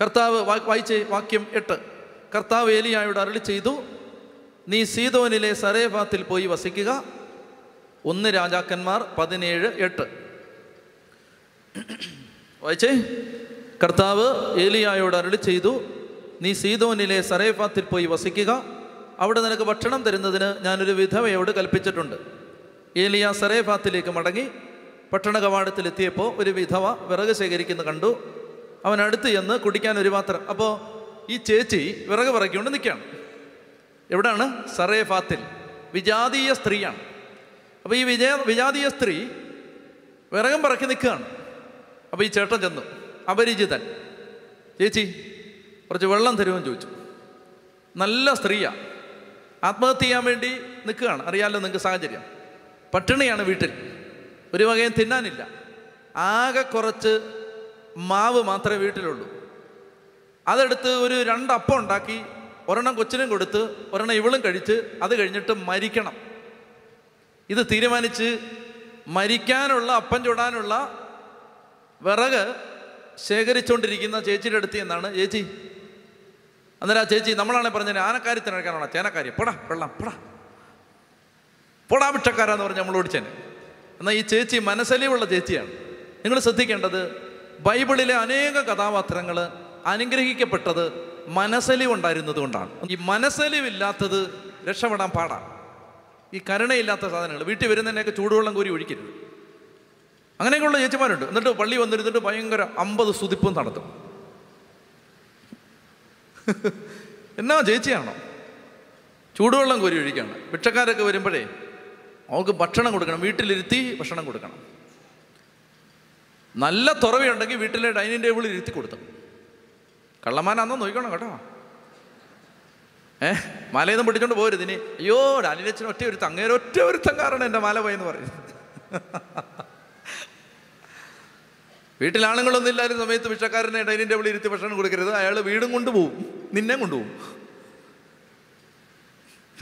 Speaker 1: കർത്താവ് വായിച്ചേ വാക്യം എട്ട്. കർത്താവ് ഏലിയായോട് അരളി ചെയ്തു. നീ സീതോനിലെ സരേഫാത്തിൽ പോയി വസിക്കുക. ഒന്ന് രാജാക്കന്മാർ പതിനേഴ് എട്ട്. വായിച്ചേ. കർത്താവ് ഏലിയായോട് അരളി ചെയ്തു നീ സീതോനിലെ സരേഫാത്തിൽ പോയി വസിക്കുക. അവിടെ നിനക്ക് ഭക്ഷണം തരുന്നതിന് ഞാനൊരു വിധവയോട് കൽപ്പിച്ചിട്ടുണ്ട്. ഏലിയ സരേഫാത്തിലേക്ക് മടങ്ങി പട്ടണ കവാടത്തിലെത്തിയപ്പോൾ ഒരു വിധവ വിറക് ശേഖരിക്കുന്ന കണ്ടു. അവൻ അടുത്ത് ചെന്ന് കുടിക്കാൻ ഒരു പാത്രം. അപ്പോൾ ഈ ചേച്ചി വിറക് പറക്കൊണ്ട് നിൽക്കുകയാണ്. എവിടെയാണ് സറേഫാത്തിൽ വിജാതീയ സ്ത്രീയാണ്. അപ്പോൾ ഈ വിജയ വിജാതീയ സ്ത്രീ വിറകം പറക്കി നിൽക്കുകയാണ്. അപ്പോൾ ഈ ചേട്ടൻ ചെന്നു. അപരിചിതൻ. ചേച്ചി കുറച്ച് വെള്ളം തരുമെന്ന് ചോദിച്ചു. നല്ല സ്ത്രീയാണ് ആത്മഹത്യ ചെയ്യാൻ വേണ്ടി നിൽക്കുകയാണ്. അറിയാമല്ലോ നിങ്ങൾക്ക് സാഹചര്യം. പട്ടിണിയാണ് വീട്ടിൽ. ഒരു വകയും തിന്നാനില്ല. ആകെ കുറച്ച് മാവ് മാത്രമേ വീട്ടിലുള്ളൂ. അതെടുത്ത് ഒരു രണ്ടപ്പം ഉണ്ടാക്കി ഒരെണ്ണം കൊച്ചിനും കൊടുത്ത് ഒരെണ്ണം ഇവളും കഴിച്ച് അത് കഴിഞ്ഞിട്ട് മരിക്കണം. ഇത് തീരുമാനിച്ച് മരിക്കാനുള്ള അപ്പം ചുടാനുള്ള വിറക് ശേഖരിച്ചുകൊണ്ടിരിക്കുന്ന ചേച്ചിയുടെ അടുത്ത് എന്നാണ് ചേച്ചി അന്നേരം ആ ചേച്ചി നമ്മളാണെ പറഞ്ഞത് ആനക്കാര്യത്തിന് അടക്കാനാണ് ചേനക്കാരി പൊടാ വെള്ളം പൊടാ. പൊടാ വിട്ടക്കാരാന്ന് പറഞ്ഞ് നമ്മൾ ഓടിച്ചേനെ. എന്നാൽ ഈ ചേച്ചി മനസ്സലിവുള്ള ചേച്ചിയാണ്. നിങ്ങൾ ശ്രദ്ധിക്കേണ്ടത് ബൈബിളിലെ അനേക കഥാപാത്രങ്ങൾ അനുഗ്രഹിക്കപ്പെട്ടത് മനസ്സലിവുണ്ടായിരുന്നത് കൊണ്ടാണ് ഈ മനസ്സലിവില്ലാത്തത് രക്ഷപ്പെടാൻ പാടാണ് ഈ കരുണയില്ലാത്ത സാധനങ്ങൾ വീട്ടിൽ വരുന്നതിനൊക്കെ ചൂടുവെള്ളം കോരി ഒഴിക്കരുത്. അങ്ങനെയൊക്കെയുള്ള ചേച്ചിമാരുണ്ട്. എന്നിട്ട് പള്ളി വന്നിരുന്നിട്ട് ഭയങ്കര അമ്പത് സുതിപ്പും നടത്തും. എന്നാ ചേച്ചിയാണോ? ചൂടുവെള്ളം കോരി ഒഴിക്കുകയാണ് ഭിക്ഷക്കാരൊക്കെ വരുമ്പോഴേ അവൾക്ക് ഭക്ഷണം കൊടുക്കണം. വീട്ടിലിരുത്തി ഭക്ഷണം കൊടുക്കണം. നല്ല തുറവയുണ്ടെങ്കിൽ വീട്ടിലെ ഡൈനിങ് ടേബിളിൽ ഇരുത്തി കൊടുത്തു. കള്ളമാനാന്നോ നോക്കണം കേട്ടോ. ഏ? മലയൊന്നും പിടിച്ചോണ്ട് പോരുത് ഇനി. അയ്യോ ഡാനിലച്ചൻ ഒറ്റ ഒരു തങ്ങേരൊറ്റ ഒരു കാരണം എന്റെ മാല പോയെന്ന് പറയും വീട്ടിൽ ആണുങ്ങളൊന്നും സമയത്ത് ഭിക്ഷക്കാരനെ ഡൈനിങ് ടേബിളിൽ ഇരുത്തി ഭക്ഷണം കൊടുക്കരുത്. അയാൾ വീടും കൊണ്ടുപോകും. നിന്നെ കൊണ്ടുപോകും.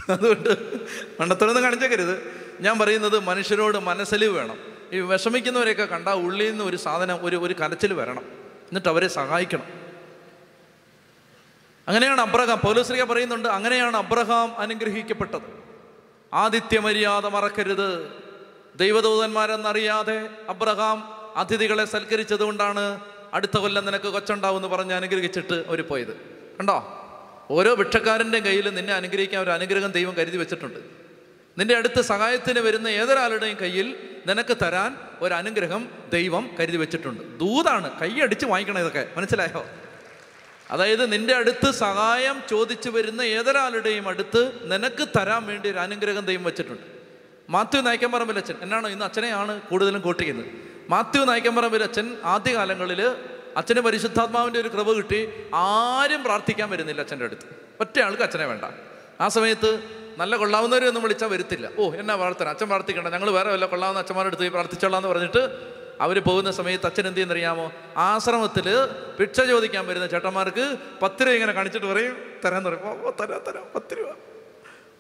Speaker 1: അതുകൊണ്ട് മണ്ടത്തോടൊന്നും കാണിച്ചേക്കരുത്. ഞാൻ പറയുന്നത് മനുഷ്യരോട് മനസ്സലിവ് വേണം. ഈ വിഷമിക്കുന്നവരെയൊക്കെ കണ്ടാൽ ഉള്ളിൽ നിന്ന് ഒരു സാധനം ഒരു ഒരു കരച്ചിൽ വരണം. എന്നിട്ട് അവരെ സഹായിക്കണം. അങ്ങനെയാണ് അബ്രഹാം. പൗലശ്രീയ പറയുന്നുണ്ട് അങ്ങനെയാണ് അബ്രഹാം അനുഗ്രഹിക്കപ്പെട്ടത്. ആദിത്യ മര്യാദ മറക്കരുത്. ദൈവദൂതന്മാരെന്നറിയാതെ അബ്രഹാം അതിഥികളെ സൽക്കരിച്ചത് കൊണ്ടാണ് അടുത്ത കൊല്ലം നിനക്ക് കൊച്ചുണ്ടാവും എന്ന് പറഞ്ഞ് അനുഗ്രഹിച്ചിട്ട് അവർ പോയത്. കണ്ടോ? ഓരോ ഭിക്ഷക്കാരന്റെ കയ്യിൽ നിന്നെ അനുഗ്രഹിക്കാൻ ഒരു അനുഗ്രഹം ദൈവം കരുതി വെച്ചിട്ടുണ്ട്. നിന്റെ അടുത്ത് സഹായത്തിന് വരുന്ന ഏതൊരാളുടെയും കയ്യിൽ നിനക്ക് തരാൻ ഒരു അനുഗ്രഹം ദൈവം കരുതി വെച്ചിട്ടുണ്ട്. ദൂതാണ് കൈയടിച്ച് വാങ്ങിക്കണം ഇതൊക്കെ. മനസ്സിലായോ? അതായത് നിന്റെ അടുത്ത് സഹായം ചോദിച്ചു വരുന്ന ഏതൊരാളുടെയും അടുത്ത് നിനക്ക് തരാൻ വേണ്ടി ഒരു അനുഗ്രഹം ദൈവം വെച്ചിട്ടുണ്ട്. മാത്യു നായ്ക്കമ്പറമ്പിൽ അച്ഛൻ എന്നാണോ ഇന്ന് അച്ഛനെയാണ് കൂടുതലും കൂട്ടിക്കുന്നത്. മാത്യു നായിക്കമ്പറമ്പിൽ അച്ഛൻ ആദ്യകാലങ്ങളിൽ അച്ഛന് പരിശുദ്ധാത്മാവിന്റെ ഒരു കൃപ കിട്ടി. ആരും പ്രാർത്ഥിക്കാൻ വരുന്നില്ല അച്ഛന്റെ അടുത്ത്. ഒറ്റ ആൾക്ക് അച്ഛനെ വേണ്ട. ആ സമയത്ത് നല്ല കൊള്ളാവുന്നവരൊന്നും വിളിച്ചാൽ വരത്തില്ല. ഓ എന്നാ പ്രാർത്ഥന? അച്ഛൻ പ്രാർത്ഥിക്കണ്ട. ഞങ്ങൾ വേറെ വല്ല കൊള്ളാവുന്ന അച്ഛന്മാരുടെ അടുത്ത് പോയി പ്രാർത്ഥിച്ചോളാം എന്ന് പറഞ്ഞിട്ട് അവർ പോകുന്ന സമയത്ത് അച്ഛൻ എന്ത് ചെയ്യുന്നറിയാമോ? ആശ്രമത്തിൽ ഭിക്ഷ ചോദിക്കാൻ വരുന്ന ചേട്ടന്മാർക്ക് പത്ത് രൂപ ഇങ്ങനെ കാണിച്ചിട്ട് പറയും. തരാൻ പറയും. ഓ, തരാം തരാം. പത്ത് രൂപ.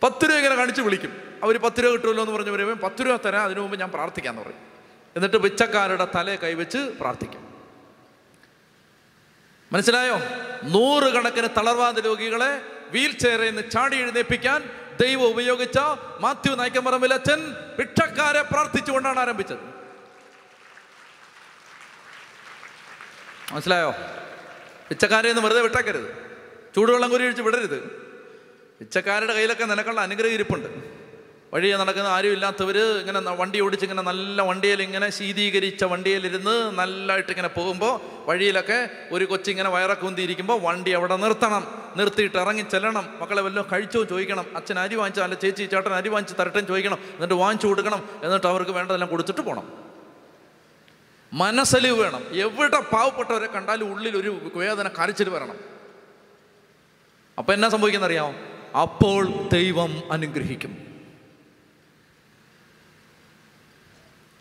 Speaker 1: പത്ത് രൂപ ഇങ്ങനെ കാണിച്ച് വിളിക്കും. അവർ പത്ത് രൂപ കിട്ടുമല്ലോ എന്ന് പറഞ്ഞ് പറയുമ്പോൾ പത്ത് രൂപ തരാം. അതിനു മുമ്പ് ഞാൻ പ്രാർത്ഥിക്കാമെന്ന് പറയും. എന്നിട്ട് പിച്ചക്കാരുടെ തലയെ കൈവച്ച് പ്രാർത്ഥിക്കും. മനസ്സിലായോ? നൂറുകണക്കിന് തളർവാദ രോഗികളെ വീൽ ചെയറിൽ നിന്ന് ചാടി എഴുന്നേൽപ്പിക്കാൻ ദൈവം ഉപയോഗിച്ച മാത്യു നായ്ക്കമ്പറമ്പിൽ അച്ഛൻ ഭിക്ഷക്കാരെ പ്രാർത്ഥിച്ചുകൊണ്ടാണ് ആരംഭിച്ചത്. മനസ്സിലായോ? പിച്ചക്കാരെ ഒന്ന് വെറുതെ വിട്ടേക്കരുത്. ചൂടുവെള്ളം കുരി ഒഴിച്ച് വിടരുത്. പിച്ചക്കാരുടെ കയ്യിലൊക്കെ നിനക്കുള്ള അനുഗ്രഹം ഇരിപ്പുണ്ട്. വഴിയെ നടക്കുന്ന ആരും ഇല്ലാത്തവർ ഇങ്ങനെ വണ്ടി ഓടിച്ച് ഇങ്ങനെ നല്ല വണ്ടിയിൽ ഇങ്ങനെ ശീതീകരിച്ച വണ്ടിയിലിരുന്ന് നല്ലതായിട്ട് ഇങ്ങനെ പോകുമ്പോൾ വഴിയിലൊക്കെ ഒരു കൊച്ചിങ്ങനെ വയറൊക്കെ ഉന്തിയിരിക്കുമ്പോൾ വണ്ടി അവിടെ നിർത്തണം. നിർത്തിയിട്ട് ഇറങ്ങി ചെല്ലണം. മക്കളെ വല്ലതും കഴിച്ചോ ചോദിക്കണം. അച്ഛൻ അരി വാങ്ങിച്ചാൽ അല്ല ചേച്ചി ചേട്ടൻ അരി വാങ്ങിച്ച് തരട്ടെ ചോദിക്കണം. എന്നിട്ട് വാങ്ങിച്ചു കൊടുക്കണം. എന്നിട്ട് അവർക്ക് വേണ്ടതെല്ലാം കൊടുത്തിട്ട് പോകണം മനസ്സലിവ് വേണം. എവിടെ പാവപ്പെട്ടവരെ കണ്ടാലും ഉള്ളിൽ ഒരു വേദന കരച്ചിൽ വരണം. അപ്പം എന്നാ സംഭവിക്കുന്നറിയാമോ? അപ്പോൾ ദൈവം അനുഗ്രഹിക്കും.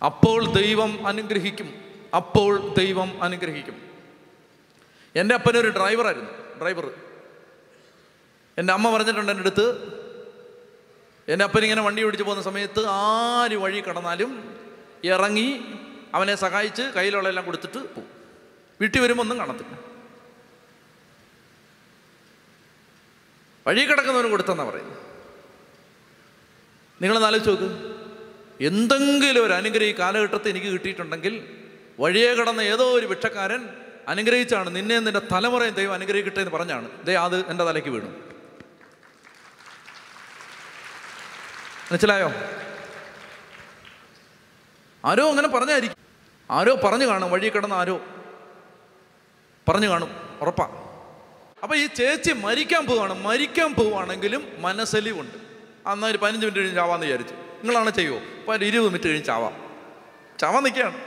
Speaker 1: അപ്പോൾ ദൈവം അനുഗ്രഹിക്കും. അപ്പോൾ ദൈവം അനുഗ്രഹിക്കും. എന്റെ അപ്പനൊരു ഡ്രൈവറായിരുന്നു. ഡ്രൈവർ. എന്റെ അമ്മ പറഞ്ഞിട്ടുണ്ട് എന്റെ അടുത്ത് എന്റെ അപ്പൻ ഇങ്ങനെ വണ്ടി ഓടിച്ചു പോകുന്ന സമയത്ത് ആര് വഴി കടന്നാലും ഇറങ്ങി അവനെ സഹായിച്ച് കയ്യിലുള്ളതെല്ലാം കൊടുത്തിട്ട് പോകും. വീട്ടിൽ വരുമ്പോൾ ഒന്നും കാണത്തില്ല. വഴി കിടക്കുന്നവന് കൊടുത്തെന്നാണ് പറയുന്നത്. നിങ്ങൾ ആലോചിച്ച് നോക്ക്. എന്തെങ്കിലും ഒരു അനുഗ്രഹം കാലഘട്ടത്തിൽ എനിക്ക് കിട്ടിയിട്ടുണ്ടെങ്കിൽ വഴിയെ കടന്ന ഏതോ ഒരു ഭിക്ഷക്കാരൻ അനുഗ്രഹിച്ചാണ് നിന്നെ നിന്റെ തലമുറയും ദൈവം അനുഗ്രഹിക്കട്ടെ എന്ന് പറഞ്ഞാണ്. ദൈ അത് എന്റെ തലയ്ക്ക് വീണു. മനസ്സിലായോ? ആരോ അങ്ങനെ പറഞ്ഞായിരിക്കും. ആരോ പറഞ്ഞു കാണും വഴി കിടന്ന ആരോ പറഞ്ഞു കാണും ഉറപ്പാ. അപ്പൊ ഈ ചേച്ചി മരിക്കാൻ പോവാണ് മരിക്കാൻ പോവാണെങ്കിലും മനസ്സലിവുണ്ട്. അന്നാ ഒരു പതിനഞ്ച് മിനിറ്റ് കഴിഞ്ഞ് ചാവാന്ന് വിചാരിച്ചു. നിങ്ങളാണ് ചെയ്യുമോ അപ്പോൾ ഒരു ഇരുപത് മിനിറ്റ് കഴിഞ്ഞ് ചാവാം. ചാവാൻ നിൽക്കുകയാണ്.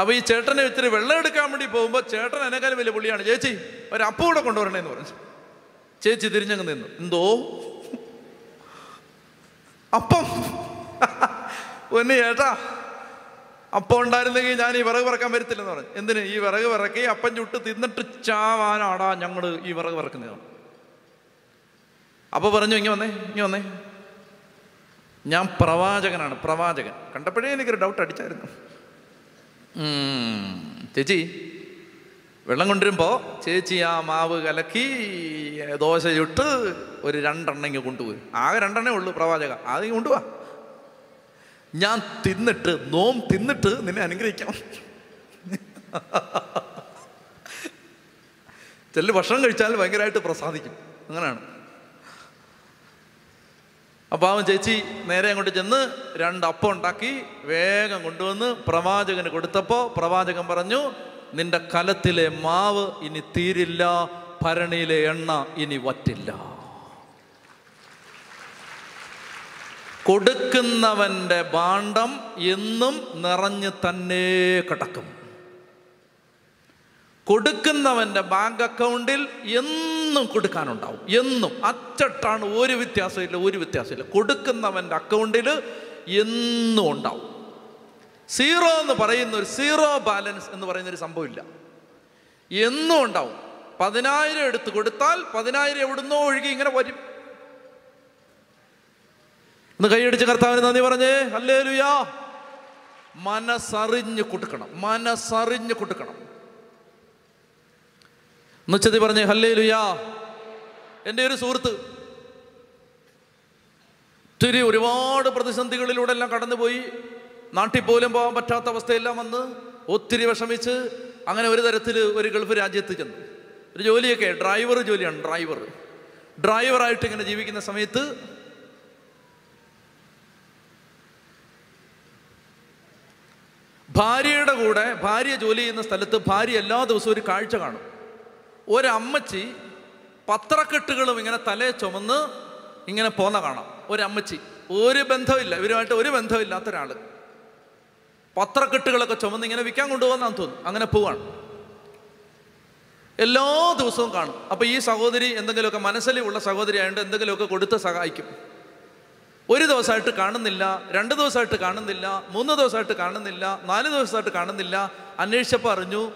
Speaker 1: അപ്പോൾ ഈ ചേട്ടനെ ഇത്തിരി വെള്ളം എടുക്കാൻ വേണ്ടി പോകുമ്പോൾ ചേട്ടൻ എന്നെക്കാളും വലിയ പുള്ളിയാണ്. ചേച്ചി ഒരു കൂടെ കൊണ്ടുവരണേന്ന് പറഞ്ഞു. ചേച്ചി തിരിഞ്ഞങ്ങ് നിന്നു. എന്തോ? അപ്പം. ഒന്ന് ചേട്ടാ അപ്പം ഉണ്ടായിരുന്നെങ്കിൽ ഞാൻ ഈ വിറക് പറക്കാൻ വരത്തില്ലെന്ന് പറഞ്ഞു. എന്തിന്? ഈ വിറക് വിറക്കി അപ്പം ചുട്ട് തിന്നിട്ട് ചാവാനാടാ ഞങ്ങൾ ഈ വിറക് വിറക്കുന്നത് അപ്പോൾ പറഞ്ഞു ഇങ്ങനെ വന്നേ ഇങ്ങനെ വന്നേ. ഞാൻ പ്രവാചകനാണ് പ്രവാചകൻ. കണ്ടപ്പോഴേ എനിക്കൊരു ഡൗട്ട് അടിച്ചായിരുന്നു. ചേച്ചി വെള്ളം കൊണ്ടുവരുമ്പോൾ ചേച്ചി ആ മാവ് കലക്കി ദോശ ചുട്ട് ഒരു രണ്ടെണ്ണം ഇങ്ങ് കൊണ്ടുപോയി ആകെ രണ്ടെണ്ണേ ഉള്ളൂ പ്രവാചക. അത് കൊണ്ടുപോവാ ഞാൻ തിന്നിട്ട് നോം തിന്നിട്ട് നിന്നെ അനുഗ്രഹിക്കാം. ചെല്ലു ഭക്ഷണം കഴിച്ചാൽ ഭയങ്കരമായിട്ട് പ്രസാദിക്കും. അങ്ങനെയാണ്. അപ്പോൾ അവൻ ചേച്ചി നേരെ അങ്ങോട്ട് ചെന്ന് രണ്ടപ്പം ഉണ്ടാക്കി വേഗം കൊണ്ടുവന്ന് പ്രവാചകന് കൊടുത്തപ്പോൾ പ്രവാചകൻ പറഞ്ഞു നിന്റെ കലത്തിലെ മാവ് ഇനി തീരില്ല ഭരണിയിലെ എണ്ണ ഇനി വറ്റില്ല. കൊടുക്കുന്നവന്റെ ഭാണ്ഡം എന്നും നിറഞ്ഞു തന്നെ കിടക്കും. കൊടുക്കുന്നവന്റെ ബാങ്ക് അക്കൗണ്ടിൽ എന്നും കൊടുക്കാനുണ്ടാവും. എന്നും. അച്ചട്ടാണ് ഒരു വ്യത്യാസമില്ല ഒരു വ്യത്യാസമില്ല. കൊടുക്കുന്നവന്റെ അക്കൗണ്ടിൽ എന്നും ഉണ്ടാവും. സീറോ എന്ന് പറയുന്ന ഒരു സീറോ ബാലൻസ് എന്ന് പറയുന്ന ഒരു സംഭവമില്ല. എന്നും ഉണ്ടാവും. പതിനായിരം എടുത്ത് കൊടുത്താൽ പതിനായിരം എവിടുന്നോ ഒഴുകി ഇങ്ങനെ വരും. ഒന്ന് കൈയടിച്ച് കർത്താവിന് നന്ദി പറഞ്ഞേ. അല്ലേ ലുയാ മനസ്സറിഞ്ഞ് കൊടുക്കണം. മനസ്സറിഞ്ഞ് കൊടുക്കണം. എന്നുവച്ചതി പറഞ്ഞേ ഹല്ലേ ലുയാ എന്റെ ഒരു സുഹൃത്ത് ഒത്തിരി ഒരുപാട് പ്രതിസന്ധികളിലൂടെ എല്ലാം കടന്നുപോയി. നാട്ടിൽ പോലും പോകാൻ പറ്റാത്ത അവസ്ഥയെല്ലാം വന്ന് ഒത്തിരി വിഷമിച്ച് അങ്ങനെ ഒരു തരത്തിൽ ഒരു ഗൾഫ് രാജ്യത്ത് ചെന്നു. ഒരു ജോലിയൊക്കെ ഡ്രൈവർ ജോലിയാണ് ഡ്രൈവർ. ഡ്രൈവറായിട്ട് ഇങ്ങനെ ജീവിക്കുന്ന സമയത്ത് ഭാര്യയുടെ കൂടെ ഭാര്യ ജോലി ചെയ്യുന്ന സ്ഥലത്ത് ഭാര്യ എല്ലാ ദിവസവും ഒരു കാഴ്ച കാണും. ഒരമ്മച്ചി പത്രക്കെട്ടുകളും ഇങ്ങനെ തലേ ചുമന്ന് ഇങ്ങനെ പോന്ന കാണാം. ഒരമ്മച്ചി. ഒരു ബന്ധമില്ല ഇവരുമായിട്ട് ഒരു ബന്ധമില്ലാത്ത ഒരാൾ പത്രക്കെട്ടുകളൊക്കെ ചുമന്ന് ഇങ്ങനെ വിൽക്കാൻ കൊണ്ടുപോകാന്നാന്ന് തോന്നുന്നു. അങ്ങനെ പോവാണ്. എല്ലാ ദിവസവും കാണും. അപ്പോൾ ഈ സഹോദരി എന്തെങ്കിലുമൊക്കെ മനസ്സിലുള്ള സഹോദരി ആയതുകൊണ്ട് എന്തെങ്കിലുമൊക്കെ കൊടുത്ത് സഹായിക്കും. ഒരു ദിവസമായിട്ട് കാണുന്നില്ല രണ്ട് ദിവസമായിട്ട് കാണുന്നില്ല മൂന്ന് ദിവസമായിട്ട് കാണുന്നില്ല നാല് ദിവസമായിട്ട് കാണുന്നില്ല. അന്വേഷിച്ചപ്പോൾ അറിഞ്ഞു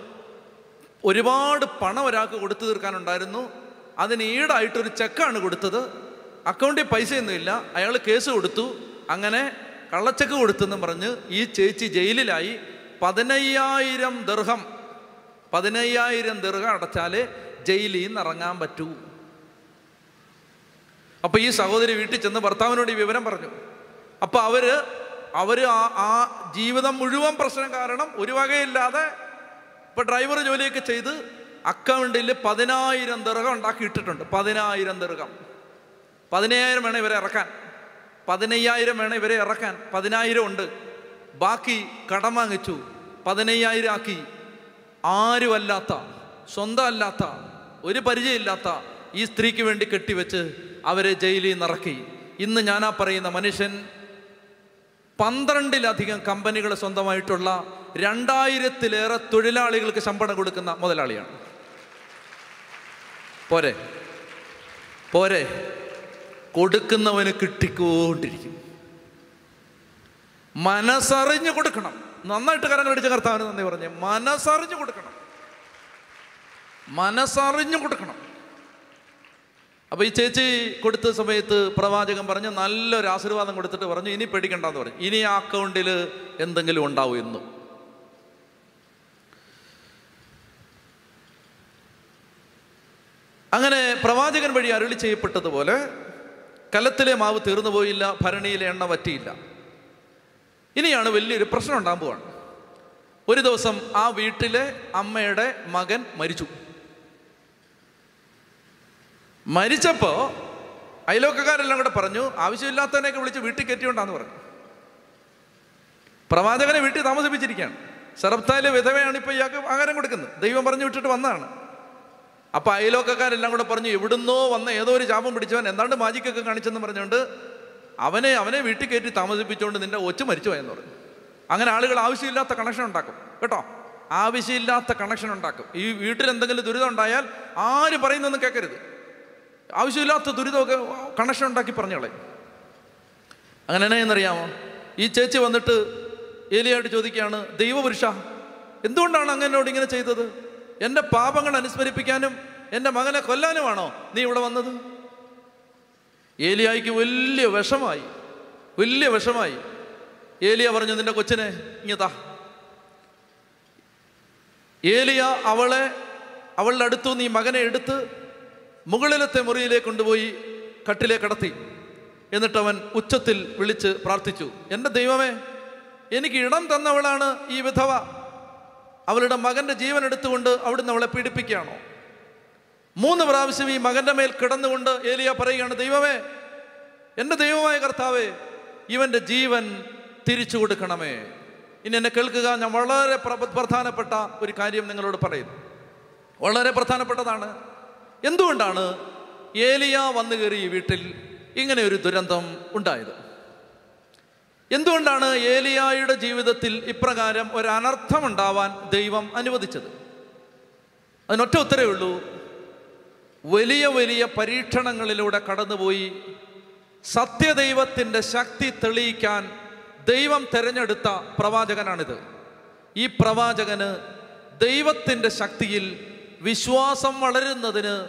Speaker 1: ഒരുപാട് പണം ഒരാൾക്ക് കൊടുത്തു തീർക്കാനുണ്ടായിരുന്നു. അതിന് ഈടായിട്ടൊരു ചെക്കാണ് കൊടുത്തത്. അക്കൗണ്ടിൽ പൈസയൊന്നുമില്ല. അയാൾ കേസ് കൊടുത്തു. അങ്ങനെ കള്ളച്ചെക്ക് കൊടുത്തെന്നും പറഞ്ഞ് ഈ ചേച്ചി ജയിലിലായി. പതിനയ്യായിരം ദീർഘം പതിനയ്യായിരം ദീർഘം അടച്ചാലേ ജയിലിൽ നിന്ന് ഇറങ്ങാൻ പറ്റൂ. അപ്പൊ ഈ സഹോദരി വീട്ടിൽ ചെന്ന് ഭർത്താവിനോട് ഈ വിവരം പറഞ്ഞു. അപ്പൊ അവർ അവർ ആ ആ ജീവിതം മുഴുവൻ പ്രശ്നം കാരണം ഒരു വകയില്ലാതെ ഇപ്പൊ ഡ്രൈവർ ജോലിയൊക്കെ ചെയ്ത് അക്കൗണ്ടിൽ പതിനായിരം ദീർഘം ഉണ്ടാക്കി ഇട്ടിട്ടുണ്ട് പതിനായിരം ദീർഘം പതിനയ്യായിരം വേണം ഇവരെ ഇറക്കാൻ. പതിനയ്യായിരം വേണം ഇവരെ ഇറക്കാൻ. പതിനായിരം ഉണ്ട്. ബാക്കി കടം വാങ്ങിച്ചു. പതിനയ്യായിരം ആക്കി. ആരുമല്ലാത്ത സ്വന്തം അല്ലാത്ത ഒരു പരിചയമില്ലാത്ത ഈ സ്ത്രീക്ക് വേണ്ടി കെട്ടിവെച്ച് അവരെ ജയിലിൽ നിറക്കി ഇന്ന് ഞാനാ പറയുന്ന മനുഷ്യൻ പന്ത്രണ്ടിലധികം കമ്പനികൾ സ്വന്തമായിട്ടുള്ള രണ്ടായിരത്തിലേറെ തൊഴിലാളികൾക്ക് ശമ്പളം കൊടുക്കുന്ന മുതലാളിയാണ്. പോരെ. പോരെ. കൊടുക്കുന്നവന് കിട്ടിക്കൊണ്ടിരിക്കും. മനസ്സറിഞ്ഞു കൊടുക്കണം. നന്നായിട്ട് കരങ്ങൾ അടിച്ച കർത്താവിന് നന്ദി പറഞ്ഞേ മനസ്സറിഞ്ഞു കൊടുക്കണം. മനസ്സറിഞ്ഞു കൊടുക്കണം. അപ്പൊ ഈ ചേച്ചി കൊടുത്ത സമയത്ത് പ്രവാചകൻ പറഞ്ഞു നല്ലൊരു ആശീർവാദം കൊടുത്തിട്ട് പറഞ്ഞു ഇനി പേടിക്കണ്ടെന്ന് പറഞ്ഞു. ഇനി ആ അക്കൗണ്ടിൽ എന്തെങ്കിലും ഉണ്ടാവും എന്നും. അങ്ങനെ പ്രവാചകൻ വഴി അരുളി ചെയ്യപ്പെട്ടതുപോലെ കലത്തിലെ മാവ് തീർന്നു പോയില്ല ഭരണിയിലെ എണ്ണ വറ്റിയില്ല. ഇനിയാണ് വലിയൊരു പ്രശ്നം ഉണ്ടാകാൻ പോവാണ്. ഒരു ദിവസം ആ വീട്ടിലെ അമ്മയുടെ മകൻ മരിച്ചു. മരിച്ചപ്പോൾ അയലോക്കക്കാരെല്ലാം കൂടെ പറഞ്ഞു ആവശ്യമില്ലാത്തവനെയൊക്കെ വിളിച്ച് വീട്ടിൽ കയറ്റിയോണ്ടാന്ന് പറഞ്ഞു. പ്രവാചകനെ വീട്ടിൽ താമസിപ്പിച്ചിരിക്കുകയാണ്. സെറപ്തായിലെ വിധവയാണ് ഇപ്പോൾ ഇയാൾക്ക് ആഹാരം കൊടുക്കുന്നത്. ദൈവം പറഞ്ഞു വിട്ടിട്ട് വന്നതാണ്. അപ്പൊ അയലോക്കക്കാരെല്ലാം കൂടെ പറഞ്ഞു എവിടുന്നോ വന്ന ഏതോ ഒരു ശാപം പിടിച്ചവൻ എന്താണ്ട് മാജിക്കൊക്കെ കാണിച്ചെന്ന് പറഞ്ഞുകൊണ്ട് അവനെ അവനെ വീട്ടിൽ കയറ്റി താമസിപ്പിച്ചുകൊണ്ട് നിന്റെ ഒച്ച മരിച്ചു പോയെന്ന് പറഞ്ഞു. അങ്ങനെ ആളുകൾ ആവശ്യമില്ലാത്ത കണക്ഷൻ ഉണ്ടാക്കും കേട്ടോ? ആവശ്യമില്ലാത്ത കണക്ഷൻ ഉണ്ടാക്കും. ഈ വീട്ടിൽ എന്തെങ്കിലും ദുരിതം ഉണ്ടായാൽ ആര് പറയുന്നൊന്നും കേൾക്കരുത്. ആവശ്യമില്ലാത്ത ദുരിതമൊക്കെ കണക്ഷൻ ഉണ്ടാക്കി പറഞ്ഞോളെ. അങ്ങനെ എന്നാ എന്നറിയാമോ? ഈ ചേച്ചി വന്നിട്ട് ഏലിയായിട്ട് ചോദിക്കുകയാണ് ദൈവപുരുഷ എന്തുകൊണ്ടാണ് അങ്ങനോട് ഇങ്ങനെ ചെയ്തത്? എന്റെ പാപങ്ങൾ അനുസ്മരിപ്പിക്കാനും എന്റെ മകനെ കൊല്ലാനുമാണോ നീ ഇവിടെ വന്നത്? ഏലിയായിക്ക് വലിയ വിഷമായി വലിയ വിഷമായി. ഏലിയ പറഞ്ഞു നിന്റെ കൊച്ചിനെ ഇങ്ങതാ ഏലിയ അവളെ അവളുടെ അടുത്തു നീ മകനെ എടുത്ത് മുകളിലത്തെ മുറിയിലേക്ക് കൊണ്ടുപോയി കട്ടിലെ കടത്തി എന്നിട്ട് അവൻ ഉച്ചത്തിൽ വിളിച്ച് പ്രാർത്ഥിച്ചു എന്റെ ദൈവമേ എനിക്ക് ഇടം തന്നവളാണ് ഈ വിധവ. അവളുടെ മകന്റെ ജീവൻ എടുത്തുകൊണ്ട് അവിടുന്ന് അവളെ പീഡിപ്പിക്കുകയാണോ? മൂന്ന് പ്രാവശ്യം ഈ മകന്റെ മേൽ കിടന്നുകൊണ്ട് ഏലിയ പറയുകയാണ് ദൈവമേ എന്റെ ദൈവമായ കർത്താവേ ഇവന്റെ ജീവൻ തിരിച്ചു കൊടുക്കണമേ. ഇനി എന്നെ കേൾക്കുക ഞാൻ വളരെ പ്ര- പ്രധാനപ്പെട്ട ഒരു കാര്യം നിങ്ങളോട് പറയുന്നു. വളരെ പ്രധാനപ്പെട്ടതാണ്. എന്തുകൊണ്ടാണ് ഏലിയ വന്നു കയറി ഈ വീട്ടിൽ ഇങ്ങനെ ഒരു ദുരന്തം ഉണ്ടായത്? എന്തുകൊണ്ടാണ് ഏലിയായുടെ ജീവിതത്തിൽ ഇപ്രകാരം ഒരു അനർത്ഥം ഉണ്ടാവാൻ ദൈവം അനുവദിച്ചത്? അതിനൊറ്റ ഉത്തരവേ ഉള്ളൂ. വലിയ വലിയ പരീക്ഷണങ്ങളിലൂടെ കടന്നുപോയി സത്യദൈവത്തിന്റെ ശക്തി തെളിയിക്കാൻ ദൈവം തെരഞ്ഞെടുത്ത പ്രവാചകനാണിത്. ഈ പ്രവാചകന് ദൈവത്തിന്റെ ശക്തിയിൽ വിശ്വാസം വളരുന്നതിന്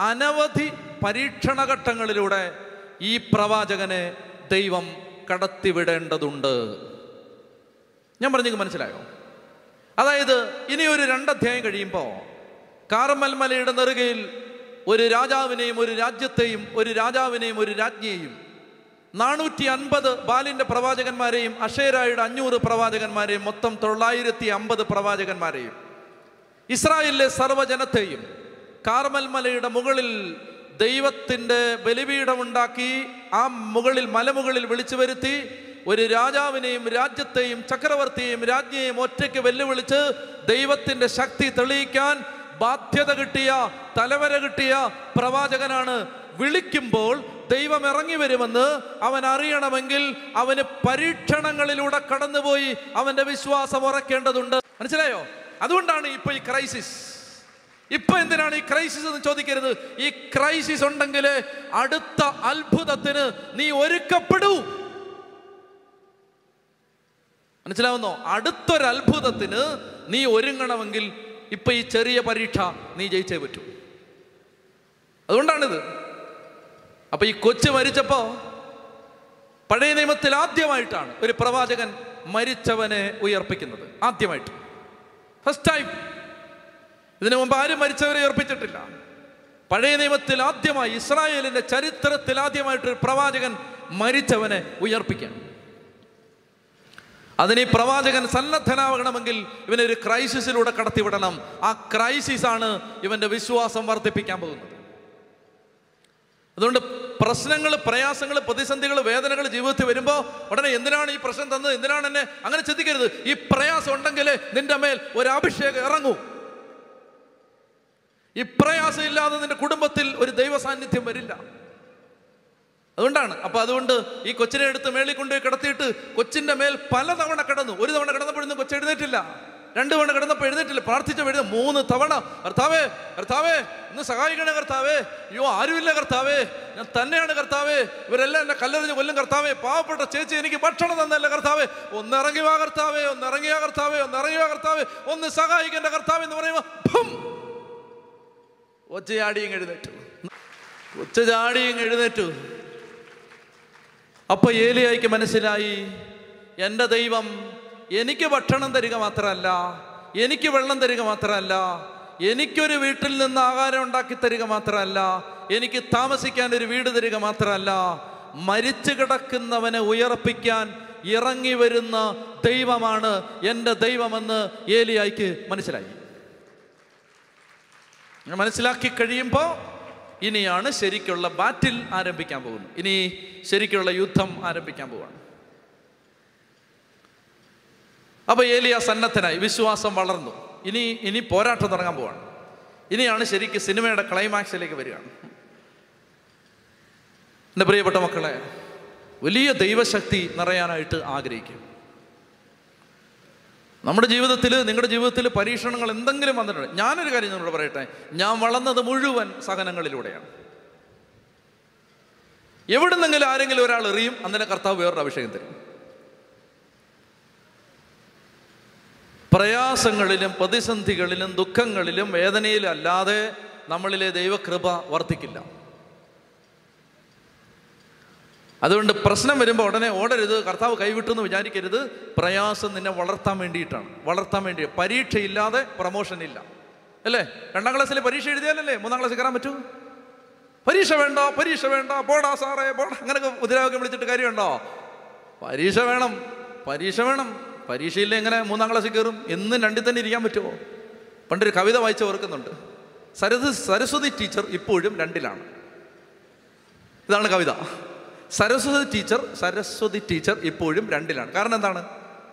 Speaker 1: അനവധി പരീക്ഷണഘട്ടങ്ങളിലൂടെ ഈ പ്രവാചകനെ ദൈവം കടത്തിവിടേണ്ടതുണ്ട്. ഞാൻ പറഞ്ഞെങ്കിൽ മനസ്സിലായോ? അതായത് ഇനി ഒരു രണ്ടധ്യായം കഴിയുമ്പോൾ കാർമൽമലയുടെ നെറുകയിൽ ഒരു രാജാവിനെയും ഒരു രാജ്യത്തെയും ഒരു രാജാവിനെയും ഒരു രാജ്ഞിയെയും നാനൂറ്റി അൻപത് ബാലിന്റെ പ്രവാചകന്മാരെയും അഷേരായുടെ അഞ്ഞൂറ് പ്രവാചകന്മാരെയും മൊത്തം തൊള്ളായിരത്തി അമ്പത് പ്രവാചകന്മാരെയും ഇസ്രായേലിലെ സർവജനത്തെയും കാർമൽമലയുടെ മുകളിൽ ദൈവത്തിന്റെ ബലിപീഠമുണ്ടാക്കി ആ മുകളിൽ മലമുകളിൽ വിളിച്ചു വരുത്തി ഒരു രാജാവിനെയും രാജ്യത്തെയും ചക്രവർത്തിയെയും രാജ്ഞിയെയും ഒറ്റയ്ക്ക് വെല്ലുവിളിച്ച് ദൈവത്തിന്റെ ശക്തി തെളിയിക്കാൻ ബാധ്യത കിട്ടിയ തലവര കിട്ടിയ പ്രവാചകനാണ്. വിളിക്കുമ്പോൾ ദൈവം ഇറങ്ങി വരുമെന്ന് അവൻ അറിയണമെങ്കിൽ അവന് പരീക്ഷണങ്ങളിലൂടെ കടന്നുപോയി അവന്റെ വിശ്വാസം ഉറക്കേണ്ടതുണ്ട്. മനസ്സിലായോ? അതുകൊണ്ടാണ് ഇപ്പോൾ ഈ ക്രൈസിസ്. ഇപ്പൊ എന്തിനാണ് ഈ ക്രൈസിസ് എന്ന് ചോദിക്കരുത്? ഈ ക്രൈസിസ് ഉണ്ടെങ്കിൽ അടുത്ത അത്ഭുതത്തിന് നീ ഒരുക്കപ്പെടൂ. മനസ്സിലാവുന്നോ? അടുത്തൊരു അത്ഭുതത്തിന് നീ ഒരുങ്ങണമെങ്കിൽ ഇപ്പൊ ഈ ചെറിയ പരീക്ഷ നീ ജയിച്ചേ പറ്റൂ. അതുകൊണ്ടാണിത്. അപ്പൊ ഈ കൊച്ചു മരിച്ചപ്പോ പഴയ നിയമത്തിൽ ആദ്യമായിട്ടാണ് ഒരു പ്രവാചകൻ മരിച്ചവനെ ഉയർപ്പിക്കുന്നത്. ആദ്യമായിട്ട്. ഫസ്റ്റ് ടൈം ഇതിനു മുമ്പ് ആരും മരിച്ചവരെ ഉയർപ്പിച്ചിട്ടില്ല പഴയ നിയമത്തിൽ ആദ്യമായി ഇസ്രായേലിന്റെ ചരിത്രത്തിൽ ആദ്യമായിട്ട് ഒരു പ്രവാചകൻ മരിച്ചവനെ ഉയർപ്പിക്കണം. അതിന് ഈ പ്രവാചകൻ സന്നദ്ധനാവണമെങ്കിൽ ഇവനെ ഒരു ക്രൈസിസിലൂടെ കടത്തിവിടണം. ആ ക്രൈസിസ് ആണ് ഇവന്റെ വിശ്വാസം വർദ്ധിപ്പിക്കാൻ പോകുന്നത്. അതുകൊണ്ട് പ്രശ്നങ്ങൾ പ്രയാസങ്ങൾ പ്രതിസന്ധികൾ വേദനകൾ ജീവിതത്തിൽ വരുമ്പോൾ ഉടനെ എന്തിനാണ് ഈ പ്രശ്നം തന്നത്? എന്തിനാണ് എന്നെ അങ്ങനെ ചിന്തിക്കരുത്? ഈ പ്രയാസം ഉണ്ടെങ്കിൽ നിന്റെ മേൽ ഒരു അഭിഷേകം ഇറങ്ങൂ. ഇല്ലാതെ നിന്റെ കുടുംബത്തിൽ ഒരു ദൈവ സാന്നിധ്യം വരില്ല. അതുകൊണ്ടാണ്. അപ്പൊ അതുകൊണ്ട് ഈ കൊച്ചിനെ എടുത്ത് മേളിൽ കൊണ്ടുപോയി കിടത്തിയിട്ട് കൊച്ചിന്റെ മേൽ പലതവണ കിടന്നു. ഒരു തവണ കിടന്നപ്പോഴൊന്നും കൊച്ചു എഴുന്നേറ്റില്ല. രണ്ട് തവണ കിടന്നപ്പോൾ എഴുന്നേറ്റില്ല. പ്രാർത്ഥിച്ച എഴുത മൂന്ന് തവണ കർത്താവേ കർത്താവേ ഇന്ന് സഹായിക്കണേ കർത്താവേ. അയ്യോ ആരുമില്ല കർത്താവേ. ഞാൻ തന്നെയാണ് കർത്താവേ. ഇവരെല്ലാം എന്നെ കല്ലെറിഞ്ഞ് കൊല്ലും കർത്താവേ. പാവപ്പെട്ട ചേച്ചി എനിക്ക് ഭക്ഷണം തന്നല്ല കർത്താവേ. ഒന്ന് ഇറങ്ങി വാ കർത്താവേ ഒന്ന് ഇറങ്ങി വാ കർത്താവേ ഒന്ന് ഇറങ്ങി വാ കർത്താവേ. ഒന്ന് സഹായിക്കേണ്ട കർത്താവേ എന്ന് പറയുമ്പോൾ ചാടിയും എഴുന്നേറ്റു. ഒച്ച ചാടിയും എഴുന്നേറ്റു. അപ്പൊ ഏലിയായിക്ക് മനസ്സിലായി എന്റെ ദൈവം എനിക്ക് ഭക്ഷണം തരിക മാത്രമല്ല എനിക്ക് വെള്ളം തരിക മാത്രമല്ല എനിക്കൊരു വീട്ടിൽ നിന്ന് ആഹാരം ഉണ്ടാക്കി തരിക മാത്രമല്ല എനിക്ക് താമസിക്കാൻ ഒരു വീട് തരിക മാത്രമല്ല മരിച്ചു കിടക്കുന്നവനെ ഉയർപ്പിക്കാൻ ഇറങ്ങി വരുന്ന ദൈവമാണ് എന്റെ ദൈവമെന്ന് ഏലിയായിക്ക് മനസ്സിലായി. മനസ്സിലാക്കി കഴിയുമ്പോൾ ഇനിയാണ് ശരിക്കുള്ള ബാറ്റിൽ ആരംഭിക്കാൻ പോകുന്നത്. ഇനി ശരിക്കുള്ള യുദ്ധം ആരംഭിക്കാൻ പോവാണ്. അപ്പൊ ഏലിയ സന്നദ്ധനായി വിശ്വാസം വളർന്നു. ഇനി ഇനി പോരാട്ടം തുടങ്ങാൻ പോവാണ്. ഇനിയാണ് ശരിക്കും സിനിമയുടെ ക്ലൈമാക്സിലേക്ക് വരികയാണ്. എന്റെ പ്രിയപ്പെട്ട മക്കളെ വലിയ ദൈവശക്തി നിറയാനായിട്ട് ആഗ്രഹിക്കും. നമ്മുടെ ജീവിതത്തിൽ നിങ്ങളുടെ ജീവിതത്തിൽ പരീക്ഷണങ്ങൾ എന്തെങ്കിലും വന്നിട്ടുണ്ട്. ഞാനൊരു കാര്യം നിങ്ങളോട് പറയട്ടെ. ഞാൻ വളർന്നത് മുഴുവൻ സഹനങ്ങളിലൂടെയാണ്. എവിടെ എവിടുന്നെങ്കിലും ആരെങ്കിലും ഒരാൾ എറിയും അന്നേരം കർത്താവ് വേറൊരു അഭിഷേകം തരും. പ്രയാസങ്ങളിലും പ്രതിസന്ധികളിലും ദുഃഖങ്ങളിലും വേദനയിലും അല്ലാതെ നമ്മളിലെ ദൈവകൃപ വർദ്ധിക്കില്ല. അതുകൊണ്ട് പ്രശ്നം വരുമ്പോൾ ഉടനെ ഓടരുത് കർത്താവ് കൈവിട്ടു എന്ന് വിചാരിക്കരുത്. പ്രയാസം നിന്നെ വളർത്താൻ വേണ്ടിയിട്ടാണ്. വളർത്താൻ വേണ്ടി. പരീക്ഷയില്ലാതെ പ്രമോഷൻ ഇല്ല. അല്ലേ? രണ്ടാം ക്ലാസ്സിൽ പരീക്ഷ എഴുതിയാലല്ലേ? മൂന്നാം ക്ലാസ്സിൽ കയറാൻ പറ്റൂ? പരീക്ഷ വേണ്ട പരീക്ഷ വേണ്ട. പോടാ സാറേ പോടാ. അങ്ങനെയൊക്കെ മുദ്രാവാക്യം വിളിച്ചിട്ട് കാര്യമുണ്ടോ? പരീക്ഷ വേണം പരീക്ഷ വേണം. പരീക്ഷയില്ല എങ്ങനെ മൂന്നാം ക്ലാസ്സിൽ കയറും? എന്നും രണ്ടിൽ തന്നെ ഇരിക്കാൻ പറ്റുമോ? പണ്ടൊരു കവിത വായിച്ച് ഓർക്കുന്നുണ്ട്. സരസ് സരസ്വതി ടീച്ചർ ഇപ്പോഴും രണ്ടിലാണ്. ഇതാണ് കവിത. സരസ്വതി ടീച്ചർ സരസ്വതി ടീച്ചർ ഇപ്പോഴും രണ്ടിലാണ്. കാരണം എന്താണ്?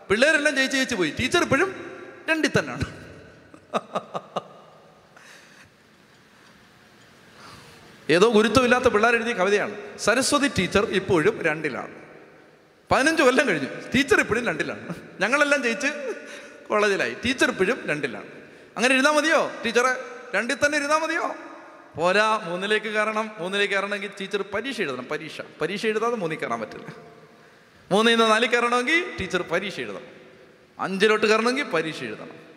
Speaker 1: പിള്ളേരെല്ലാം ജയിച്ച് ജയിച്ച് പോയി. ടീച്ചർ ഇപ്പോഴും രണ്ടിൽ തന്നെയാണ്. ഏതോ ഗുരുത്വമില്ലാത്ത പിള്ളേർ എഴുതിയ കവിതയാണ്. സരസ്വതി ടീച്ചർ ഇപ്പോഴും രണ്ടിലാണ്. പതിനഞ്ച് കൊല്ലം കഴിഞ്ഞു. ടീച്ചർ ഇപ്പോഴും രണ്ടിലാണ്. ഞങ്ങളെല്ലാം ജയിച്ച് കോളേജിലായി. ടീച്ചർ ഇപ്പോഴും രണ്ടിലാണ്. അങ്ങനെ ഇരുന്നാൽ മതിയോ? ടീച്ചറെ രണ്ടിൽ തന്നെ ഇരുന്നാൽ മതിയോ? പോരാ മൂന്നിലേക്ക് കയറണം മൂന്നിലേക്ക് കയറണമെങ്കിൽ ടീച്ചർ പരീക്ഷ എഴുതണം പരീക്ഷ. പരീക്ഷ എഴുതാതെ മൂന്നിൽ കയറാൻ പറ്റില്ല. മൂന്നിൽ നിന്ന് നാലിൽ കയറണമെങ്കിൽ ടീച്ചർ പരീക്ഷ എഴുതണം. അഞ്ചിലോട്ട് കയറണമെങ്കിൽ പരീക്ഷ എഴുതണം.